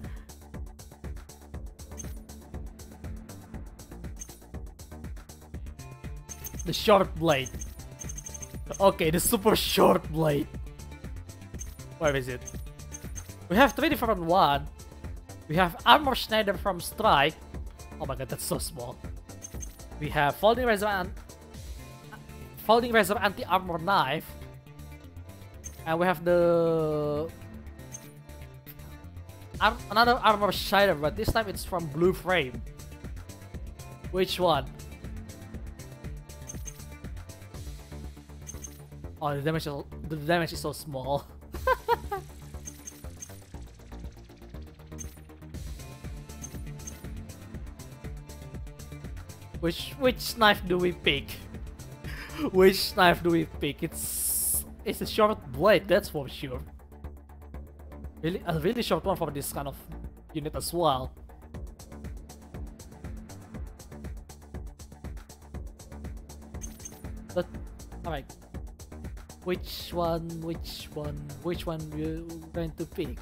The short blade. Okay, the super short blade. Where is it? We have three different one. We have Armor Schneider from Strike. Oh my god, that's so small. We have Folding Razor and Folding Razor Anti-Armor Knife. And we have the Ar another Armor Schneider, but this time it's from Blue Frame. Which one? Oh, the damage, the damage is so small. which which knife do we pick? which knife do we pick? It's it's a short blade, that's for sure. Really, a really short one for this kind of unit as well. But alright, which one, which one, which one we're going to pick?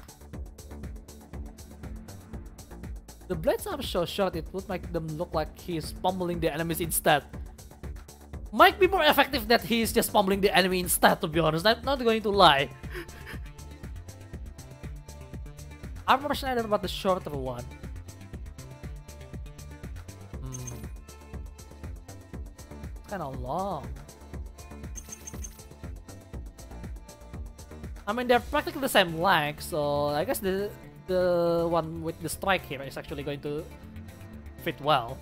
The blades are so short, it would make them look like he's pummeling the enemies instead. Might be more effective that he's just pummeling the enemy instead, to be honest. I'm not going to lie. I'm more excited about the shorter one. Hmm. Kind of long. I mean, they're practically the same length, so I guess the the one with the strike here is actually going to fit well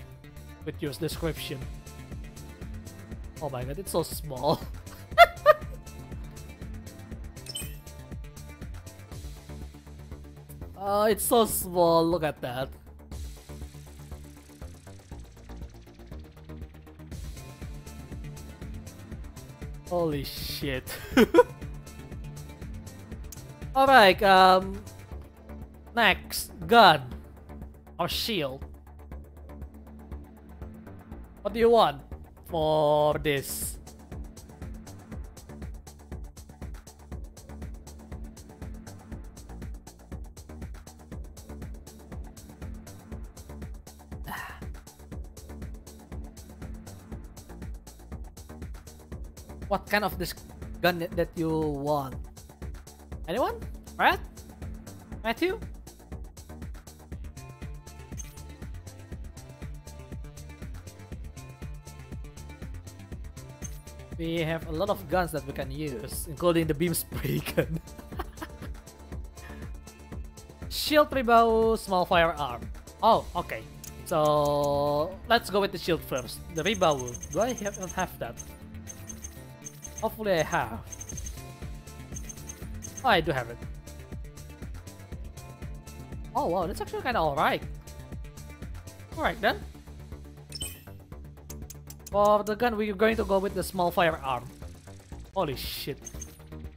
with your description. Oh my god, it's so small. oh, it's so small, look at that. Holy shit. Alright, um... Next, gun. Or shield. What do you want for this? what kind of this gun that you want? Anyone? Brad? Matthew? We have a lot of guns that we can use, including the beam spray gun. shield rebow, small firearm. Oh, okay. So let's go with the shield first. The rebow. Do I have, have that? Hopefully I have. Oh, I do have it. Oh wow, that's actually kind of alright. Alright then. For the gun, we're going to go with the small firearm. Holy shit.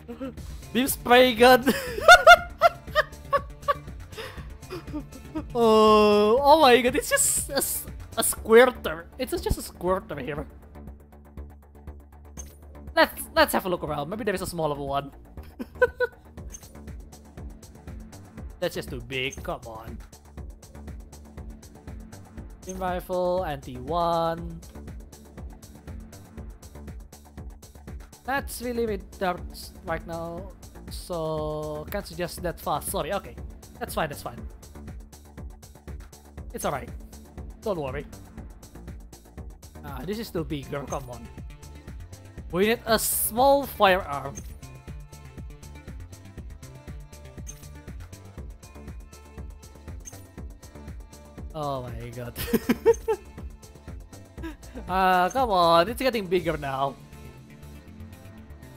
Beam spray gun! oh, oh my god, it's just a, a squirter. It's just a squirter here. Let's let's have a look around. Maybe there is a smaller one. That's just too big. Come on. Beam rifle, anti one. That's really with dark right now, so can't suggest that fast. Sorry. Okay, that's fine. That's fine. It's alright. Don't worry. Ah, this is too bigger. Come on. We need a small firearm. Oh my god. Ah, come on, it's getting bigger now.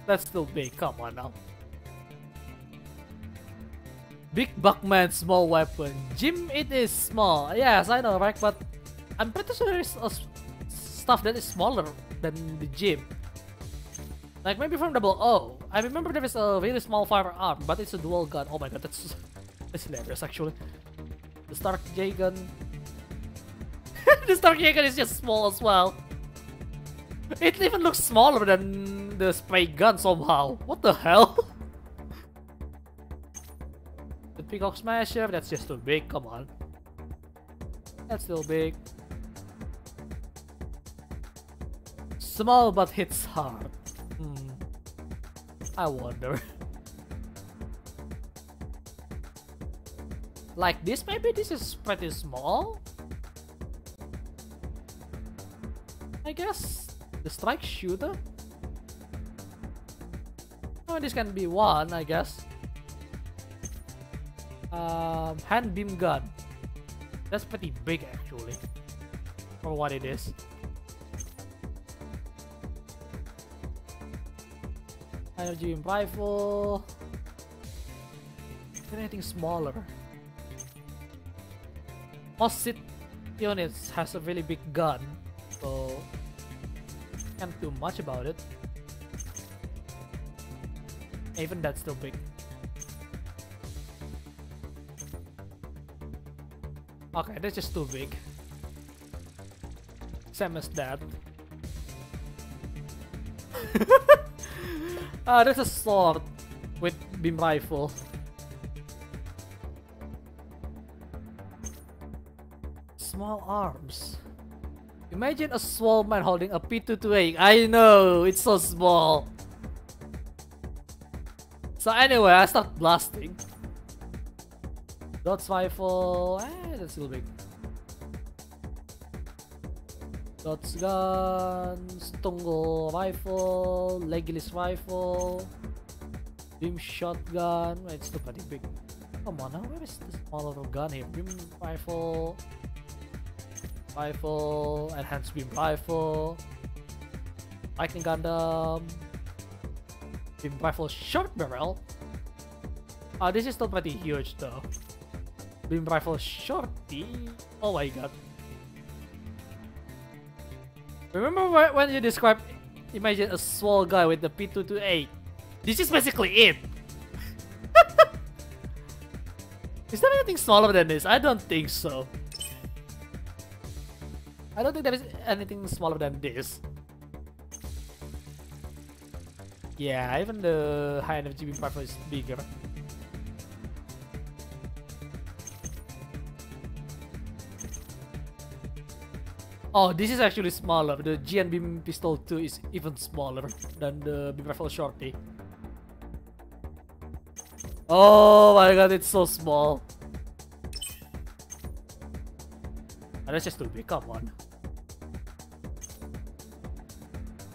That's still big, come on now. Big Buckman, small weapon. GM, it is small. Yes, I know, right? But I'm pretty sure there's stuff that is smaller than the GM. Like maybe from Double O. I remember there is a really small firearm, but it's a dual gun. Oh my god, that's that's hilarious actually. The Stark Jegan. the Stark Jegan is just small as well. It even looks smaller than the spray gun somehow. What the hell? the Peacock Smasher, that's just too big, come on. That's still big. Small but hits hard. Hmm. I wonder. like this, maybe this is pretty small? I guess the strike shooter? Oh, this can be one, I guess. Um, hand beam gun. That's pretty big actually, for what it is. Energy beam rifle. Anything smaller? Most sit units has a really big gun, so can't do much about it. Even that's still big. Okay, that's just too big. Same as that. Ah, there's a sword with beam rifle. Small arms. Imagine a small man holding a P228. I know, it's so small. So anyway, I start blasting. Dots rifle, eh, that's still big. Dots gun, Stungle rifle, legless rifle, Beam shotgun. It's still pretty big. Come on now, where is the smaller gun here? Beam rifle, rifle, enhanced beam rifle, Lightning Gundam, beam rifle short barrel. Ah, this is still pretty huge though. Beam rifle shorty. Oh my god. Remember when you described, imagine a small guy with the P228? This is basically it. is there anything smaller than this? I don't think so. I don't think there is anything smaller than this. Yeah, even the high energy beam rifle is bigger. Oh, this is actually smaller. The GN Beam Pistol 2 is even smaller than the Beam Rifle Shorty. Oh my god, it's so small. Oh, that's just too big, come on.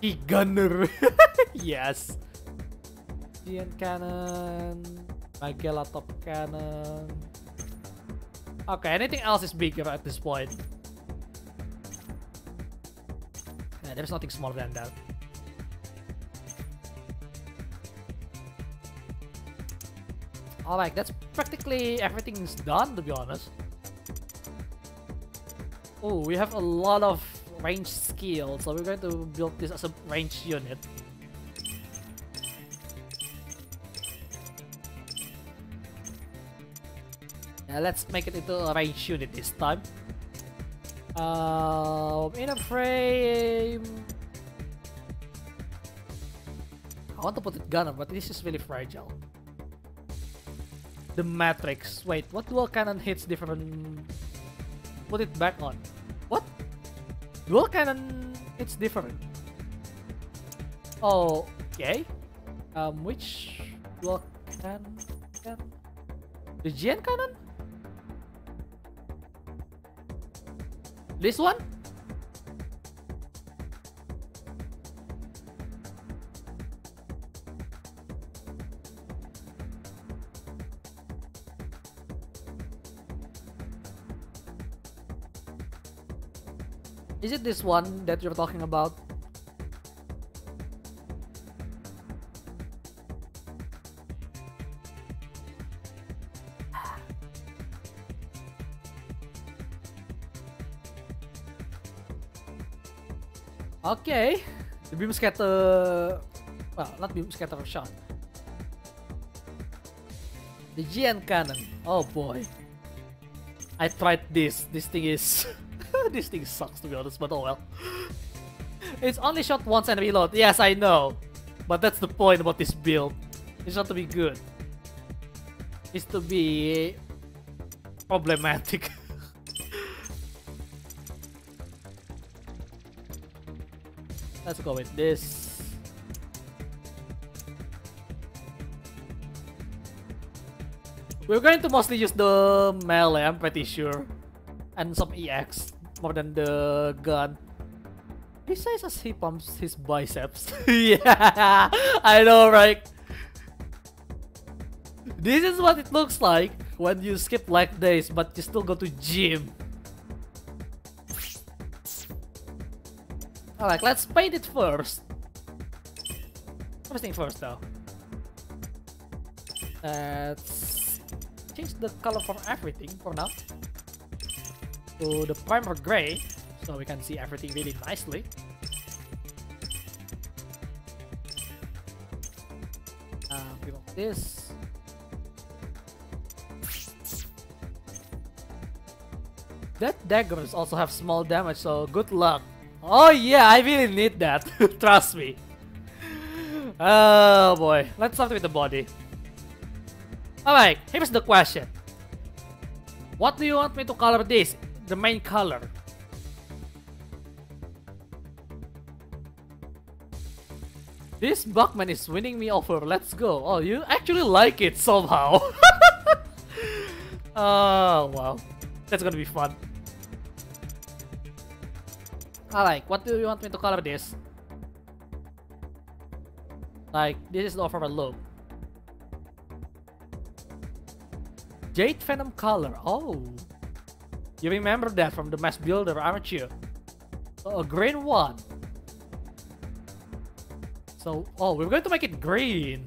Heat Gunner! yes! GN Cannon, Magella Top Cannon. Okay, anything else is bigger at this point. Yeah, there's nothing smaller than that. Alright, that's practically everything's done to be honest. Oh, we have a lot of range skill, so we're going to build this as a range unit. Let's make it into a range unit this time. Um, in a frame. I want to put it gunner, but this is really fragile. The matrix. Wait, what dual cannon hits different? Put it back on. What? Dual cannon it's different. Oh, Okay. Um, which block can can the GN cannon? This one? Is it this one that you're talking about? Okay, the beam scatter. Well, not beam scatter shot. The GN cannon. Oh boy. I tried this. This thing is. this thing sucks to be honest, but oh well. It's only shot once and reload. Yes, I know. But that's the point about this build. It's not to be good. It's to be problematic. Let's go with this. We're going to mostly use the melee, I'm pretty sure. And some EX more than the gun. He says as he pumps his biceps. yeah, I know, right? This is what it looks like when you skip leg days but you still go to gym. Alright, let's paint it first. First thing first though. Let's change the color for everything for now. To the primer gray, so we can see everything really nicely. Um, we want this. That daggers also have small damage, so good luck. Oh yeah, I really need that. Trust me. Oh boy, let's start with the body. Alright, here's the question. What do you want me to color this? The main color. This Buckman is winning me over. Let's go. Oh, you actually like it somehow. oh, wow. That's gonna be fun. Alright, what do you want me to color this? Like, this is the overall look. Jade Venom color. Oh. You remember that from the Mass Builder, aren't you? A green one. So, oh, we're going to make it green.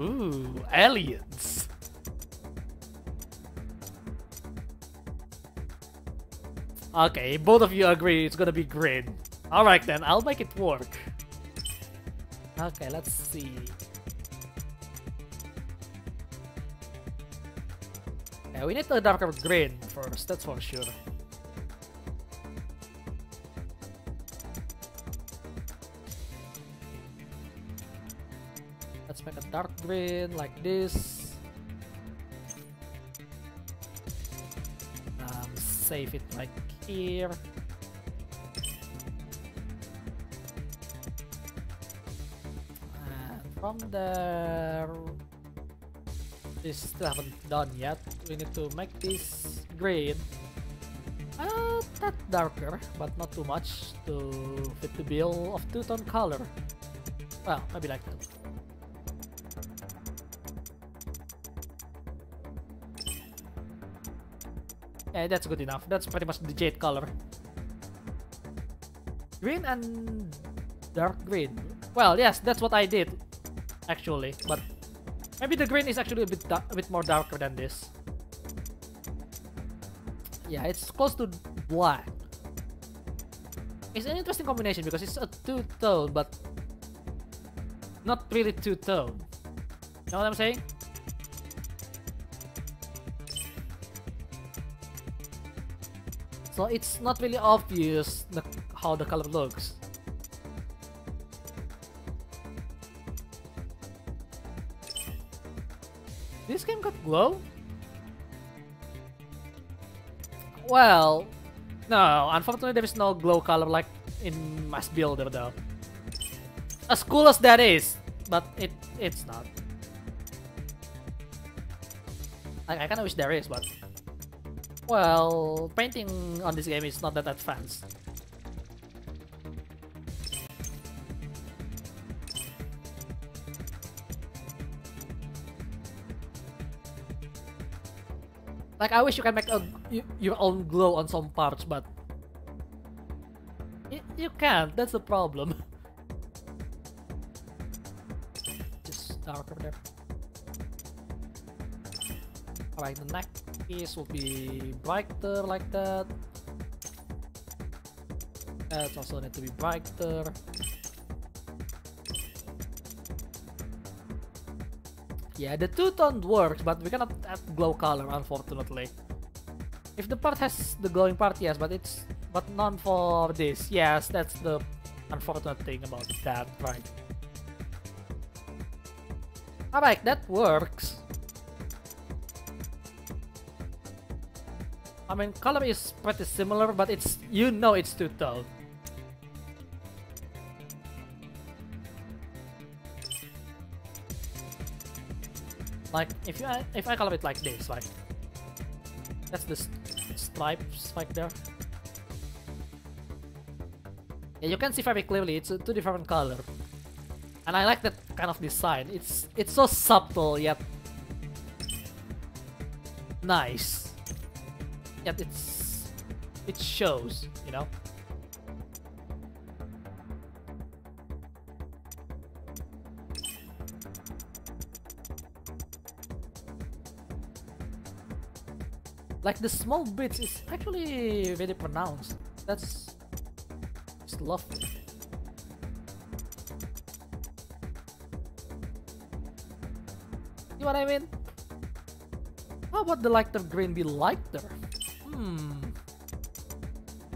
Ooh, aliens. Okay, both of you agree it's gonna be green. Alright then, I'll make it work. Okay, let's see. Yeah, we need a darker green first, that's for sure. Let's make a dark green like this. Um, save it like here. From there, this still haven't done yet. We need to make this green. Uh, that darker, but not too much to fit the bill of two-tone color. Well, maybe like that. Yeah, that's good enough. That's pretty much the jade color. Green and dark green. Well, yes, that's what I did, actually. But maybe the green is actually a bit a bit more darker than this. Yeah, it's close to black. It's an interesting combination because it's a two-tone, but not really two-tone. Know what I'm saying? So it's not really obvious the, how the color looks. Got glow? Well, no, unfortunately there is no glow color like in Mass Builder though. as cool as that is, but it it's not. I, I kind of wish there is, but well, painting on this game is not that advanced. Like I wish you can make a your own glow on some parts, but y- you can't. That's the problem. Just darker there. Alright, the neck piece will be brighter like that. That's also need to be brighter. Yeah, the two-tone works, but we cannot add glow color, unfortunately. If the part has the glowing part, yes, but it's but none for this. Yes, that's the unfortunate thing about that, right? Alright, that works. I mean, color is pretty similar, but it's you know it's two-tone. Like if you if I color it like this, like that's the st stripes like there. Yeah, you can see very clearly it's two different color, and I like that kind of design. It's it's so subtle yet nice. Yet it's it shows, you know. Like the small bits is actually very pronounced. That's it's lovely. See what I mean? How about the lighter green be lighter? Hmm.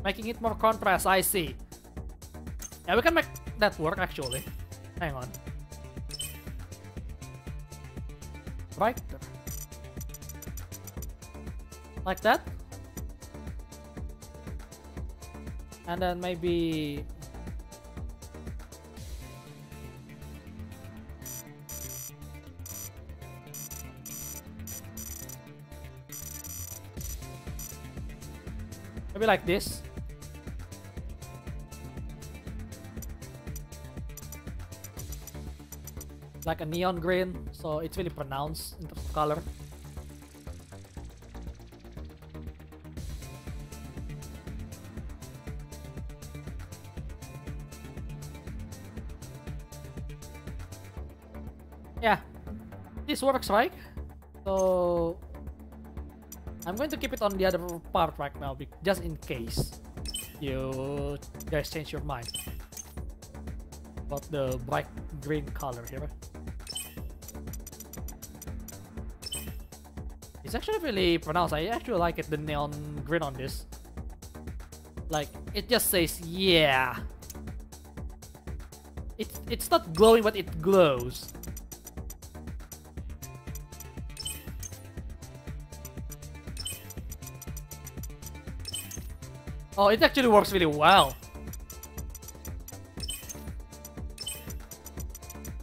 Making it more contrast, I see. Yeah, we can make that work actually. Hang on. Like that? And then maybe... Maybe like this. Like a neon green, so it's really pronounced in terms of color. This works, right? So I'm going to keep it on the other part right now, just in case you guys change your mind about the bright green color here. It's actually really pronounced. I actually like it, the neon green on this. Like, it just says, yeah. It's, it's not glowing, but it glows. Oh, it actually works really well.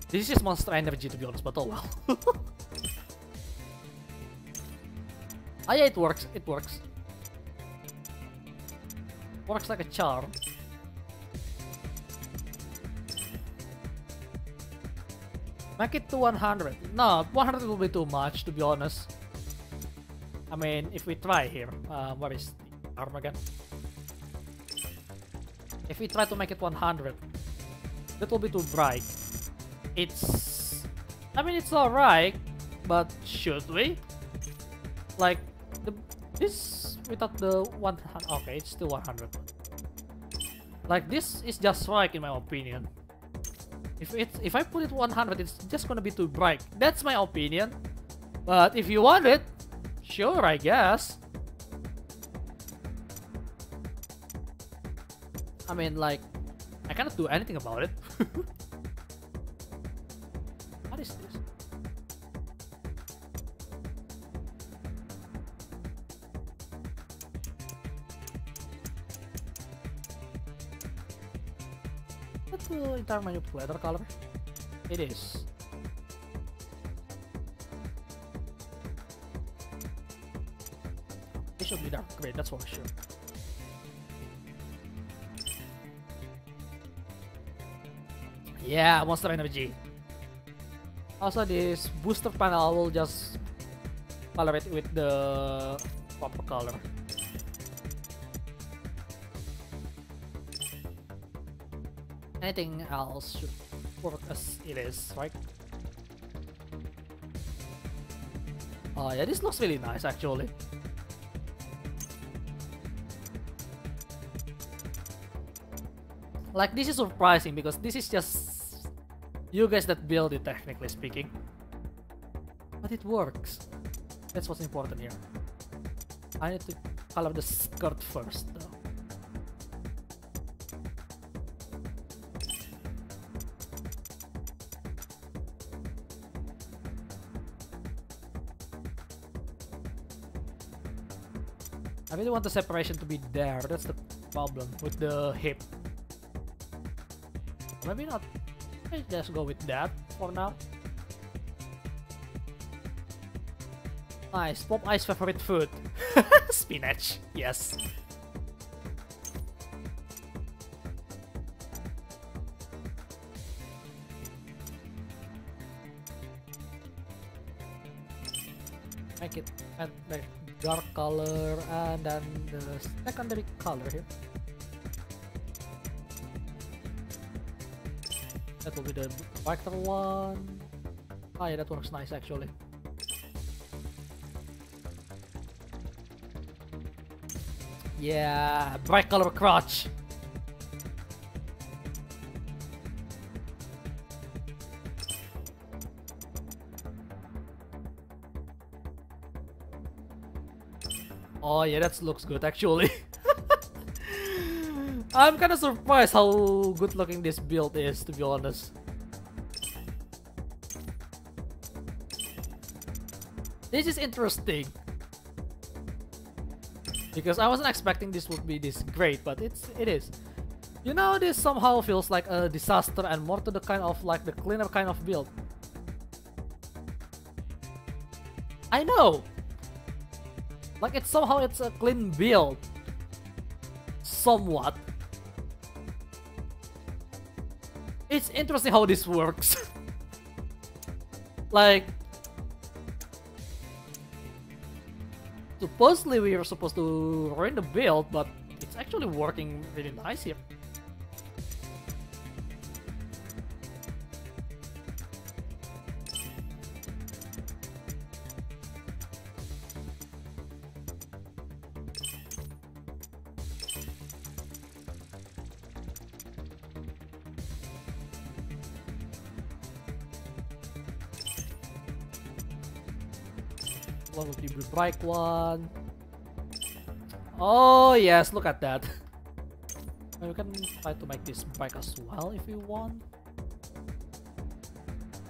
This is Monster Energy to be honest, but oh well. ah yeah, it works, it works. Works like a charm. Make it to 100. No, 100 will be too much to be honest. I mean, if we try here, uh, what is the arm again? If we try to make it 100, that will be too bright. It's... I mean, it's alright, but should we? Like, the this without the 100... Okay, it's still 100. Like, this is just right in my opinion. If it if I put it 100, it's just gonna be too bright. That's my opinion. But if you want it, sure, I guess. I mean, like, I cannot do anything about it. what is this? that the entire menu leather color? It is. Yeah, Monster Energy. Also, this booster panel will just color it with the proper color. Anything else should work as it is, right? Oh yeah, this looks really nice actually. Like this is surprising because this is just you guys that build it technically speaking. But it works. That's what's important here. I need to color the skirt first though. I really want the separation to be there. That's the problem with the hip. Maybe not. Let's just go with that for now. Nice. Pop Ice favorite food. Spinach. Yes. Make it dark color and then the secondary color here. That will be the brighter one. Ah yeah, that works nice actually. Yeah, bright color crotch. Oh yeah, that looks good actually. I'm kind of surprised how good looking this build is, to be honest. This is interesting. Because I wasn't expecting this would be this great, but it's it is. You know, this somehow feels like a disaster and more to the kind of like the cleaner kind of build. I know! Like it's somehow it's a clean build. Somewhat. It's interesting how this works. like supposedly we were supposed to ruin the build, but it's actually working really nice here. Bright one. Oh yes, look at that. we can try to make this bike as well if we want.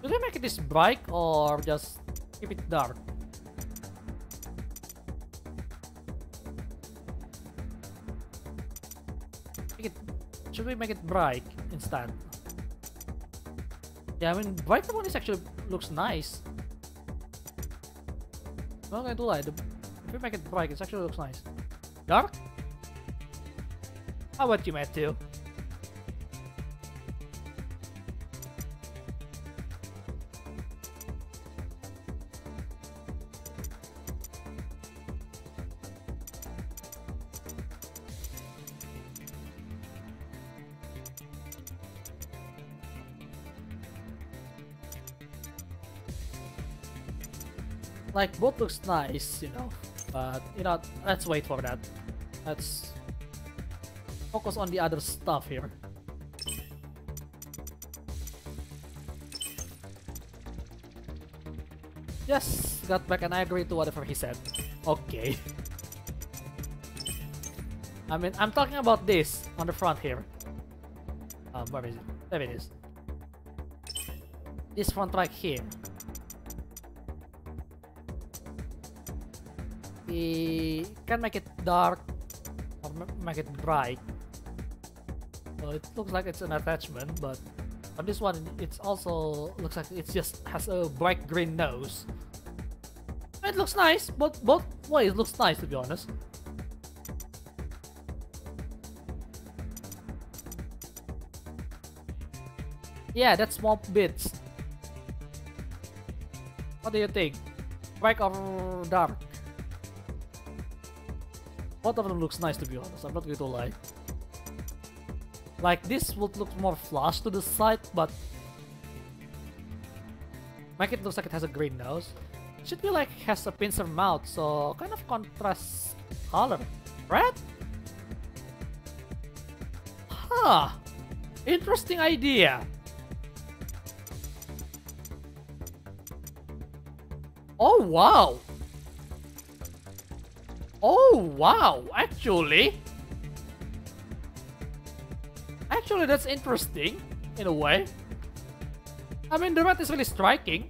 Should we make this bike or just keep it dark? It, should we make it bright instead? Yeah, I mean, bright one is actually looks nice. I'm not going to lie, the, if we make it bright, it actually looks nice. Dark? How about you, Matthew? Like, both looks nice, you know. But, you know, let's wait for that. Let's focus on the other stuff here. Yes, got back and I agree to whatever he said. Okay. I mean, I'm talking about this on the front here. Um, where is it? There it is. This front right here. Can make it dark or make it bright. So it looks like it's an attachment, but on this one, it's also looks like it just has a bright green nose. It looks nice, but both ways looks nice to be honest. Yeah, that's small bits. What do you think? Bright or dark? Both of them looks nice to be honest, I'm not going to lie. Like this would look more flush to the side, but make it looks like it has a green nose. Should be like has a pincer mouth, so kind of contrast color. Red? Huh. Interesting idea. Oh wow! Oh wow, actually. Actually, that's interesting, in a way. I mean, the red is really striking.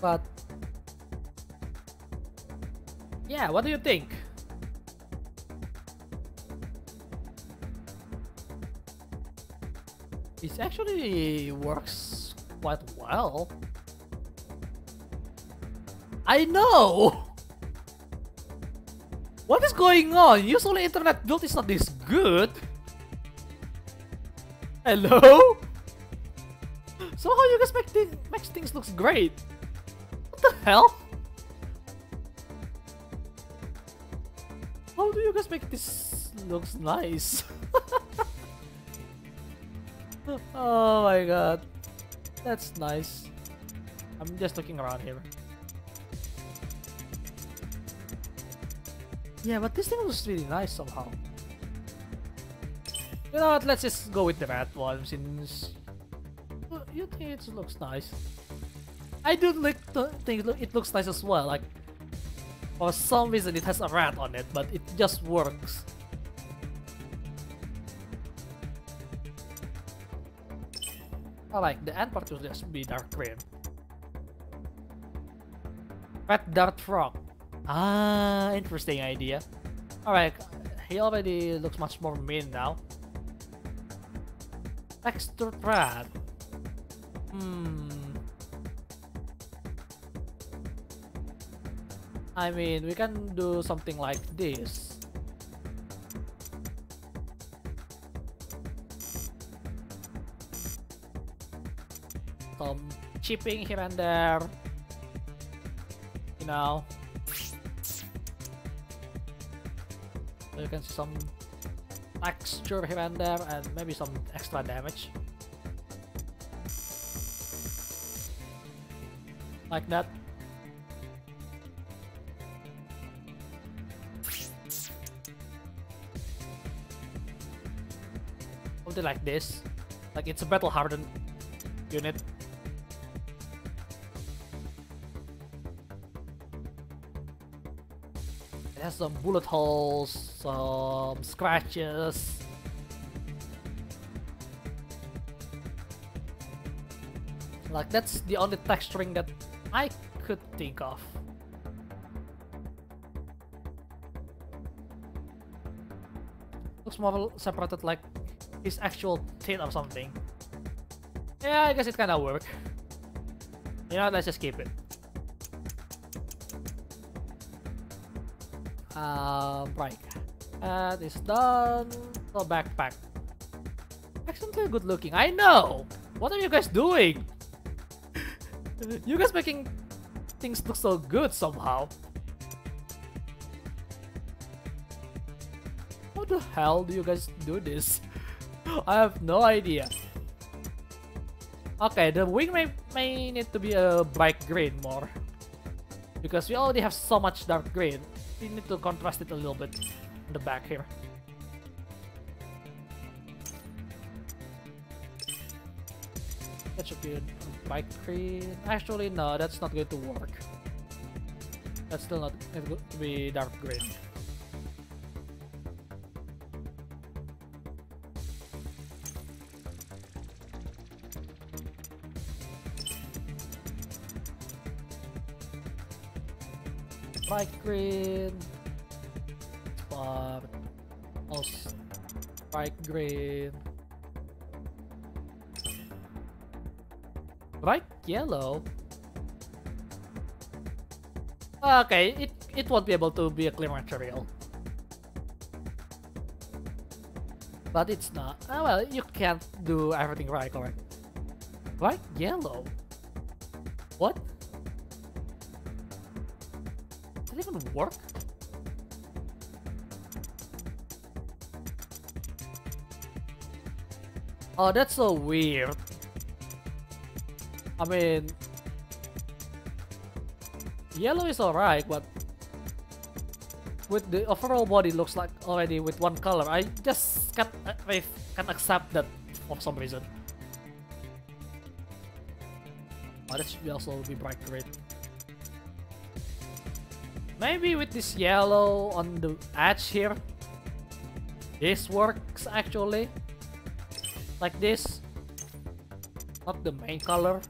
But... Yeah, what do you think? It actually works quite well. I know! What is going on? Usually internet build is not this good. Hello? Somehow you guys make, thing, make things looks great. What the hell? How do you guys make this looks nice? oh my god. That's nice. I'm just looking around here. Yeah, but this thing looks really nice somehow. You know what, let's just go with the rat one since... You think it looks nice. I do like think it looks nice as well, like... For some reason it has a rat on it, but it just works. I like the end part will just be dark green. Red Dart Frog. Ah, interesting idea. Alright, he already looks much more mean now. Texture rat. Hmm. I mean, we can do something like this. Chipping here and there. You know. So you can see some texture here and there and maybe some extra damage. Like that. Something like this. Like it's a battle hardened unit. Has some bullet holes, some scratches. Like that's the only texturing that I could think of. Looks more separated like his actual teeth or something. Yeah, I guess it kinda work. You know, let's just keep it. Um, right. That is done. The backpack. Excellently good looking. I know! What are you guys doing? you guys making things look so good somehow. How the hell do you guys do this? I have no idea. Okay, the wing may, may need to be a bright green more. Because we already have so much dark green. We need to contrast it a little bit in the back here. That should be a bright green. Actually, no, that's not going to work. That's still not going to be dark green. Bright green. Spot. Also bright green. Bright yellow. Okay, it it won't be able to be a clear material. But it's not. Ah, well, you can't do everything right, correct? Right? Yellow. What? Work? Oh, that's so weird. I mean, yellow is alright, but with the overall body looks like already with one color. I just can't, I can't accept that for some reason. Oh, that should also be bright green. Maybe with this yellow on the edge here, this works actually. Like this. Not the main color.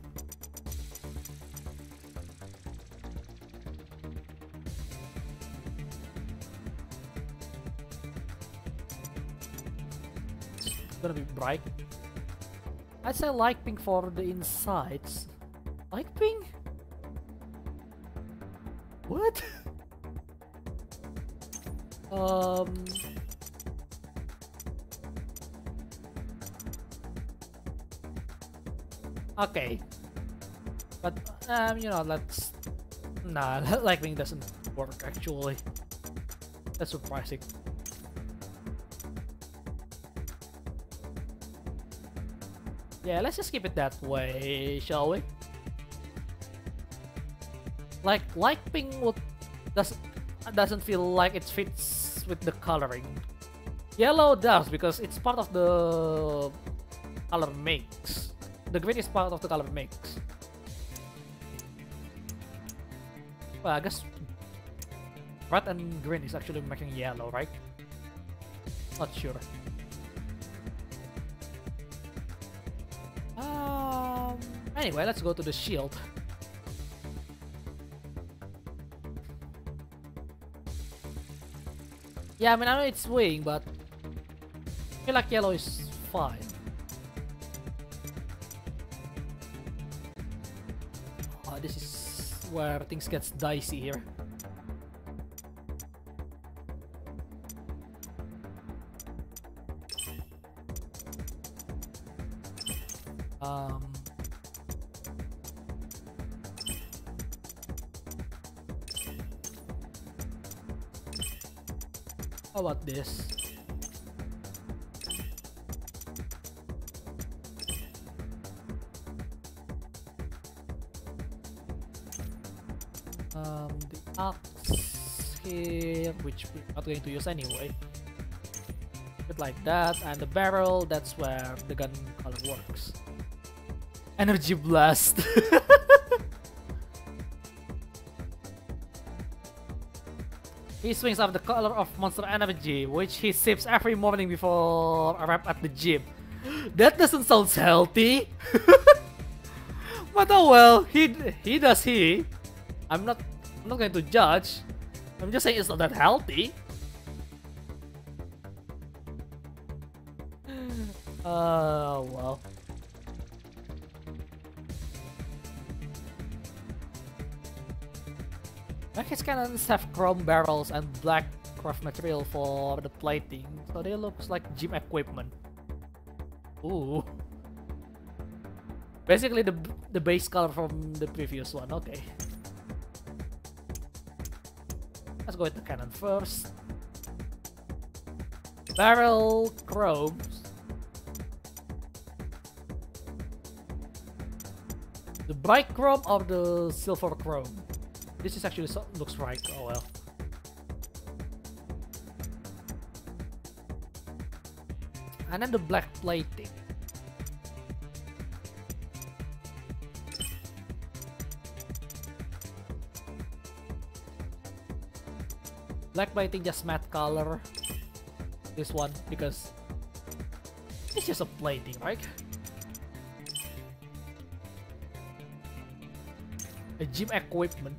It's gonna be bright. I'd say light pink for the insides. You know, let's... Nah, light pink doesn't work actually. That's surprising. Yeah, let's just keep it that way, shall we? Like, light pink would doesn't doesn't feel like it fits with the coloring. Yellow does because it's part of the color mix. The green is part of the color mix. Well, I guess red and green is actually making yellow, right? Not sure. Um. Anyway, let's go to the shield. Yeah, I mean, I know it's wing, but I feel like yellow is fine. Where things gets dicey here. Not going to use anyway. Put like that, and the barrel, that's where the gun color works. Energy blast. he swings up the color of monster energy, which he sips every morning before a rep at the gym. That doesn't sound healthy. but oh well, he he does he. I'm not I'm not going to judge. I'm just saying it's not that healthy. Have chrome barrels and black craft material for the plating, so they look like gym equipment. Ooh. Basically the the base color from the previous one, okay. Let's go with the cannon first. Barrel chromes. The bright chrome or the silver chrome? This is actually looks right. Oh well. And then the black plating. Black plating just matte color. This one because it's just a plating, right? A gym equipment.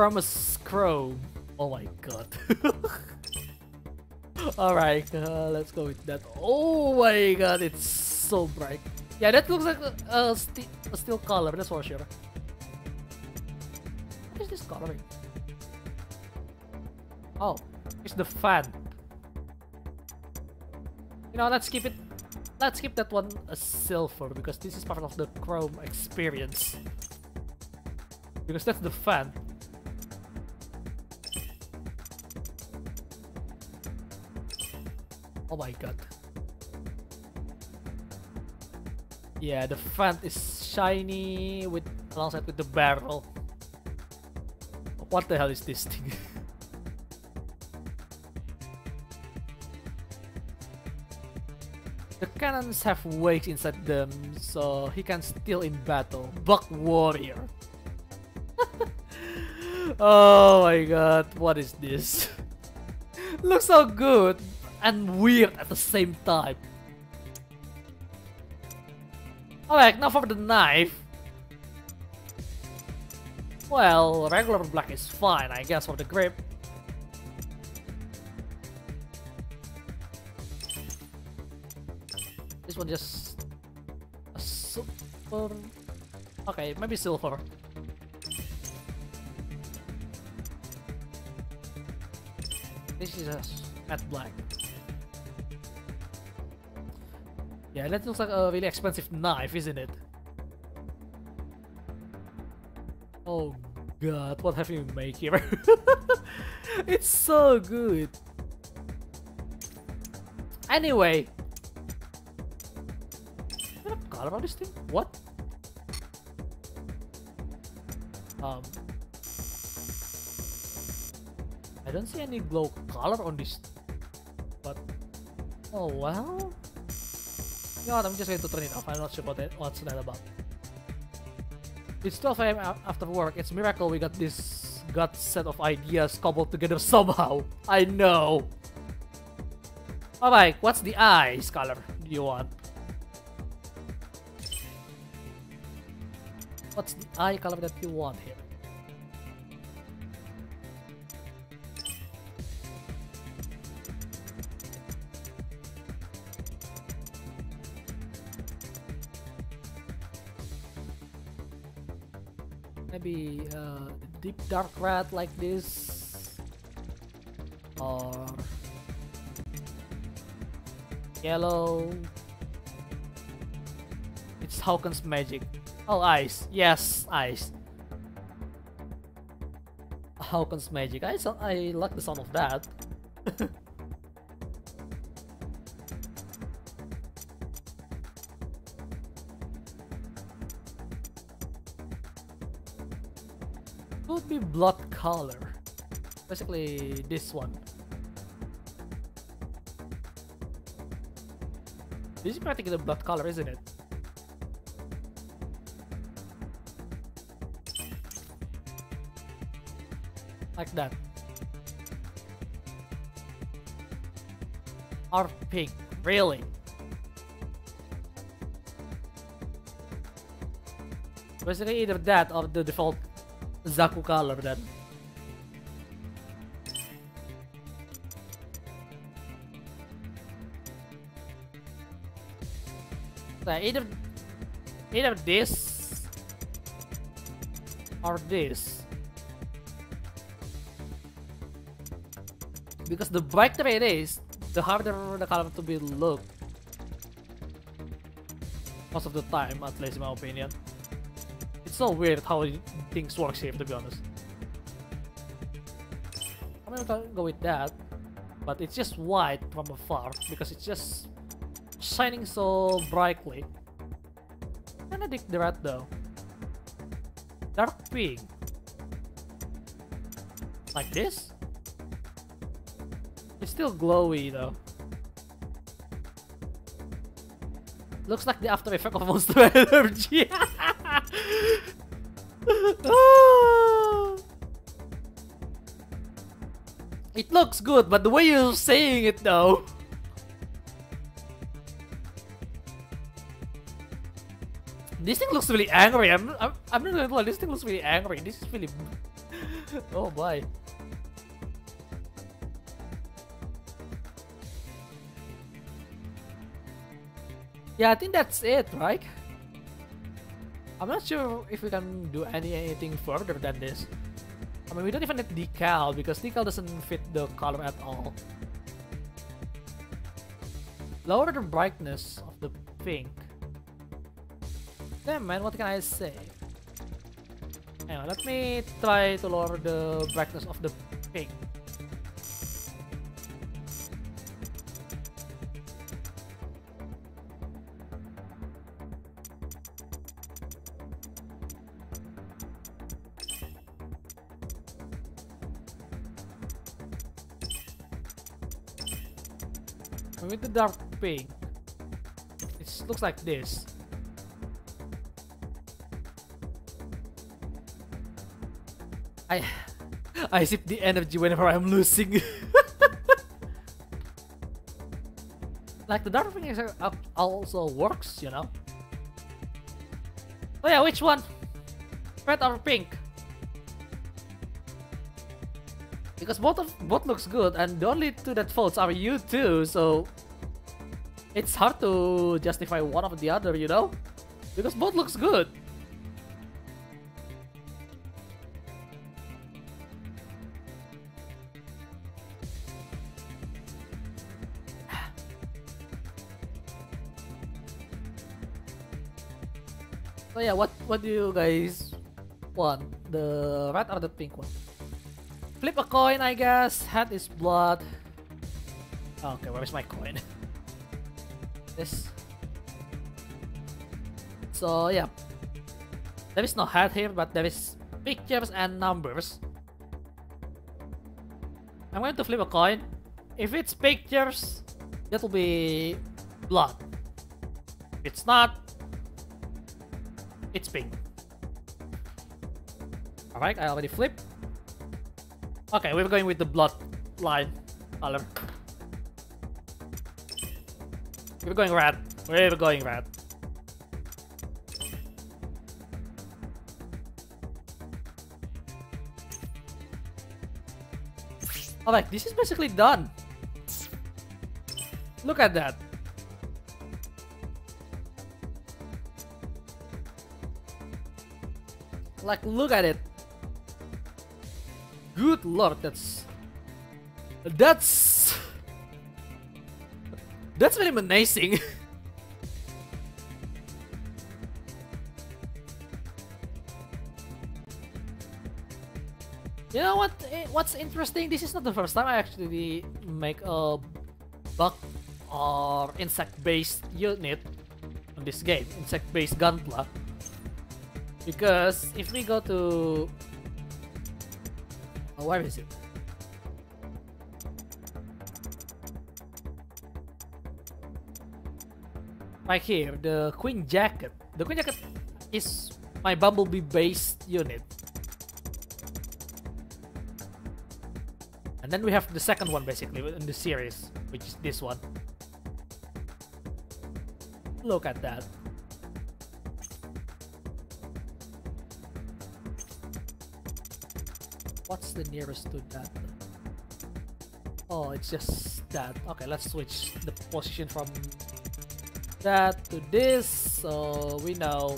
Promise Chrome. Oh my god. Alright, uh, let's go with that. Oh my god, it's so bright. Yeah, that looks like a, a, sti a steel color, that's for sure. What is this coloring? Oh, it's the fan. You know, let's keep it. Let's keep that one a silver because this is part of the chrome experience. Because that's the fan. Oh my god. Yeah, the front is shiny with alongside with the barrel. What the hell is this thing? the cannons have weights inside them, so he can steal in battle. Buck Warrior. oh my god, what is this? Looks so good and weird at the same time. Alright, now for the knife. Well, regular black is fine, I guess, for the grip. This one just... A super... Okay, maybe silver. This is a matte black. Yeah, that looks like a really expensive knife, isn't it? Oh god, what have you made here? it's so good. Anyway. What color on this thing? What? Um I don't see any glow color on this but oh well what, I'm just going to turn it off. I'm not sure what it, what's that about. It's 12 a.m. after work. It's a miracle we got this gut set of ideas cobbled together somehow. I know. Alright, what's the eyes color you want? What's the eye color that you want here? Deep dark red like this. Or yellow. It's Hawken's magic. Oh ice. Yes ice. Hawken's magic. I, I like the sound of that could be blood color. Basically, this one. This is practically the blood color, isn't it? Like that. Or pink, really? Basically either that or the default Zaku color then. So either either this or this. Because the brighter it is, the harder the color to be looked. Most of the time, at least in my opinion. So weird how things work here, to be honest. I'm gonna go with that, but it's just white from afar because it's just shining so brightly. Kinda dig the red though. Dark pink. Like this? It's still glowy though. Looks like the after effect of Monster Energy. Looks good, but the way you're saying it though. This thing looks really angry. I'm, I'm, I'm not gonna lie. This thing looks really angry. This is really, oh boy. Yeah, I think that's it, right? I'm not sure if we can do any anything further than this. I mean, we don't even need decal because decal doesn't fit the color at all. Lower the brightness of the pink. Damn man, what can I say? On, let me try to lower the brightness of the pink. Dark pink, it looks like this. I I sip the energy whenever I'm losing. like the dark pink uh, also works, you know. Oh yeah, which one? Red or pink? Because both of both looks good, and the only two that votes are you two, so it's hard to justify one of the other, you know? Because both looks good. So yeah, what what do you guys want? The red or the pink one? Flip a coin, I guess. Hat is blood. Okay, where's my coin? this. So yeah, there is no hat here, but there is pictures and numbers. I'm going to flip a coin. If it's pictures, that will be blood. If it's not, it's pink. Alright, I already flipped. Okay, we're going with the blood line color. We're going red. We're going red. Alright, this is basically done. Look at that. Like, look at it. Good lord, that's... That's... That's very menacing. you know what? eh, What's interesting? This is not the first time I actually make a bug or insect-based unit on this game, insect-based gunpla. Because if we go to Oh, where is it? Right here, the Queen Jacket. The Queen Jacket is my Bumblebee based unit. And then we have the second one basically in the series, which is this one. Look at that. What's the nearest to that? Oh, it's just that. Okay, let's switch the position from that to this, so we know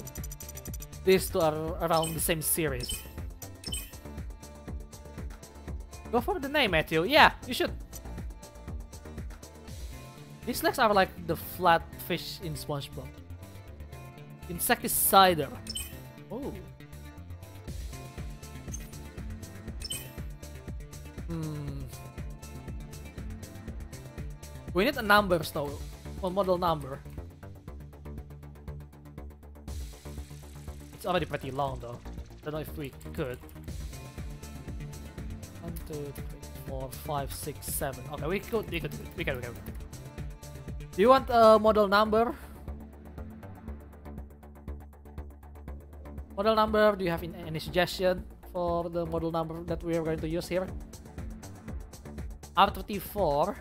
these two are around the same series. Go for the name, Matthew. Yeah, you should. These legs are like the flat fish in SpongeBob. Insecticider. Oh. Hmm. We need a number though. A model number. It's already pretty long though. Don't know if we could. One, two, three, four, five, six, seven. Okay, we could, we could, we can, we can. Do you want a model number? Model number, do you have any suggestion for the model number that we are going to use here? R34.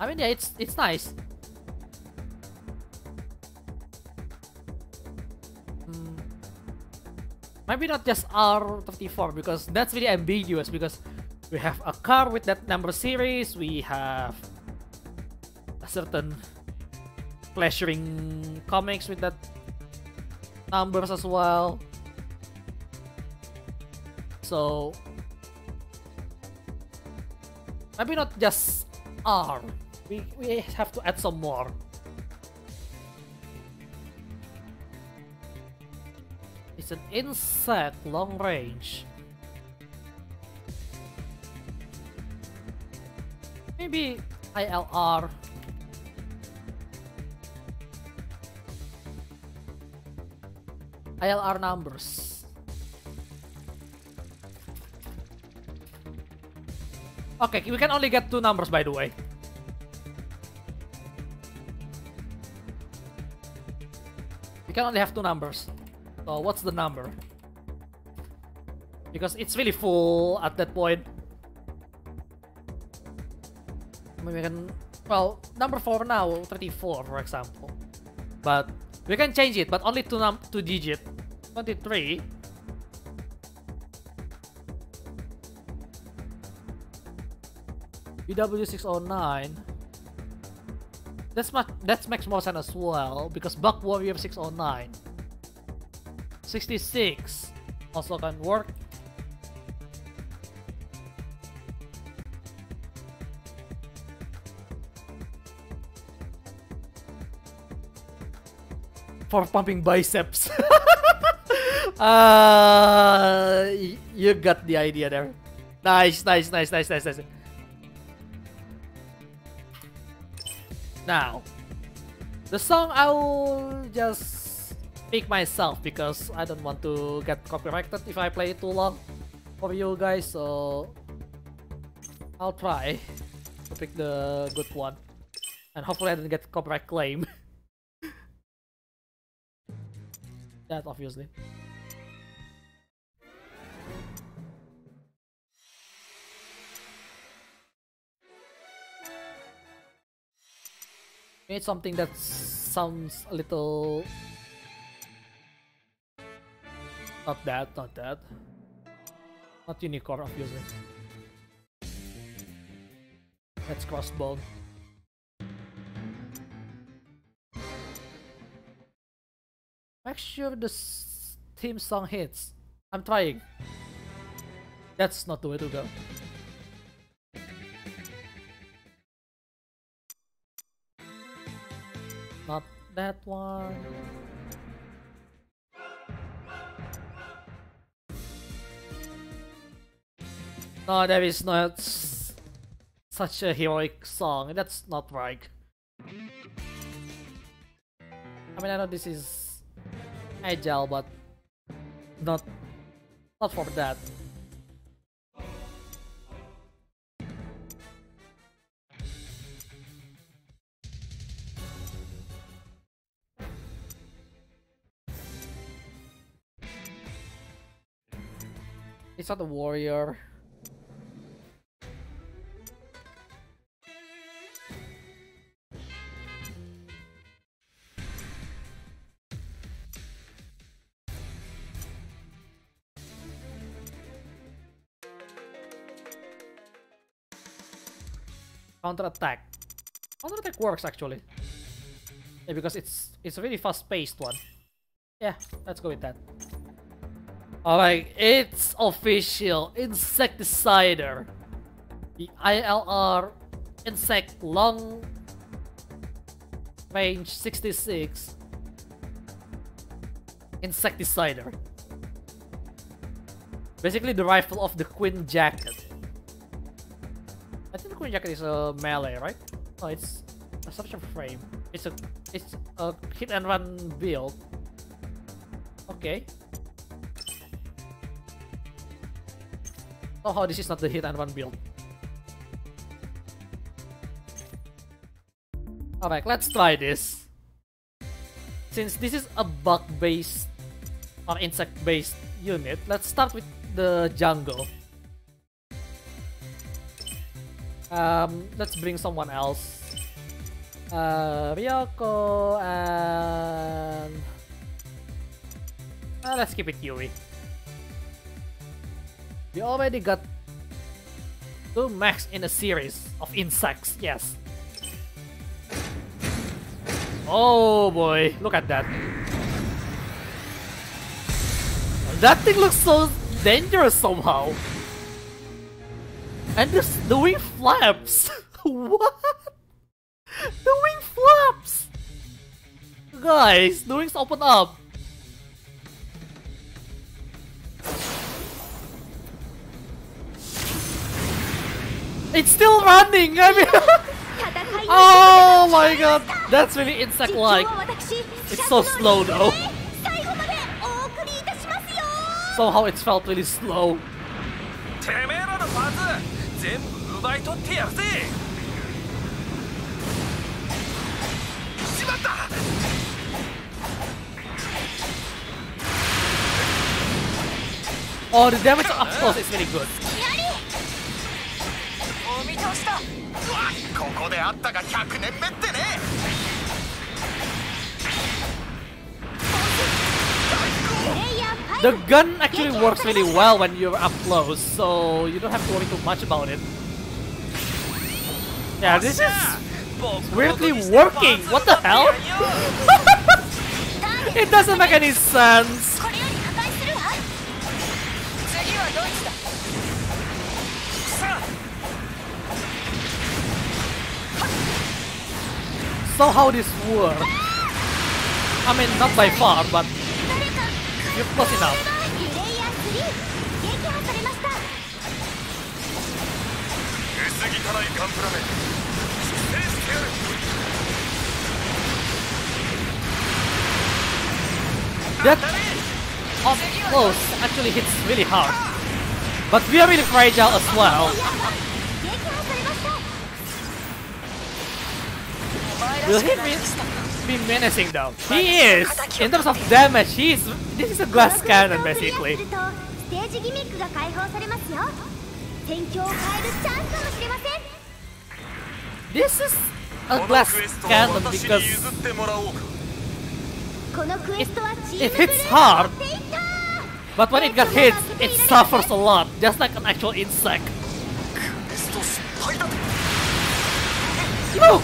I mean, yeah, it's it's nice. Maybe not just R34 because that's really ambiguous because we have a car with that number series, we have a certain pleasuring comics with that numbers as well. So maybe not just R. We we have to add some more. An insect long range. Maybe ILR. ILR numbers. Okay, we can only get two numbers by the way. We can only have two numbers. So what's the number? Because it's really full at that point. I mean, we can... Well, number 4 now, 34 for example. But we can change it, but only two, num two digit. 23. BW609. That's much that makes more sense as well because Buck Warrior 609. 66 also can work. For pumping biceps. uh, you got the idea there. Nice, nice, nice, nice, nice, nice. Now, the song I will just pick myself because I don't want to get copyrighted if I play it too long for you guys. So I'll try to pick the good one, and hopefully I don't get copyright claim. that obviously. need something that sounds a little not that not that. Not unicorn obviously that's crossbow make sure the theme song hits. I'm trying. That's not the way to go. Not that one. No, there is not such a heroic song. That's not right. I mean, I know this is agile, but not not for that. It's not a warrior. Counter attack. Counter attack works actually. Yeah, because it's it's a really fast paced one. Yeah, let's go with that. Alright, it's official. Insecticider. The ILR Insect Long Range 66 Insecticider. Basically the rifle of the Queen Jacket. I think the Queen Jacket is a melee, right? Oh, it's a searcher frame. It's a it's a hit and run build. Okay. Oh, this is not the hit and run build. Alright, let's try this. Since this is a bug-based or insect-based unit, let's start with the jungle. Um, let's bring someone else. Uh, Ryoko and... Uh, let's keep it Yui. We already got two max in a series of insects, yes. Oh boy, look at that. That thing looks so dangerous somehow. And this, the wing flaps! what? The wing flaps! Guys, the wings open up! It's still running! I mean... oh my god! That's really insect-like. It's so slow though. Somehow it felt really slow. 全部奪い取ってやるぜ。しまった！Oh, the damage up close is really good. お見通しだ。ここであったが100年目ってね The gun actually works really well when you're up close, so you don't have to worry too much about it. Yeah, this is weirdly working. What the hell? it doesn't make any sense. So how this works? I mean, not by far, but 誰か you're close enough. プレイヤー3撃破されました薄汚いガンプラめ出世してやる That up close actually hits really hard. But we are really fragile as well. Will he be, be menacing though? He is! In terms of damage, he is... This is a glass cannon basically. This is a glass cannon because it, it hits hard but when it got hit it suffers a lot just like an actual insect Look!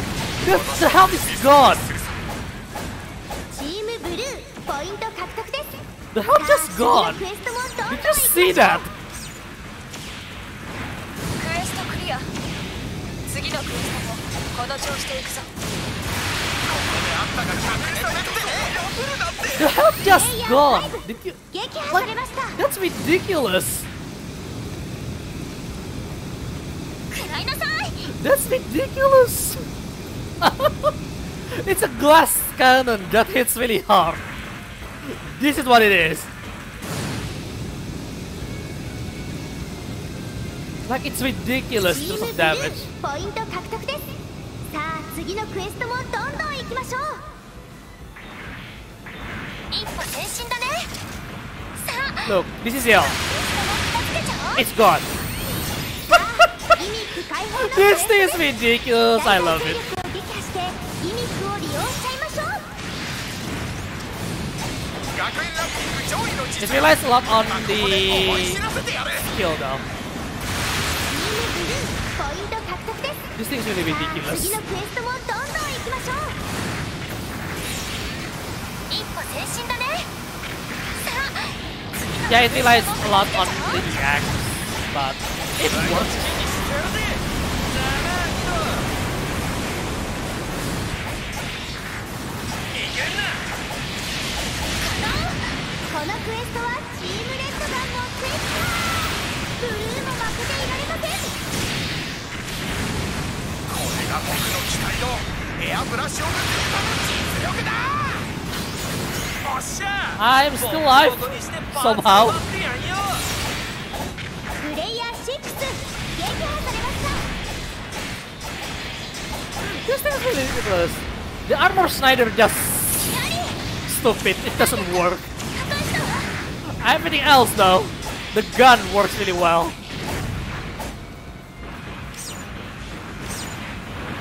The how is gone? The hell just gone? Did you see that? The hell just gone? Did you? Like, that's ridiculous. That's ridiculous. it's a glass cannon that hits really hard. This is what it is. Like it's ridiculous チ in ー terms ム of ブル damage. ーポイント獲得ですさあ次のクエストもどんどん行きましょう一歩前進だねさあ Look, this is Yell. クエストも片付けちゃおう It's gone. ギミック解放の This thing is ridiculous. I love it. してギミックを利用しちゃいましょう Just realized a lot on the skill though. This thing's really ridiculous. 一歩前進だね。Yeah, it relies a lot on the axe, but it works. このクエストはチームレッドガンのクエストブルーも負けていられませんこれが僕の機体のエアブラシオブクエストの実力だおっしゃ I'm still alive somehow プレイヤー6撃破されました This is ridiculous. The Armor Schneider just stupid. It doesn't work. 破壊したわ Everything else though, the gun works really well.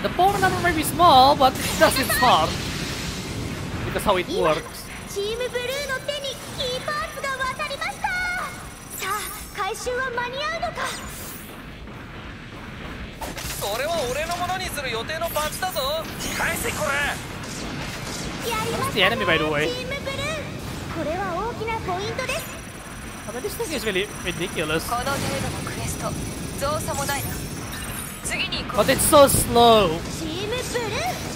The power number may be small, but it does its part. Because how it 今 works. チームブルーの手にキーパーツが渡りましたさあ回収 収は間に合うのかそれは俺のものにする予定のパンチだぞ返せこれ that's the enemy, by the way. I mean, this thing is really ridiculous. But it's so slow.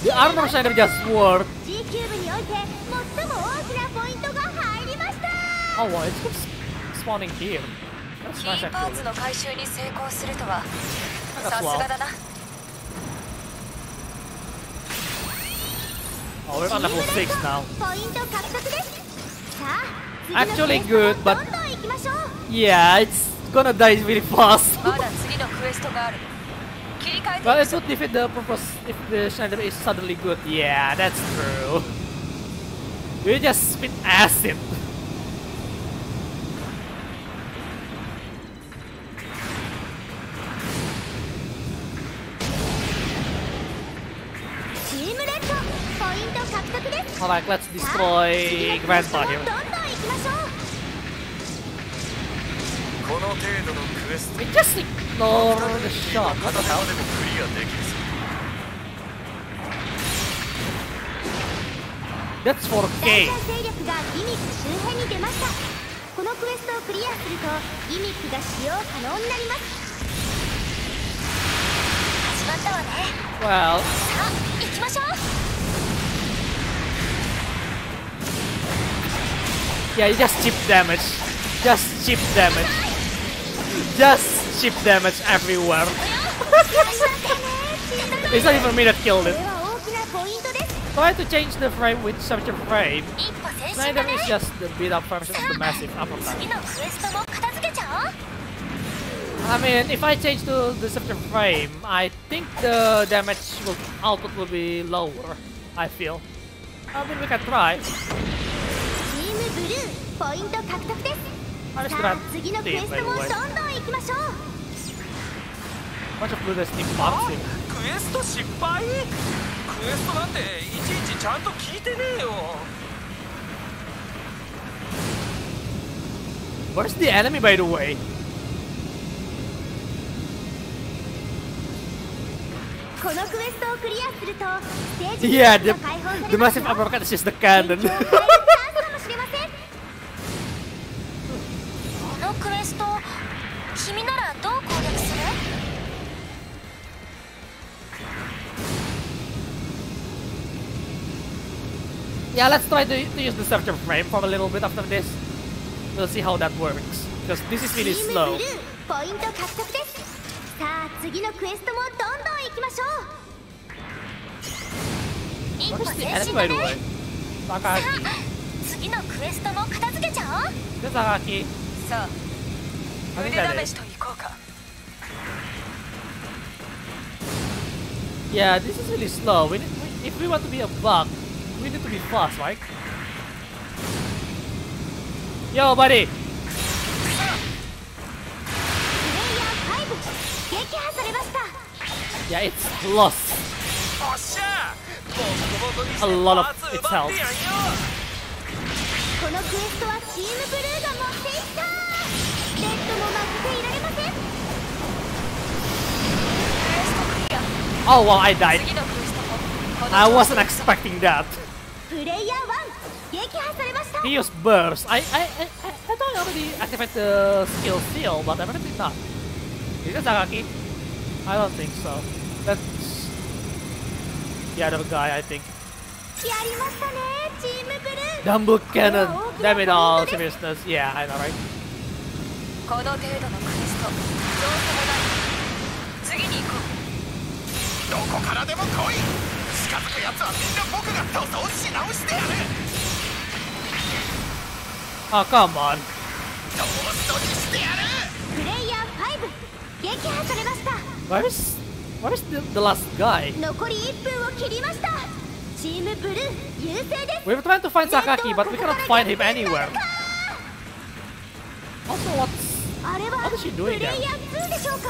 The armor side of just sword. Oh wow, it keeps spawning here. That's nice actually. That's wow. Oh, we're on level 6 now. Actually good, but yeah, it's gonna die really fast. well, it would defeat the purpose if the Schneider is suddenly good. Yeah, that's true. We just spit acid. Alright, let's さあ destroy 次のクエスト Grandpa もど here. んどん行きましょうこの程度のクエスト We just ignore the shot. 片手までもクリアできるぞ That's 大 4K. 勢勢力がギミック周辺に出ましたこのクエストをクリアするとギミックが使用可能になります始まったわね Well, さあ行きましょう Yeah, you just chip damage. Just chip damage. Just chip damage everywhere. it's not even me that killed it. Try to change the frame with searcher frame. Neither is just the beat up version of the massive uppercut. I mean, if I change to the second frame, I think the damage will, output will be lower, I feel. I mean, we can try. クルーポイント獲得です。さあ次のクエストもどんどん行きましょう。クエスト失敗？クエストなんていちいちちゃんと聞いてねえよ。yeah, the, the massive uppercut is just the cannon. yeah, let's try to, to use the searcher frame for a little bit after this. We'll see how that works. Because this is really slow. さあ次のクエストもどんどん行きましょう一歩前進だね?さ.あ次のクエストも片付けちゃおう.さあ腕試し.と行こうか Yeah, this is really slow. We need, we, if we want to be a bug, we need to be fast, right? Yo, buddy. プレイヤー5撃破されました Yeah, it's plus. A lot of its health. Oh well, I died. I wasn't expecting that. He used burst. I I I, I thought I already activated the skill seal, but apparently not. Is it Sakaki? I don't think so. That's the other guy, I think. Dumbo Cannon! Damn it all, seriousness. Yeah, I know, right? Oh, come on. 撃破されました Where is, where is the, the last guy? 残り1分を切りましたチームブルー優勢です We were trying to find Sakaki, but we cannot find him anywhere. Also, what's... What is she プ doing there? ヤー2でしょうか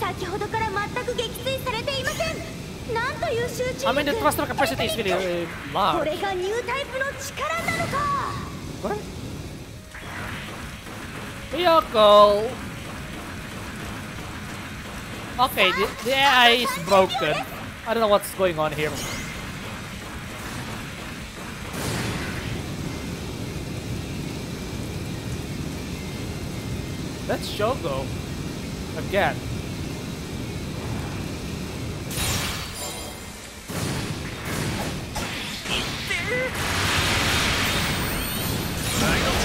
先ほどから全く撃墜されていませんなんという集中 I mean, the 力 thruster capacity is really uh, こ large. れがニュータイプの力なのか What? Miyako! Okay, the, the AI is broken. I don't know what's going on here. That's Shogo. Again. I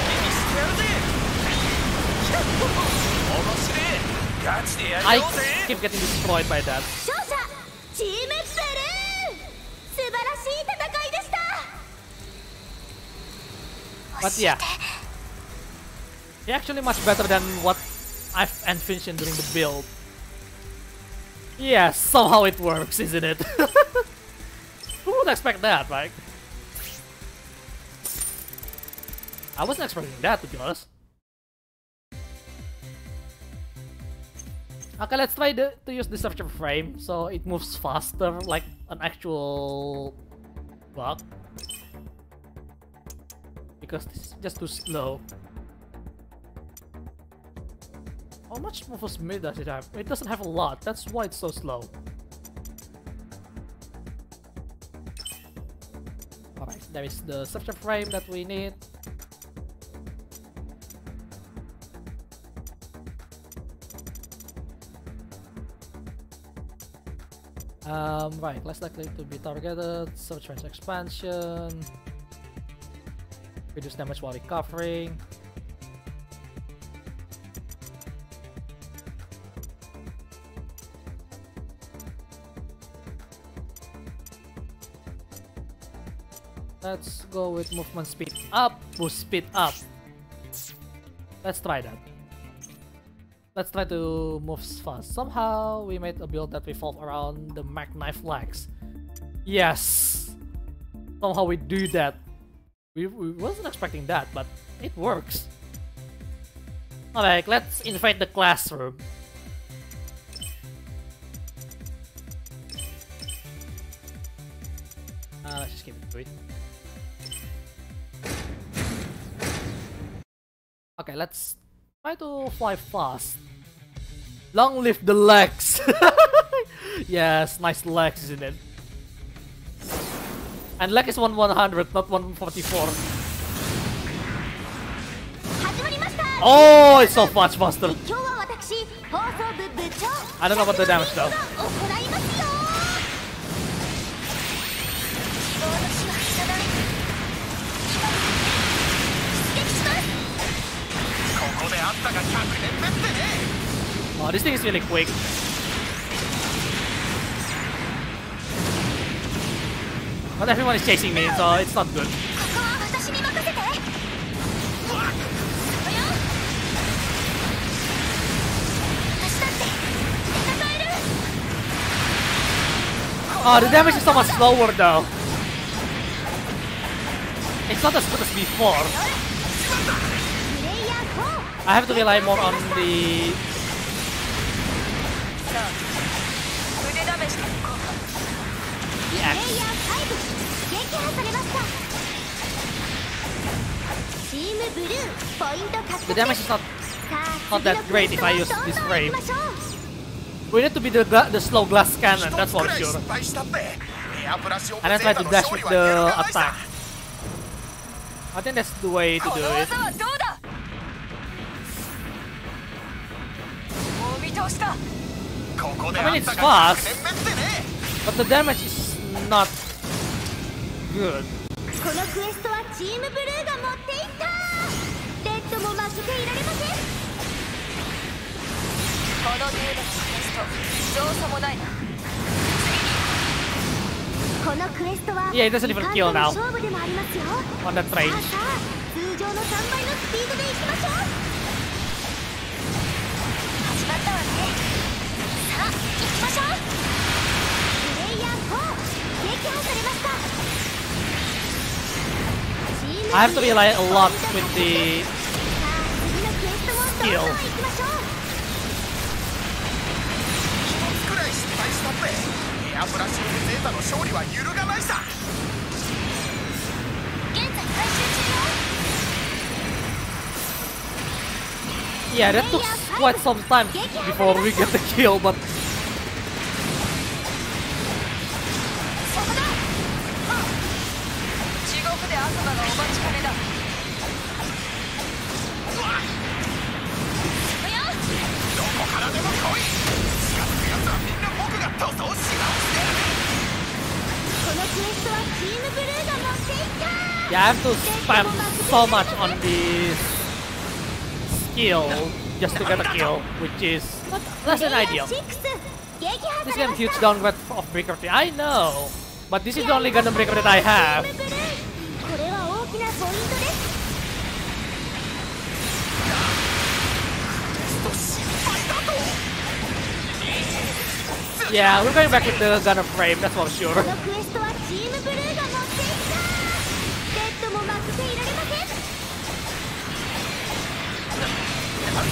I keep getting destroyed by that. But yeah, they're actually much better than what I've envisioned during the build. Yeah, somehow it works, isn't it? Who would expect that, right? I wasn't expecting that, to be honest. Okay, let's try the, to use the Disruption Frame so it moves faster, like an actual bug. Because this is just too slow. How much movement speed does it have? It doesn't have a lot, that's why it's so slow. Alright, there is the Disruption Frame that we need. Um, right, less likely to be targeted, search range expansion, reduce damage while recovering. Let's go with movement speed up, boost speed up. Let's try that. Let's try to move fast. Somehow we made a build that revolve around the Mac Knife legs. Yes! Somehow we do that. We, we wasn't expecting that, but it works. Alright, let's invade the classroom. Uh, let's just keep it to. Okay, let's Try to fly fast. Long live the legs. yes, nice legs, isn't it? And leg is 1 100, not 144. Oh, it's so much faster. I don't know about the damage though. Oh, this thing is really quick. But everyone is chasing me, so it's not good. Oh, the damage is so much slower though. It's not as good as before. I have to rely more on the... The axe. The damage is not, not that great if I use this frame. We need to be the, the slow glass cannon, that's for sure. And then try to dash with the attack. I think that's the way to do it. I あ mean, it's が fast. 100年目ってね But the damage is not good. このクエストはチームブルーが持っていった。レッドも負けていられません。この程度のテスト造作もないな。このクエストは Yeah, it doesn't even kill now. On さあ通常の3倍のスピードでいきましょう始まったわねさあ行きましょうプレイヤー4撃破されましたチーム ブルー I have to rely a lot with the さあ次のクエストもどんどん skill. 行 Yeah, that took quite some time before we get the kill, but... Yeah, I have to spam so much on these Kill just to get a kill, which is less than ideal. This game huge downgrade of Breaker I know, but this is the only Gundam Breaker that I have. Yeah, we're going back with the Gundam frame, that's for sure. 悪い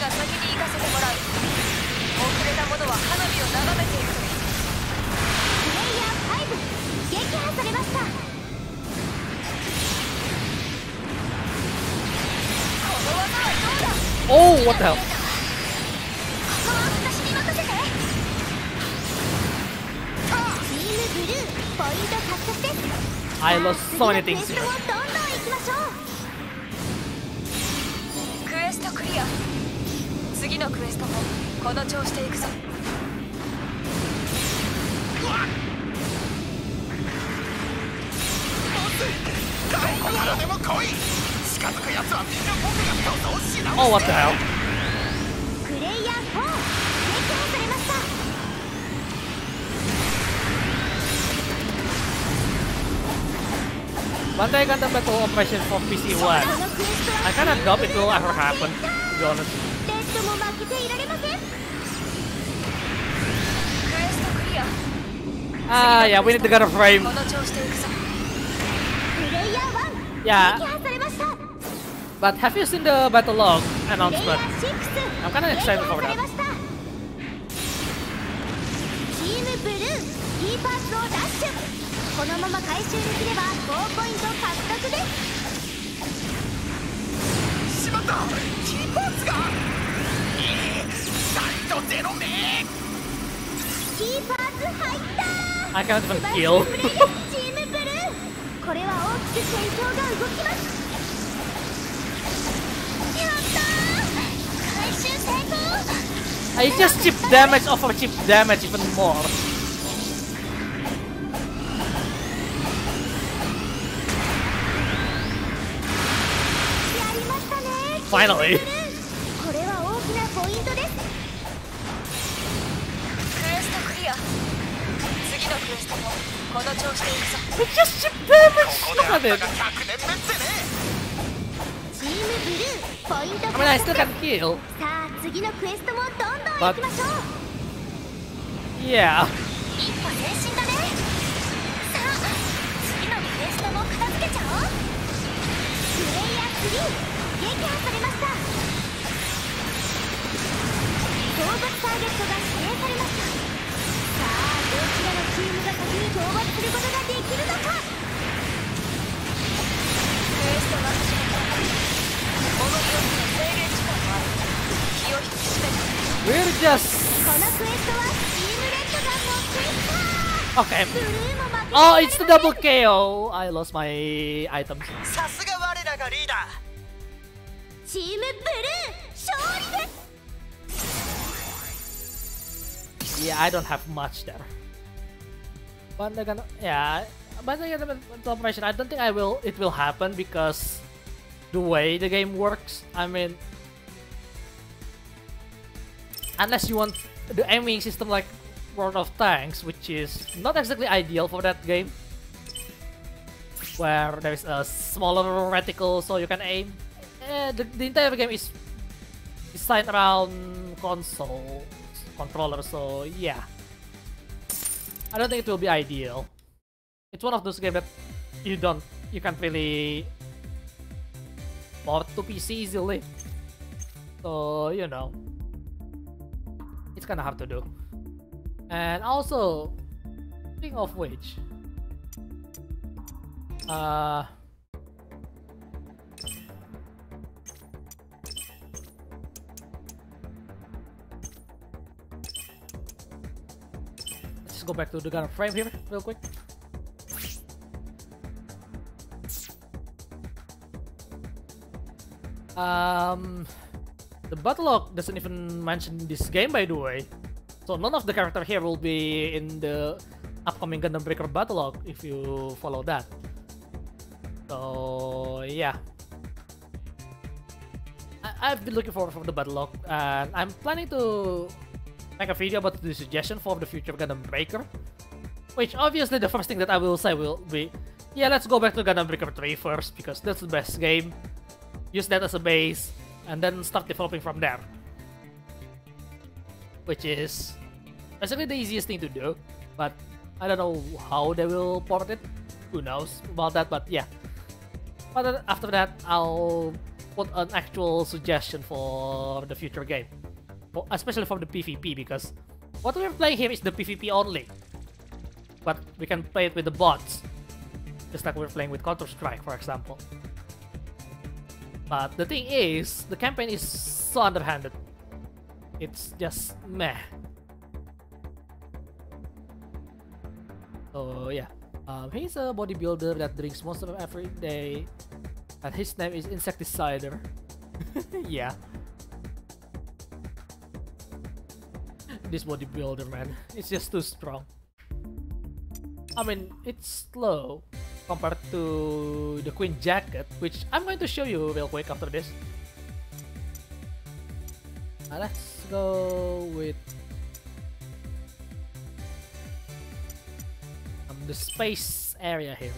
が先に行かせてもらう遅れた者は花火を眺めているプレイヤー5撃破されましたこの技はどうだ Oh, what the hell? ント獲得です I lost so many 次 things here. エストクリア。次のクエストもこの調子で行くぞ。どこからでも来い！近づく奴はみんな僕が塗装し直して。Oh, what the hell? プレイヤー4 One day I got the battle operation for PC1. I kinda doubt it will ever happen, to be honest. Ah, yeah, we need to get a frame. Yeah. But have you seen the Battlogue announcement? I'm kinda excited for that. Team Blue, E-Pass このまま回収できれば5ポイント獲得です。しまった！が！えー、3とキーパーズ入ったチームブルー。これは大きく戦闘が動きます。やった回収成功！I just chip damage off of chip damage even more. Finally! これは大きなポイントですクエストクリア次のクエストもこの調子でいくぞめっちゃシップームとかで I mean, I still got the kill. But yeah. さあ次のクエストも片付けちゃおうプレイヤー3撃破されました。討伐ターゲットが指定されました。さあどちらのチームが先に討伐することができるのか。クエストが始まった物によって制限時間もある。気を引き締めて。We're just... このクエストはチームレッドが持っていった Okay. Oh, it's the double KO! I lost my items. さすが我らがリーダーチームブルー勝利です Yeah, I don't have much there. Bandai Gundam... Yeah, Bandai Gundam Battle Operation, I don't think I will... It will happen because... The way the game works, I mean... Unless you want the aiming system like World of Tanks, which is not exactly ideal for that game. Where there is a smaller reticle so you can aim. Eh, the, the entire game is designed around console controller, so yeah. I don't think it will be ideal. It's one of those games that you don't, you can't really port to PC easily. So, you know, it's kind of hard to do. And also, speaking of which, uh, go back to the gun frame here real quick. Um, the Battlogue doesn't even mention this game, by the way. So none of the character here will be in the upcoming Gundam Breaker Battlogue if you follow that. So yeah. I I've been looking forward for the Battlogue and I'm planning to make a video about the suggestion for the future Gundam Breaker. Which obviously the first thing that I will say will be yeah let's go back to Gundam Breaker 3 first because that's the best game. Use that as a base and then start developing from there. Which is basically the easiest thing to do, but I don't know how they will port it. Who knows about that, but yeah. But after that, I'll put an actual suggestion for the future game. Especially for the PvP, because what we're playing here is the PvP only. But we can play it with the bots. Just like we're playing with Counter-Strike, for example. But the thing is, the campaign is so underhanded. It's just meh. So yeah, um, he's a bodybuilder that drinks most of every day, and his name is Insecticider. yeah. This bodybuilder man, it's just too strong. I mean, it's slow compared to the Queen Jacket, which I'm going to show you real quick after this. Uh, let's go with um, the space area here.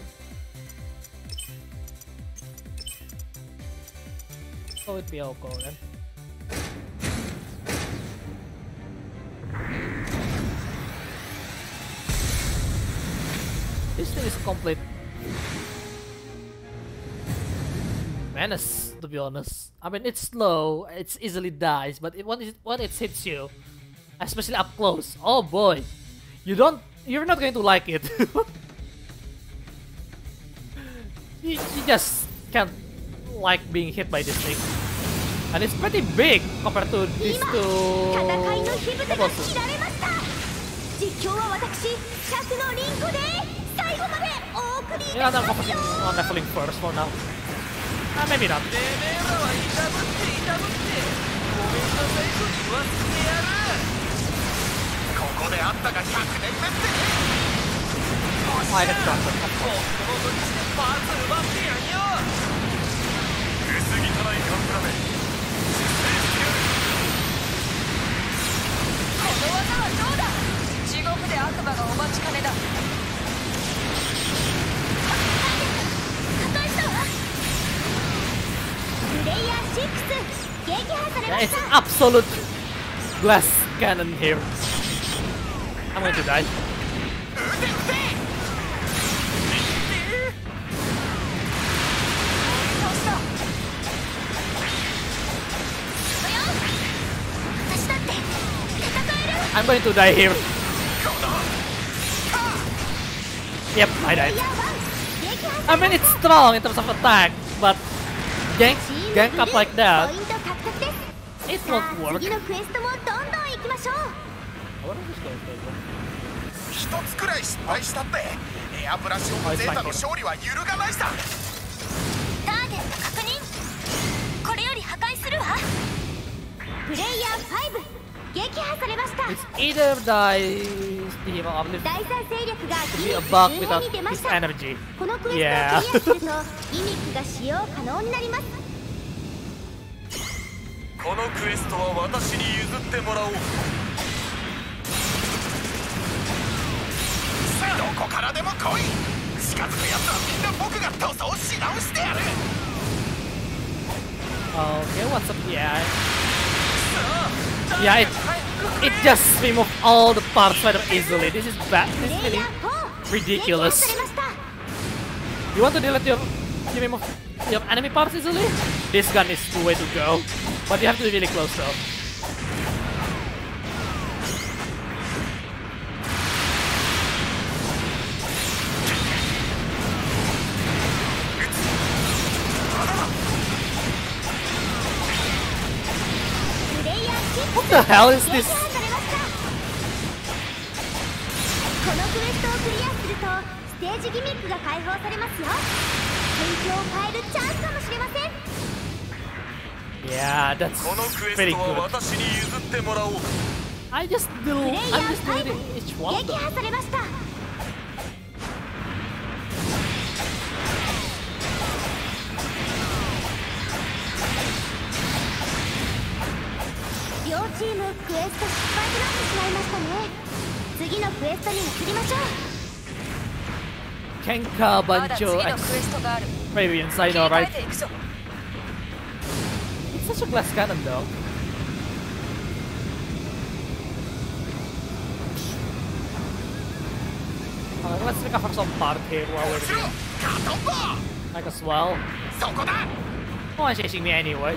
Go with Bioko then. This thing is complete menace, to be honest. I mean, it's slow, it's easily dies, but it, when, it, when it hits you, especially up close, oh boy, you don't, you're not going to like it. you, you just can't like being hit by this thing. And it's pretty big compared to these two bosses. 最後までお送りい Yeah, た I'm します focusing よ on leveling first for now. Ah, maybe not. てめえらは痛ぶって痛ぶってごめんなさいと言わせてやるここであったが100年目って Oh, I get distracted. もっともとにしてパーツ奪ってやんよ薄汚いカンプラめこの技はどうだ地獄で悪魔がお待ちかねだ There is absolute glass cannon here. I'm going to die. I'm going to die here. Yep, I died. I mean, it's strong in terms of attack, but Gank gank up like ブルー that, ポイント獲得です it さ won't あ work. 次のクエストもどんどん行きましょう一つくらい失敗したってエアブラシオンゼータの勝利は揺るがないさターゲット確認これより破壊するわプレイヤー5撃破されました It's either die the hero of live 第三勢力が to ギ be ミ a ック bug 周 without 辺に出ま his した energy. このクエストをクリ Yeah. このクエストは私に譲ってもらおうどこからでも来い近づく奴はみんな僕が塗装し直してやる Okay, what's up? Yeah. Yeah, it, it just remove all the parts rather easily. This is bad. プ This is really ヤー4 ridiculous. You want to delete your you remove your enemy parts easily? This gun is the way to go. But you have to be really close though. What the hell is this? るチャンスかもしれません Yeah, that's このクエストは.私に譲ってもらおう I just do. プレイヤ I'm ー just doing each 5 one. 撃.破されました両チームクエスト失敗となってしまいましたね次のクエストに移りましょう Kenka まだ次 Bancho のクエ X ストがある Fabians, I 切り know, 替え right? ていくぞ It's such a glass cannon though. Uh, let's pick up some part here while we're 後ろ doing カトンボ like as well. そこだ No one's chasing me anyway.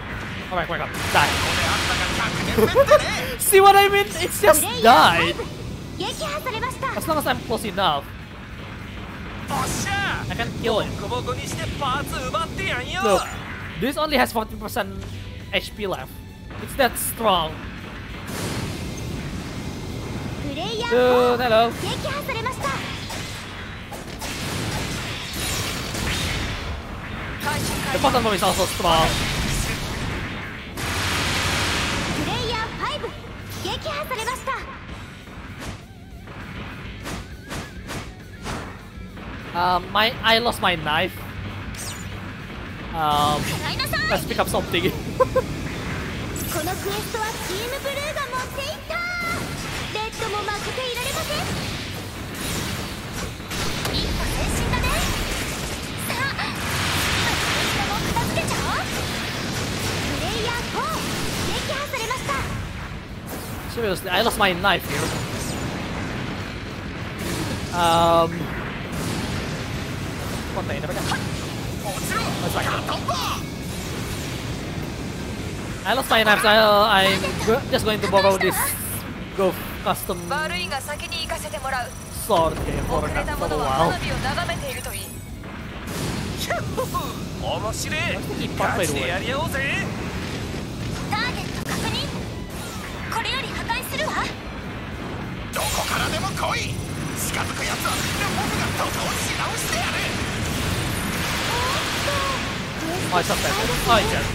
Oh my, oh my god, die. See what I mean? It's just died. As long as I'm close enough. I can kill it. Look, this only has 40% HP left. It's that strong. Dude, hello. The bottom one is also strong. 撃破されました。Um, my I lost my knife. Um, let's pick up something. このクエストはチームブルーが持っていったレッドも負けていられません。一歩前進だね。さあも片付けちゃおう Seriously, I lost my knife here. Um... One thing, never got... Let's back up. I lost my knife, so I, uh, I'm just going to borrow this Go custom sword here for, uh, for a while. 面白い。引っ張って。ターゲット確認。破壊するわ。どこからでも来い。近づくやつはみんな僕がし直してやる。クエス Oh, ト it's 失 not 敗 that です good. Oh, ね it's dead.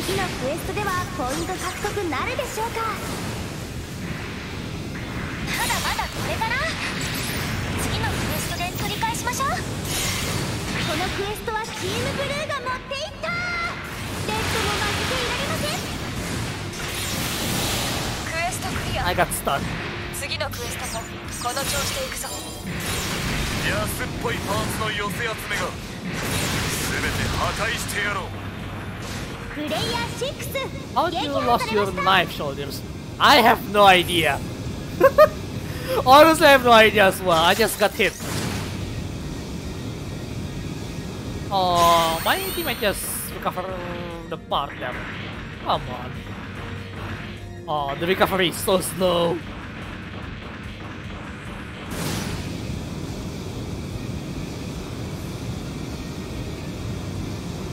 次のクエストではポイント獲得なるでしょうか。まだまだこれから次のクエストで取り返しましょう。このクエストはチームブルーが持っていった。レッドも I got stuck. 次のクエストもこの調子でいくぞ安っぽいパーツの寄せ集めが全て破壊してやろうプレイヤー6 How 撃 you 破 lost されま your した knife shoulders? I have no idea. Honestly, I have no idea as well. I just got hit. Oh, my teammate just recover the part there. Come on. Oh, the recovery is so slow.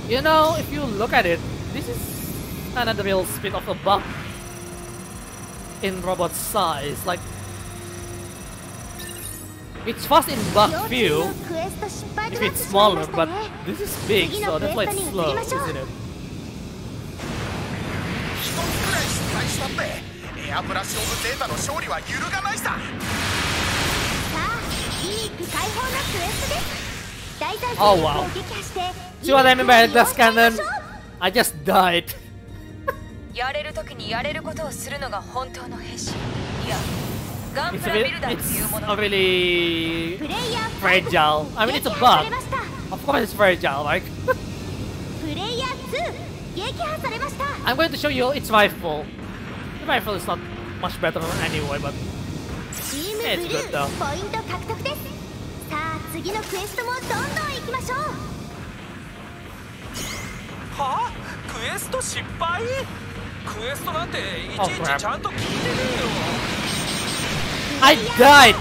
You know, if you look at it, this is another real speed of a buff in robot size. Like, it's fast in buff view if it's smaller, but this is big, so that's why it's slow, isn't it? 敗したってエアブラシオブゼータの勝利は揺るがないささあギミック解放のクエストです大体 Oh, 勢力 wow. を撃破して See what I cannon? しょう I just died. やれる時にやれることをするのが本当の兵士いやガン It's プ a ラビ bit, ルダーというも it's の a really fragile. I mean, it's a bug. Of course, it's fragile. Like, プレイヤー2撃破されました I'm going to show you its rifle. The rifle is not much better anyway, but it's good though. ポイント獲得です。さあ、次のクエストもどんどん行きましょう。はあ、クエスト失敗？クエストなんていちいちちゃんと聞いてねえよ。I died.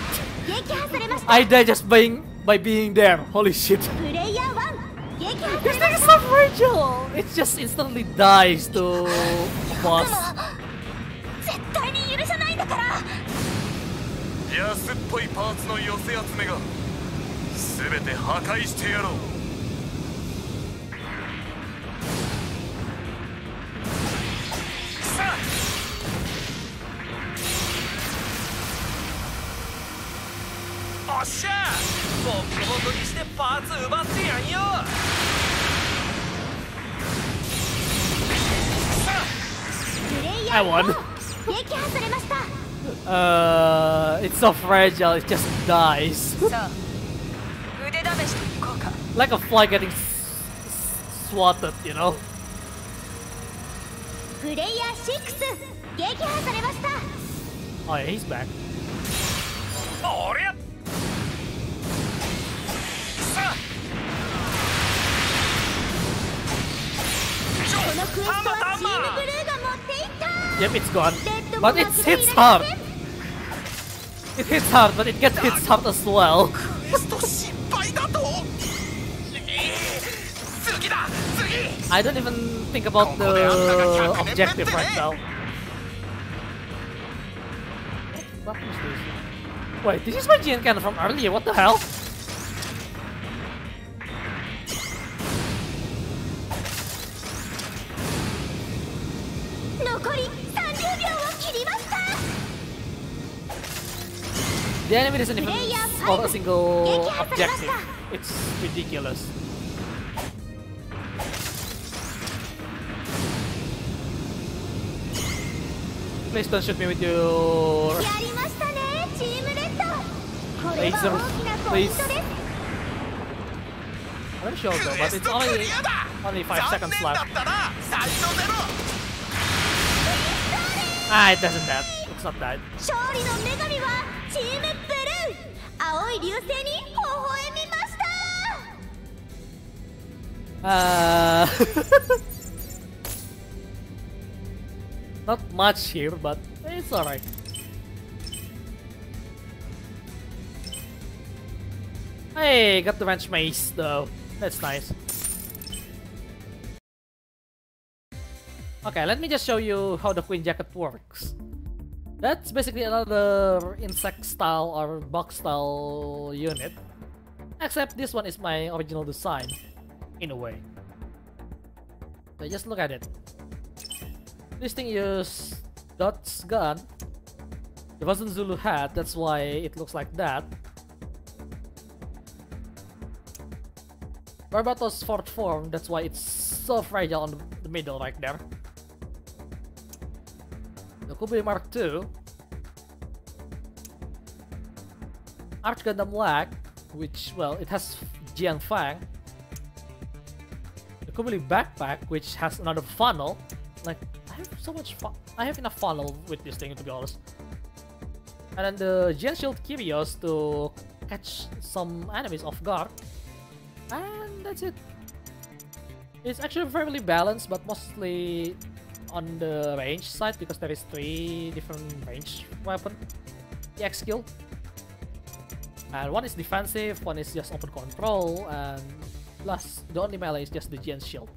I died just by by being there. Holy shit. This thing is so fragile. It just instantly dies to a boss. 安っぽいパーツの寄せ集めが全て破壊してやろう。おっしゃボッコボコにしてパーツ奪ってやんよ。さあたプレイヤ I ー won. 4撃破されました Uh, it's so fragile, it just dies. like a fly getting swatted, you know? Oh yeah, he's back. Oh, yeah. Yep, it's gone. But it hits hard. It hits hard, but it gets hit hard as well. I don't even think about the objective right now. What is this? Wait, this is my GN cannon from earlier, what the hell? The enemy doesn't even spot a single objective. It's ridiculous. Please don't shoot me with your laser. Please. I'm sure though, but it's only only five seconds left. Ah, it doesn't that. It's not that. 勝利の女神はチームブルー青い流星に微笑みました Uh, not much here, but it's alright. Hey, got the wrench mace though. That's nice. Okay, let me just show you how the queen jacket works. That's basically another insect style or box style unit. Except this one is my original design, in a way. So just look at it. This thing uses Dot's gun. It wasn't Zulu hat, that's why it looks like that. Barbatos fourth form, that's why it's so fragile on the middle right there. The Kubi Mark II. Arche Gundam Lag, which, well, it has GN Fang. The Qubeley Backpack, which has another funnel. Like, I have so much fun. I have enough funnel with this thing, to be honest. And then the GN Shield Kyrios to catch some enemies off guard. And that's it. It's actually fairly balanced, but mostly on the range side because there is three different range weapon EX skill. And one is defensive, one is just open control, and plus the only melee is just the GN shield.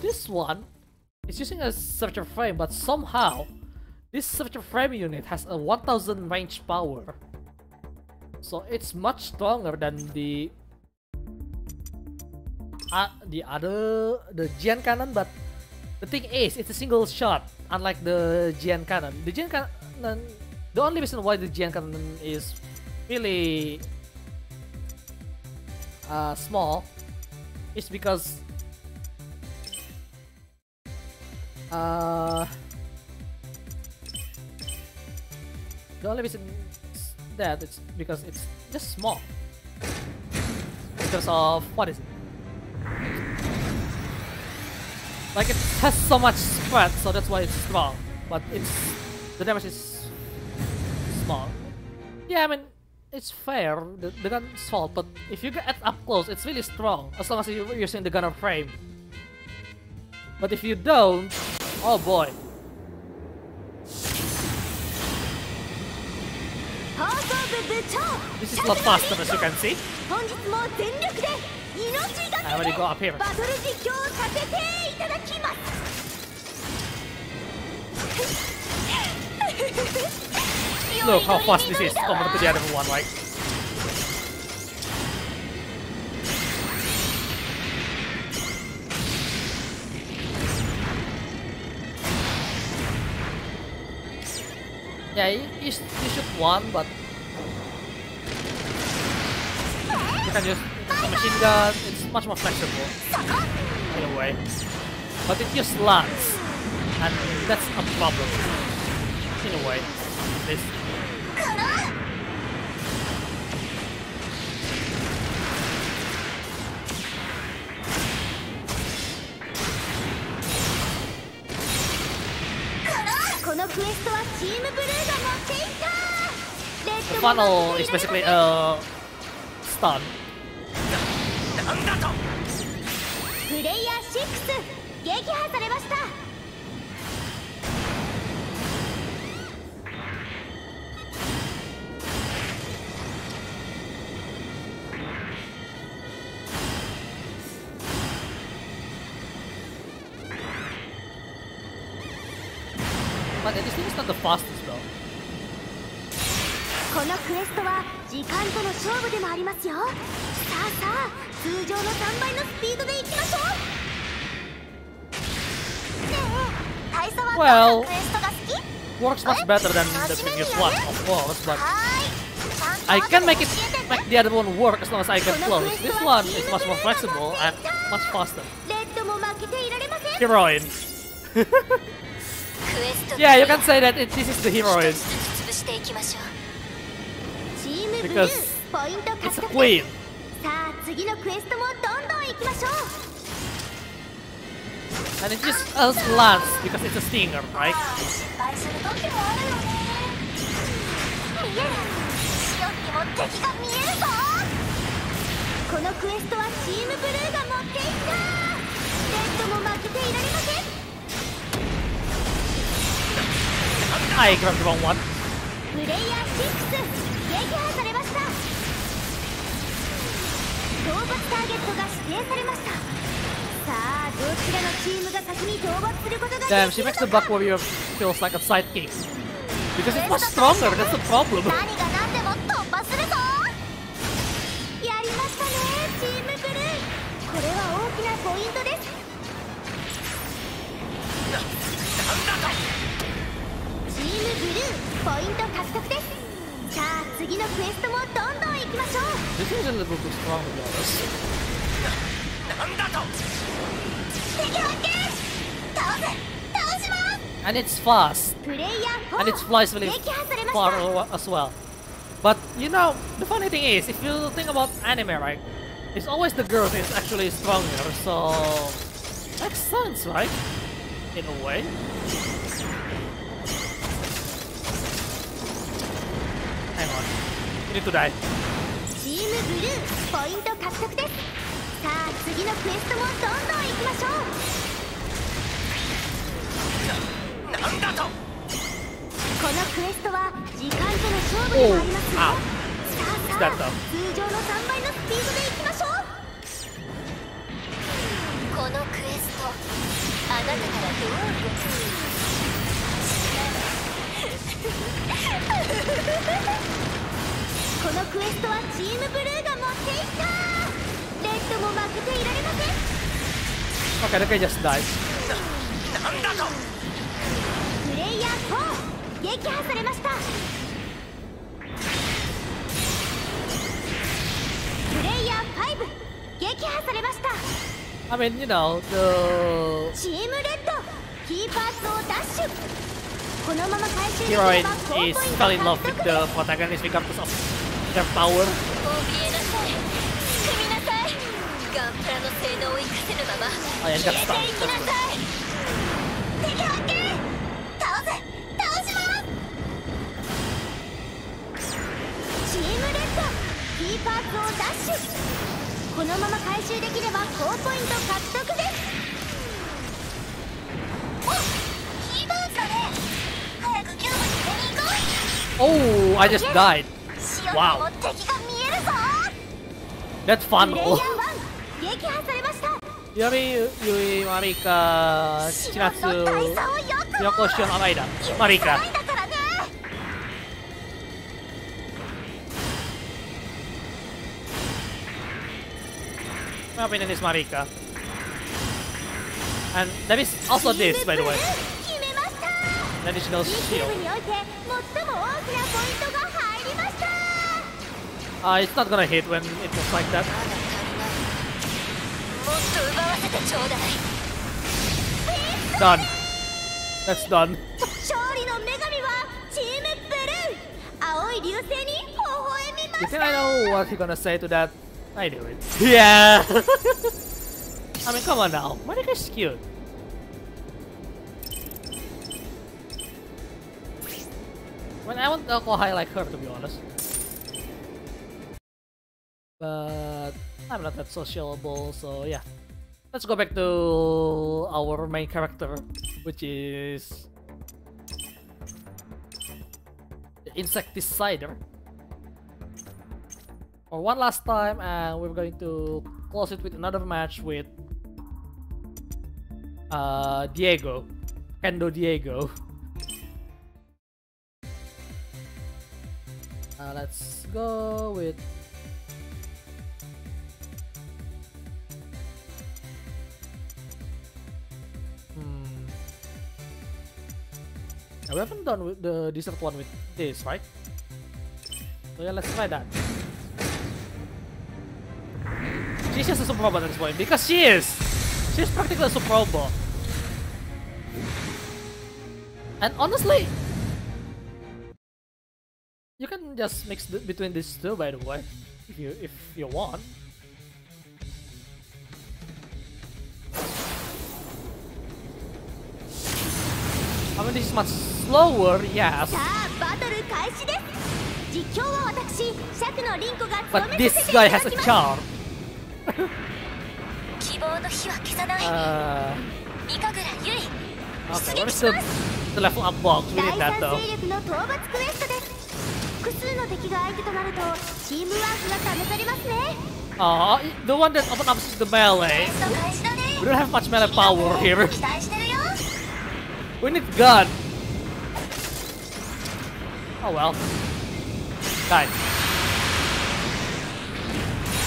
This one is using a searcher frame, but somehow this searcher frame unit has a 1000 range power. So it's much stronger than the uh, the other the GN cannon, but the thing is, it's a single shot, unlike the GN cannon. The GN cannon, the only reason why the GN cannon is really uh, small is because uh, the only reason that it's because it's just small in terms of what is it like it has so much spread, so that's why it's strong. But it's the damage is small. Yeah, I mean it's fair. The, the gun's fault, but if you get up close, it's really strong. As long as you're using the gunner frame. But if you don't, oh boy. This is a lot faster, as you can see. I already got. Look how fast this is compared to the other one, like. Yeah, you, you, you should one, but you can just the machine gun, it's much more flexible in a way. But it just lands, and that's a problem. In a way. This. The funnel is basically a uh, stun. なんだとプレイヤー6撃破されました But this thing is not the fastest though. このクエストは時間との勝負でもありますよさあさあ通常の3倍のスピードでいきましょうねえ大佐はどん Well なクエストが好き Works much better than the previous one, of course, but はーいちゃんと I can make it 教えてね make the other one work as long as I get close. This one is much more flexible and much faster. レッドも負けていられません Heroine. クエスト Yeah, you can say that it, this is the 一 heroine. Because It's a queen. さあ次のクエストもどんどん行きましょう And it just uh, lands because it's a stinger, right? このクエストはチームブルーが持っていったレッドも負けていられません I grabbed the wrong one. プレイヤー6撃破されました。討伐ターゲットが指定されました。さあどちらのチームが先に討伐することが Damn, でき she る makes の the か Buck Warrior feels like a sidekick. Because it's much stronger, that's the problem. 何が何でも突破するぞやりましたねチームブルー。これは大きなポイントです。チームブルーポイント獲得です さあ次のクエストもどんどん行きましょう This is a little too strong to be honest. なんだと敵発見倒せ倒します And it's fast. プレイヤー And it flies really 撃破されま far した awa- as well. But you know, the funny thing is, if you think about anime, right? It's always the girl who is actually stronger, so makes sense, right? In a way. チームブルーポイント獲得です。さあ次のクエストもどんどん行きましょう。なんだと。このクエストは時間との勝負でもありますよ。Oh. さあさあ.通常の3倍のスピードで行きましょう。このクエストあなたからどう動く？このクエストはチームブルーが持っていったレッドも負けていられません。Okay, just died. なんだと。プレイヤー4撃破されました。プレイヤー5撃破されました。I mean, you know, the チームレッドキーパーズをダッシュ。このまま回収できれば heroine 高ポイン is ト fell in love 獲 with 得 the です protagonist because of their power. 怯えなさい。組みなさい。ガンプラの性能を生かせぬまま。Oh 消えて.いきなさい敵発見倒せ。倒しますーパーツをダッシュ。このまま回収できれば高ポイント獲得です。お Oh, I just died. Wow. That's fun. Oh. Yami Yui, Marika, Chinatsu, Yoko, Shion, Amaida, Marika. My opinion is Marika. And that is also this, by the way. An additional shield. Uh, it's not gonna hit when it looks like that. Done. That's done. You think I know what he's gonna say to that? I do it. Yeah! I mean, come on now. Monica's cute. When I want to go high like her, to be honest. But I'm not that sociable, so yeah. Let's go back to our main character, which is the Insecticider. For one last time and we're going to close it with another match with uh Diego. Kendo Diego. Uh, let's go with Now, we haven't done with the desert one with this right so yeah let's try that She's just a super robot at this point because she is. She's practically a super robot. And honestly, you can just mix between these two, by the way, if you if you want. I mean, this is much slower, yes, さあバトル開始です実況は私釈のリンコが but 務め this させてい guy た has だ a きます charm. 希望の火は消さない Uh, イカグラユイ okay, what is the, the level up box? We 第 need that 三 though. 勢力の討伐クエストです複数の敵が相手となるとチームワークが試されますね Oh, the one that opened up is the melee. テスト開始だね We don't have much melee power here. 期待してるよ We need gun. Oh well. Die.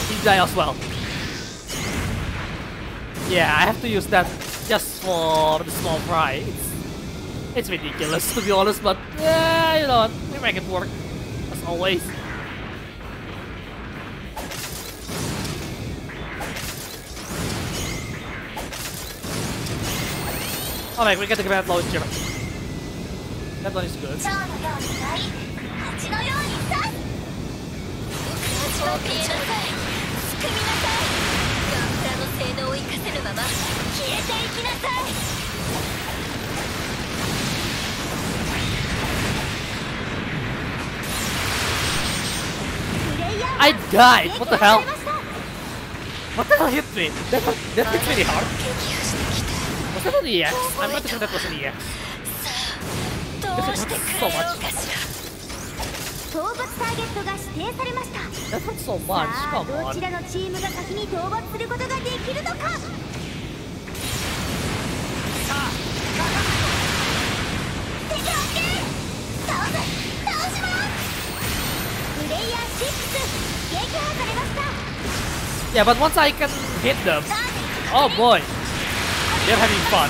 He die as well. Yeah, I have to use that just for the small fry. It's, it's ridiculous to be honest, but yeah, you know what? We make it work. As always. Alright, we get the grenade launcher. That one is good. 蝶のように舞い蜂のように刺す蜂を消えなさいすくみなさいガンプラの性能を生かせるまま消えていきなさい I died! What the hell? What the hell hit me? That, that hit really hard. 撃破してきた Was that an EX? I'm not sure that was an EX. どうしてくれようかしら?討伐ターゲットが指定されました さ.あどち.らのチームが先に討伐することができるのか?敵発見倒す倒しますプレイヤー6撃破されました Yeah, but once I can hit them, oh boy, they're having fun.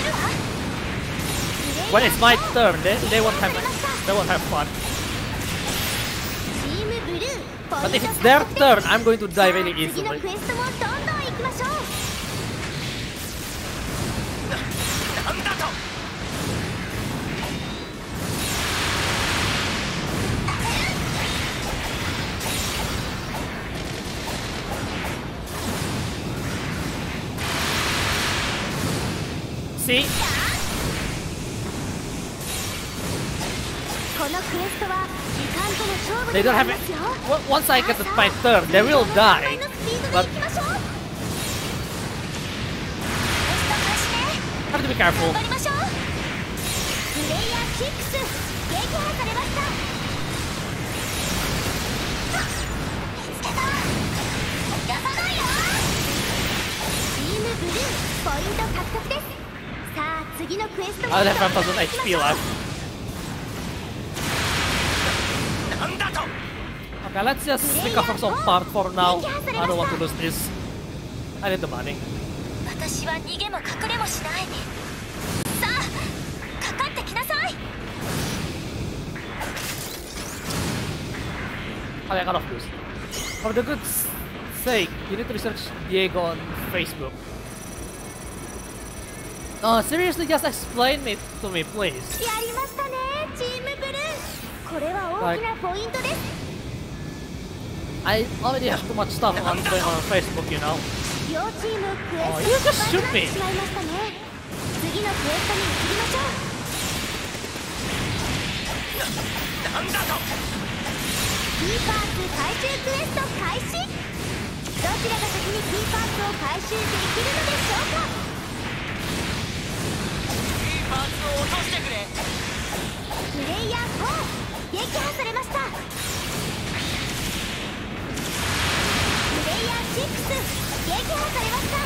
When it's my turn, they, they won't have they won't have fun. But if it's their turn, I'm going to die really easily. See? They で don't もあ have り it. ますよ o- Once I get to my turn, they will 3 die. 倍のスピードで But 行きましょうテスト開始ね have to be 頑 careful. 張りましょうプレイヤー6撃破されました見つけた逃がさないよチームブルーポイント獲得ですさあ次のクエスト I'll have どんどん 1000 HP left. Okay, let's just recover some part for now. I don't want to lose this. I need the money. 私は逃げも隠れもしないさあかかってきなさい Okay, I got off this. For the good sake, you need to research Diego on Facebook. No, seriously, just explain it to me, please. やりましたねこれは大きなポイントです I already have too much stuff on going on Facebook, you know. Oh, ス you ト just shoot が me. 次のクエストに移りましょうなんだとキーパーツ回収クエスト開始どちらが先にキーパーツを回収できるのでしょうか？いいパーツを落としてくれプレイヤー4撃破されました。プレイヤー6撃破されました。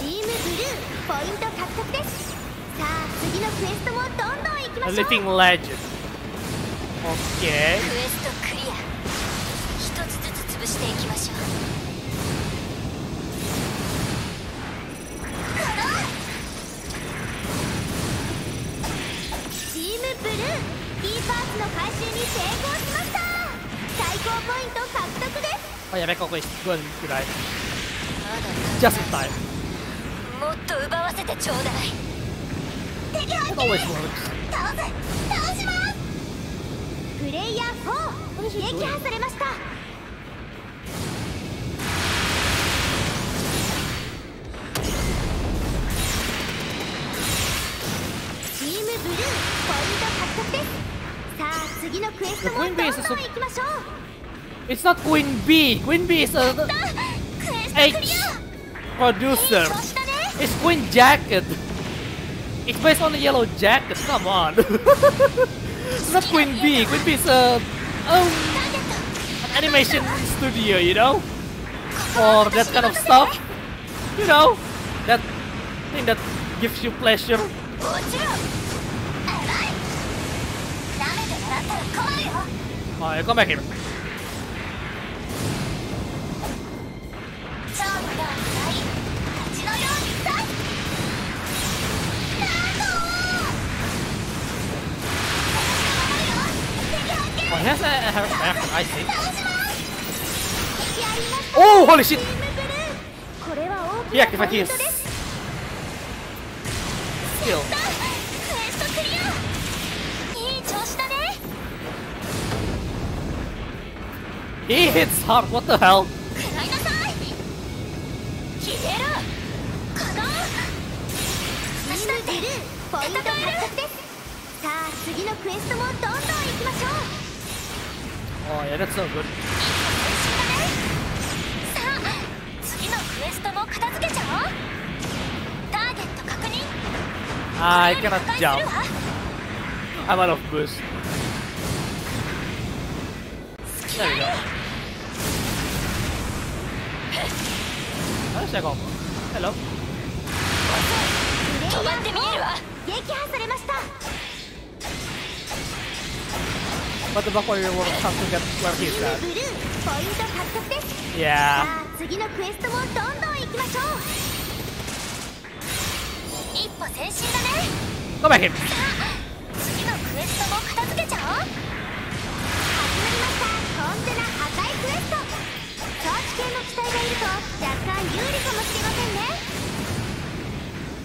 チームブルーポイント獲得です。さあ次のクエストもどんどん行きましょう。Living legend. クエストクリア。一つずつ潰していきましょうキーパーツの回収に成功しました。最高ポイント獲得です。Oh yeah, Mekoko is going to die. まだ Just in time. もっと奪わせてちょうだい。works. 倒せ倒します。プレイヤー4撃破されました。チームブルーポイント獲得です The Queen Bee is a It's not Queen B. Queen B is a producer. It's Queen Jacket. It's based on the Yellow Jacket. Come on. it's not Queen B. Queen B is a um, an animation studio, you know, for that kind of stuff. You know, that thing that gives you pleasure. ったら困るよはい、come back here. Oh, holy shit! Yeah, if I kiss. Still. He hits hard, what the hell? Oh yeah, that's not good. Ah, I cannot jump. I'm out of boost. 下一个。还有下一个吗？太冷。止まってみるわ。撃破されました。まずバコイを獲得して、ブルー、ポイント獲得です。いや。次のクエストもどんどん行きましょう。一歩前進だね。次のクエストも片付けちゃおう。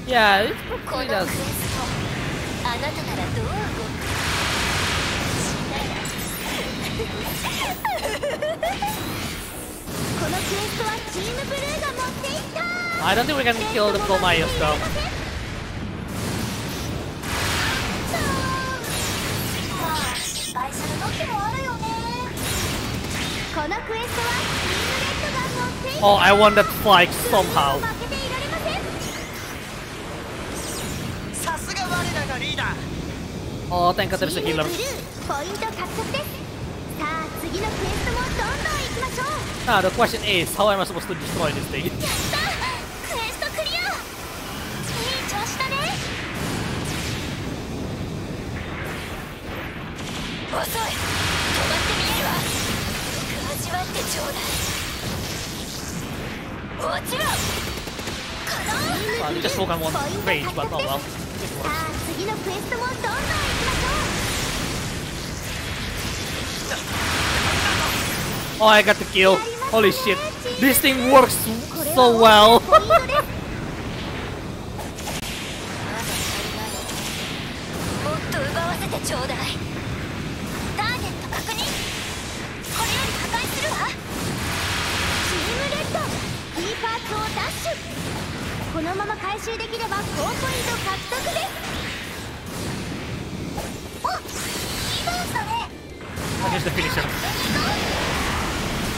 Yeah, クエ does. ストあなたならどう動くこのクエストはチームブルーが持っていった I don't think we can kill the Plomayos though. 失敗する時もあるよねこのクエストはチームレッドが持っていた Oh, I want that flag somehow. さすが我らがリーダー Oh, thank God there's a healer. ポイント獲得ですさあ次のクエストもどんどん行きましょう Now the question is, how am I supposed to destroy this thing? 遅い止まってみえるわ味わってちょうだいもちろん Well, they just spoke on one rage, but oh well. It works. Oh, I got the kill. Holy shit. This thing works so well. 確認これより破壊するわ。チームレッドキーパーツをダッシュこのまま回収できれば高ポイント獲得です。おいいダンスだね guess the finisher.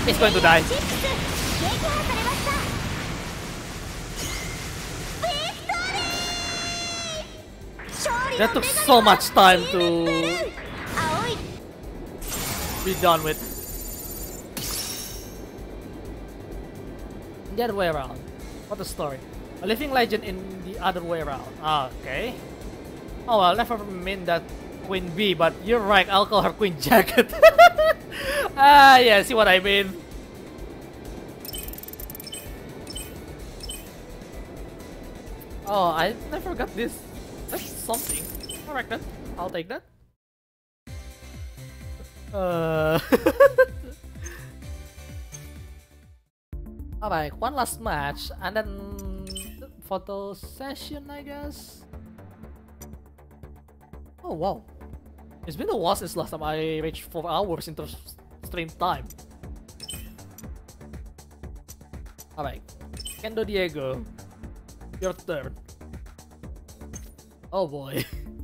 He's going to die. 勝利 be done with. The other way around. What a story. A living legend in the other way around. Ah, okay. Oh well, never mean that Queen B, but you're right, I'll call her Queen Jacket. ah, yeah, see what I mean. Oh, I never got this. That's something. Alright then, I'll take that. Uh. Alright, one last match and then photo session, I guess. Oh wow, it's been a while since last time I reached four hours into s- stream time. Alright, Kendo Diego, your turn. Oh boy.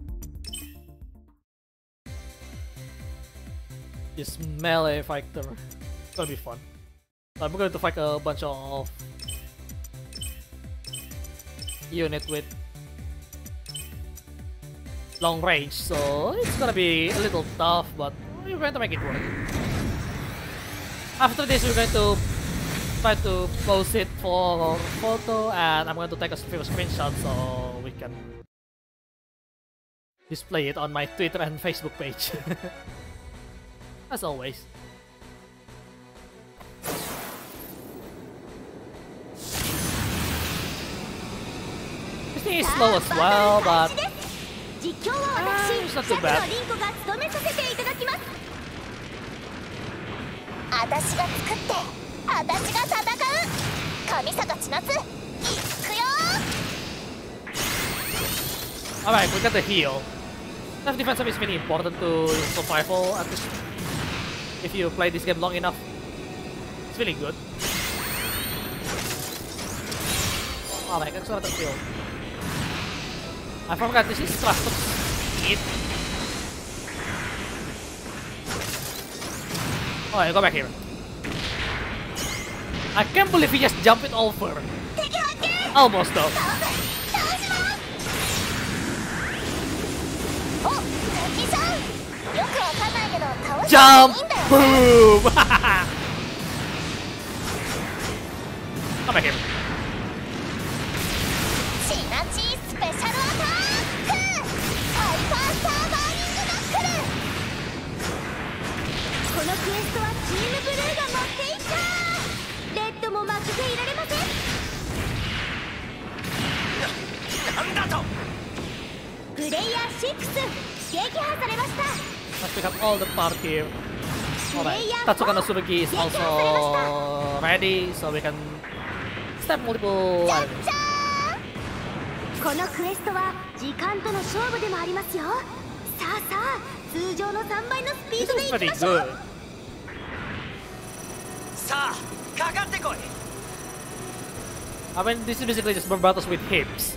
this melee fighter. It's gonna be fun. I'm going to fight a bunch of unit with long range, so it's gonna be a little tough, but we're going to make it work. After this, we're going to try to post it for photo, and I'm going to take a few screenshots so we can display it on my Twitter and Facebook page. As always. This thing is slow as well, but 実況はあー私 it's not シ too ャ bad. alright, we got the heal. Self defensive is really important to survival at least if you play this game long enough. It's really good. Ah, mereka suara terkecil. I forgot this is custom it. Oh, yeah, go back here. I can't believe he just jumped it over. Almost though. Oh, しますお敵さんよくわかんないけど倒し Jump! いいんだよ Boom! Come back here. シナチースペシャルアタックハイパーサーバーニングナックルこのクエストはチームブルーが持っていったレッドも負けていられませんなんだとプレイヤー6撃破されました Let's pick up all the part here. Alright, Tatsuka no. Tsurugi is also ready, so we can step multiple enemies. このクエストは時間との勝負でもありますよさあさあ通常の3倍のスピ This ードで is いき pretty ましょう good. さあかかってこい I mean, this is basically just battles with hips.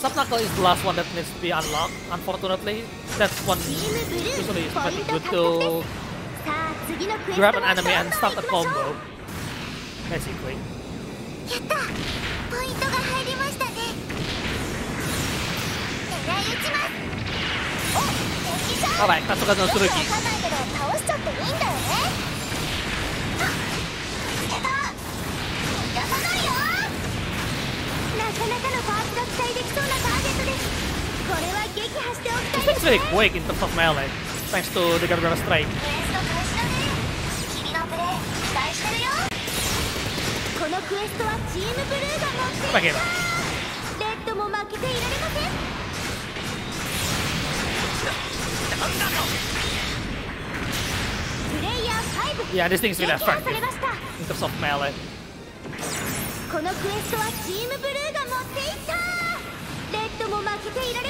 Subknuckle is the last one that needs to be unlocked. Unfortunately, that's one usually is pretty good to grab an enemy and start a combo, basically. Alright, Totsuka no Tsurugi. This いで thing's す very ね quick in terms of melee, thanks to the Gargara Strike. クエスト開始だね君のプレー期待してるよこのクエストはチームブルーが持っていだけどたレッドも負けていられませんなんだとプレイヤー5 Yeah, this thing's 撃 really 破さ effective れました in terms of melee. このクエストはチームブルー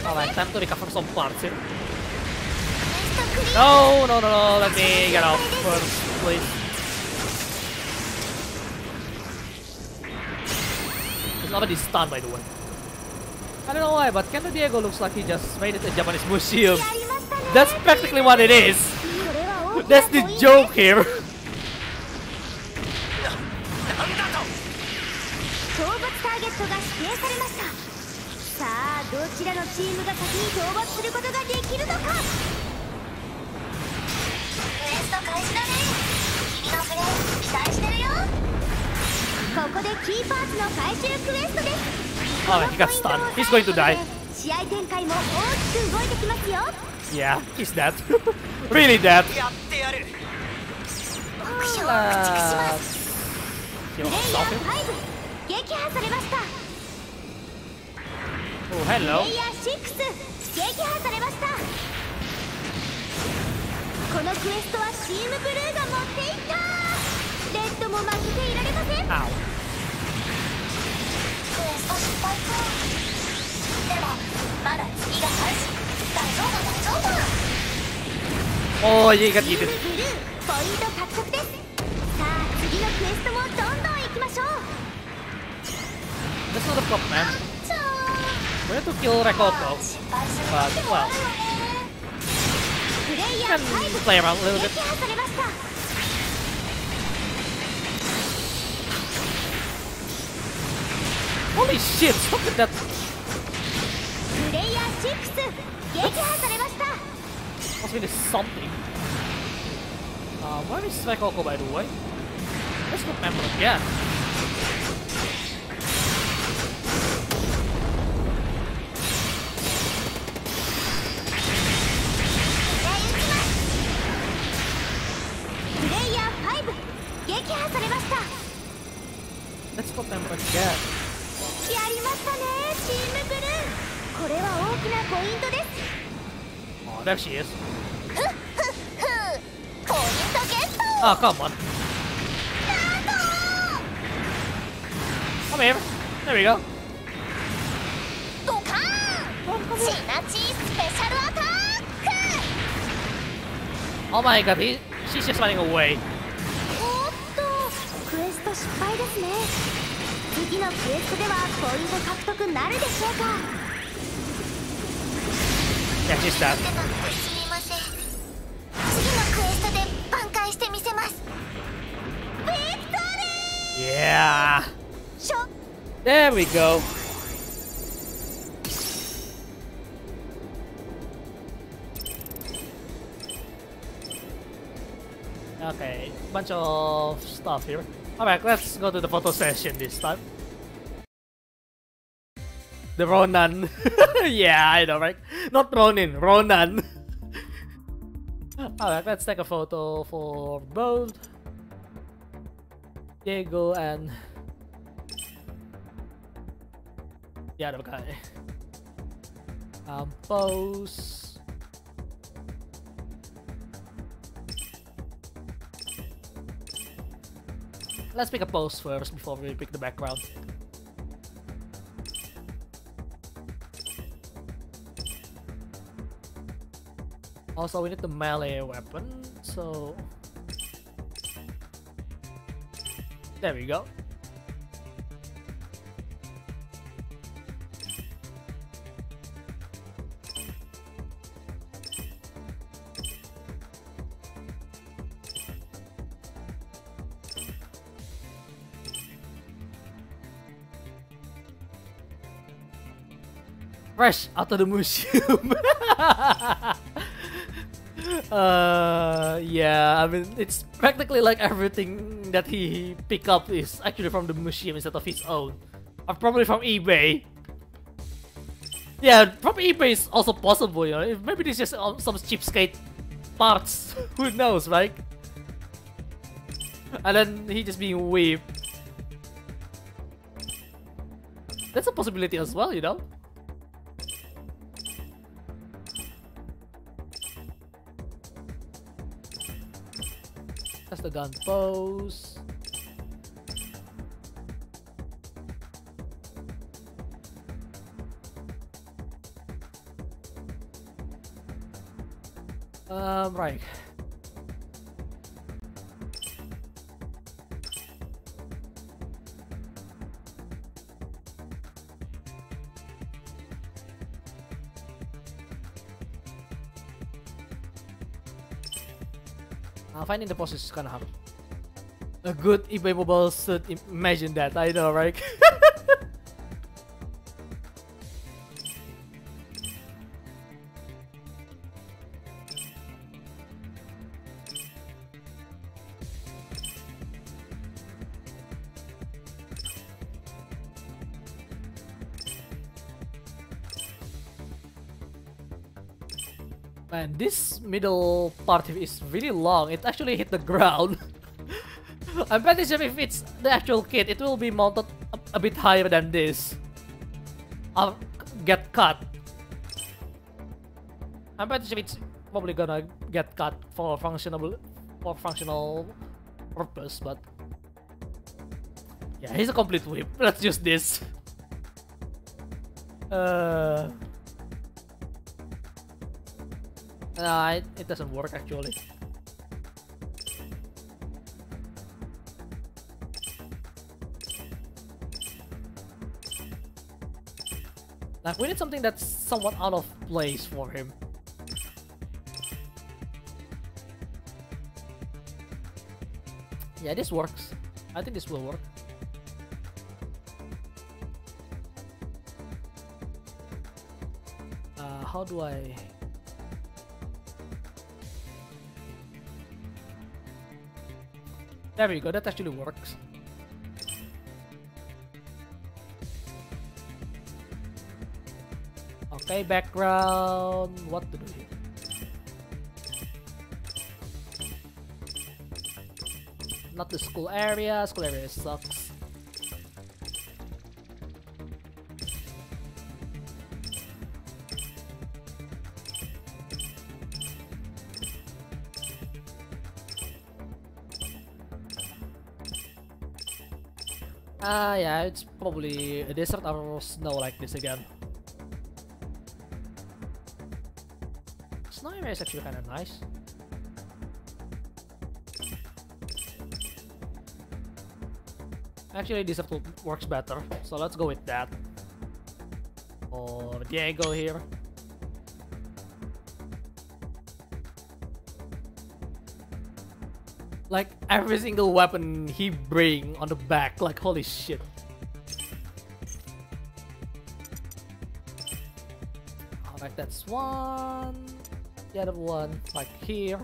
Alright, time to recover some. No, no, no, no, let me get out first, please. It's nobody stunned, by the way. I don't know why, but Kendo Diego looks like he just made it a Japanese museum. That's practically what it is. That's the joke here. トが指定されましたさあどちらのチームが先に討伐することができるのか？クエスト開始だね君のプレー期待してるよここでキーパーツの回収クエストです Alright, he got stunned. He's going to die. 試合展開も大きく動いてきますよ Yeah, he's dead. really dead. Uh, す you stop ー him? 5撃破されました。Oh, プ hello. レイヤー6撃破されました。このクエストはチームブルーが持っていった。レッドも負けていられません.クエスト失敗かでもまだ次が開始。大丈夫大丈夫。Oh, you got チーム eaten. ブルーポイント獲得です。さあ次のクエストもどんどん行きましょう This is the problem, man. We need to kill Rakoto. But, well... We can play around a little bit. Holy shit, stop with that! That must mean something. Uh, where is Rakoto by the way? Let's go Member again. Let's put them like Oh, there she is. oh, come on. Come here. There we go. Oh my god, he, she's just running away. と失敗ですね次のクエストではポイント獲得なるでしょうか Yeah, she's dead. てたすみません次のクエストで挽回してみせますビクトリ Yeah. ーしょ There we go. Okay, bunch of stuff here. Alright, let's go to the photo session this time. The Ronan. yeah, I know, right? Not Ronin, Ronan. Alright, let's take a photo for both Diego and the other guy. Um, pose. Let's pick a pose first before we pick the background. Also, we need the melee weapon, so... There we go. Fresh out of the museum. uh, yeah, I mean, it's practically like everything that he pick up is actually from the museum instead of his own. Or probably from eBay. Yeah, from eBay is also possible, you know. Maybe this is just um, some cheapskate parts. Who knows, right? And then he just being weep. That's a possibility as well, you know. The gun pose. Um, right. Finding the pose is kind of hard. A good eBay suit, imagine that, I know, right? Man, this middle part is really long. It actually hit the ground. I'm pretty sure if it's the actual kit, it will be mounted a, a bit higher than this. I'll get cut. I'm pretty sure it's probably gonna get cut for functional for functional purpose, but yeah, he's a complete whip. Let's use this. Uh. Nah, it, it doesn't work actually. Like, we need something that's somewhat out of place for him. Yeah, this works. I think this will work. Uh, how do I... There we go, that actually works. Okay, background. What to do here? Not the school area. School area sucks. Ah, uh, yeah, it's probably a desert or snow like this again. Snow area is actually kind of nice. Actually, desert works better, so let's go with that. For Diego here. Every single weapon he bring on the back, like holy shit. Alright, that's one. The other one, like here.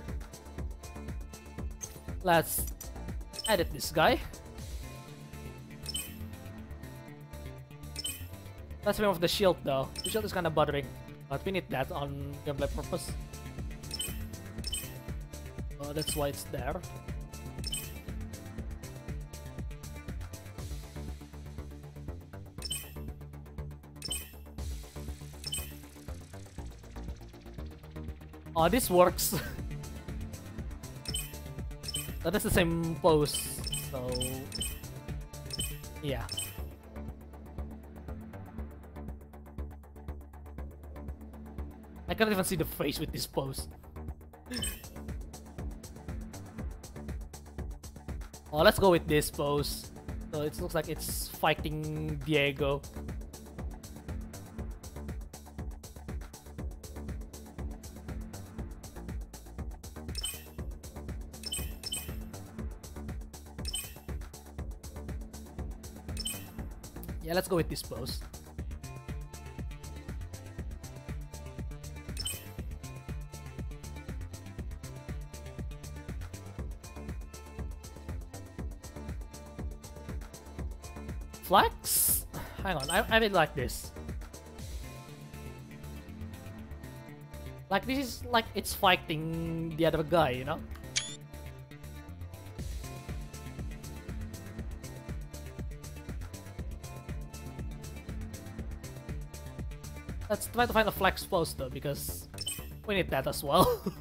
Let's edit this guy. Let's remove the shield though. The shield is kind of bothering, but we need that on gameplay purpose. Uh, that's why it's there. Oh, this works. that is the same pose, so Yeah. I can't even see the face with this pose. oh, let's go with this pose. So it looks like it's fighting Diego. Let's go with this pose. Flex? Hang on, I, I mean like this. Like this is like it's fighting the other guy, you know? Try to find a flex though, because we need that as well.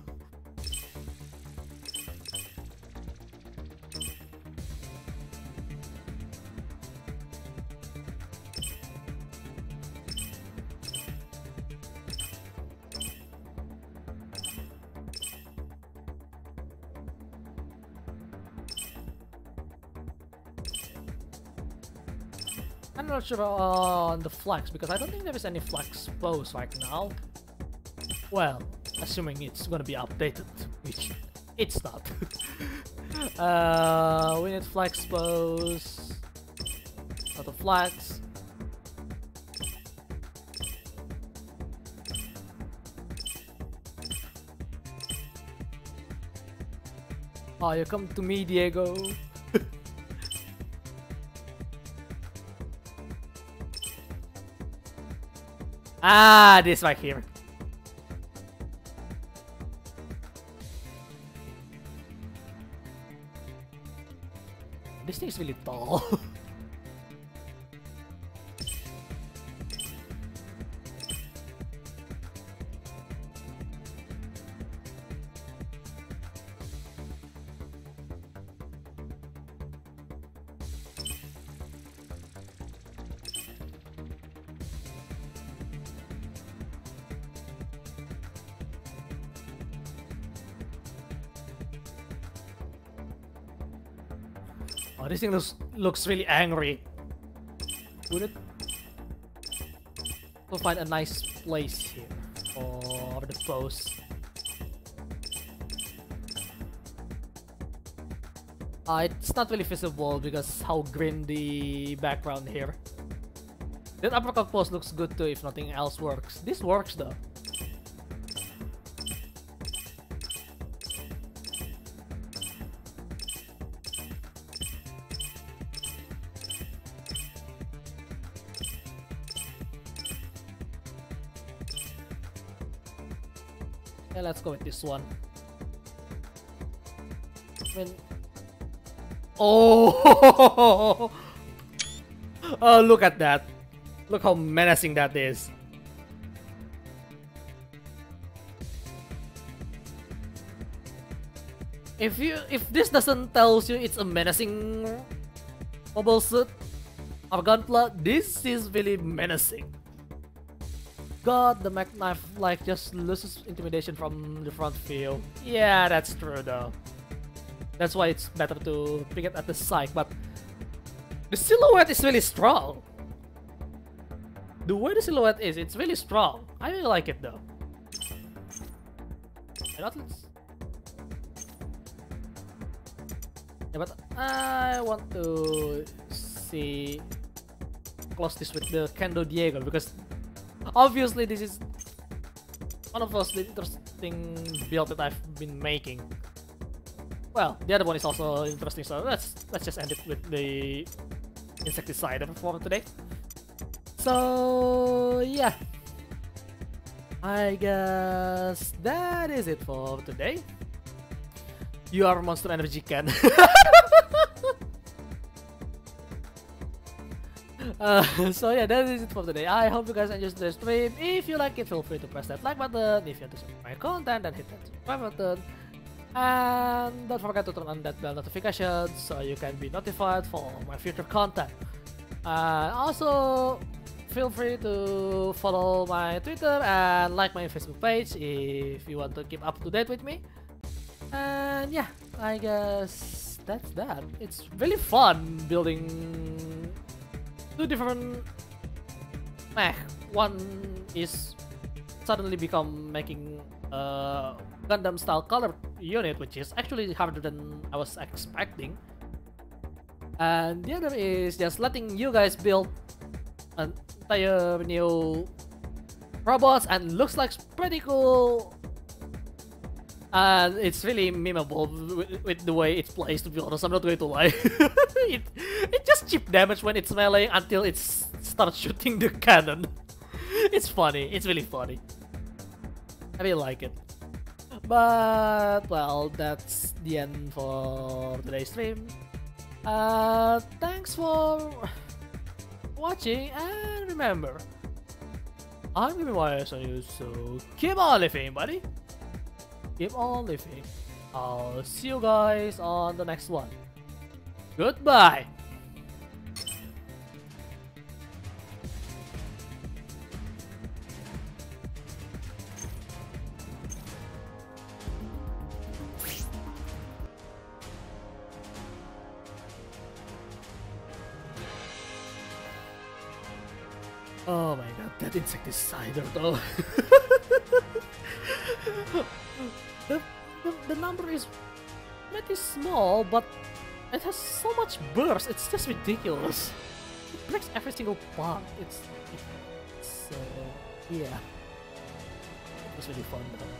I'm not sure uh, on the flex because I don't think there is any flex pose right now. Well, assuming it's gonna be updated, which it's not. uh, we need flex pose. Not a flex. Oh, you come to me, Diego. Ah, this right here. This thing is really tall. this thing looks looks really angry. Would it? We'll find a nice place here for the pose. Uh, it's not really visible because how green the background here. That uppercut pose looks good too if nothing else works. This works though. Go with this one. Mean... Oh! oh, look at that. Look how menacing that is. If you if this doesn't tells you it's a menacing mobile suit or gunpla, this is really menacing. God, the Mac Knife like just loses intimidation from the front view. Yeah, that's true though. That's why it's better to pick it at the side, but the silhouette is really strong. The way the silhouette is, it's really strong. I really like it though. Yeah, but I want to see close this with the Kendo Diego because obviously this is one of those interesting build that I've been making. Well, the other one is also interesting, so let's let's just end it with the insecticide for today. So yeah, I guess that is it for today. You are Monster Energy Ken. Uh, so yeah, that is it for today. I hope you guys enjoyed the stream. If you like it, feel free to press that like button. If you want to support my content, then hit that subscribe button. And don't forget to turn on that bell notification so you can be notified for my future content. Uh, also, feel free to follow my Twitter and like my Facebook page if you want to keep up to date with me. And yeah, I guess that's that. It's really fun building two different mech. One is suddenly become making a Gundam style color unit, which is actually harder than I was expecting. And the other is just letting you guys build an entire new robots and looks like pretty cool. And it's really memeable with, with the way it's placed to be honest, I'm not going to lie. it, it just chip damage when it's melee until it starts shooting the cannon. it's funny, it's really funny. I really like it. But, well, that's the end for today's stream. Uh, thanks for watching, and remember, I'm giving my eyes on you, so keep on living, buddy. Keep on living. I'll see you guys on the next one. Goodbye. Oh my god, that insecticide though. the, number is pretty small, but it has so much burst, it's just ridiculous. It breaks every single part. It's, it's uh, yeah. It was really fun though.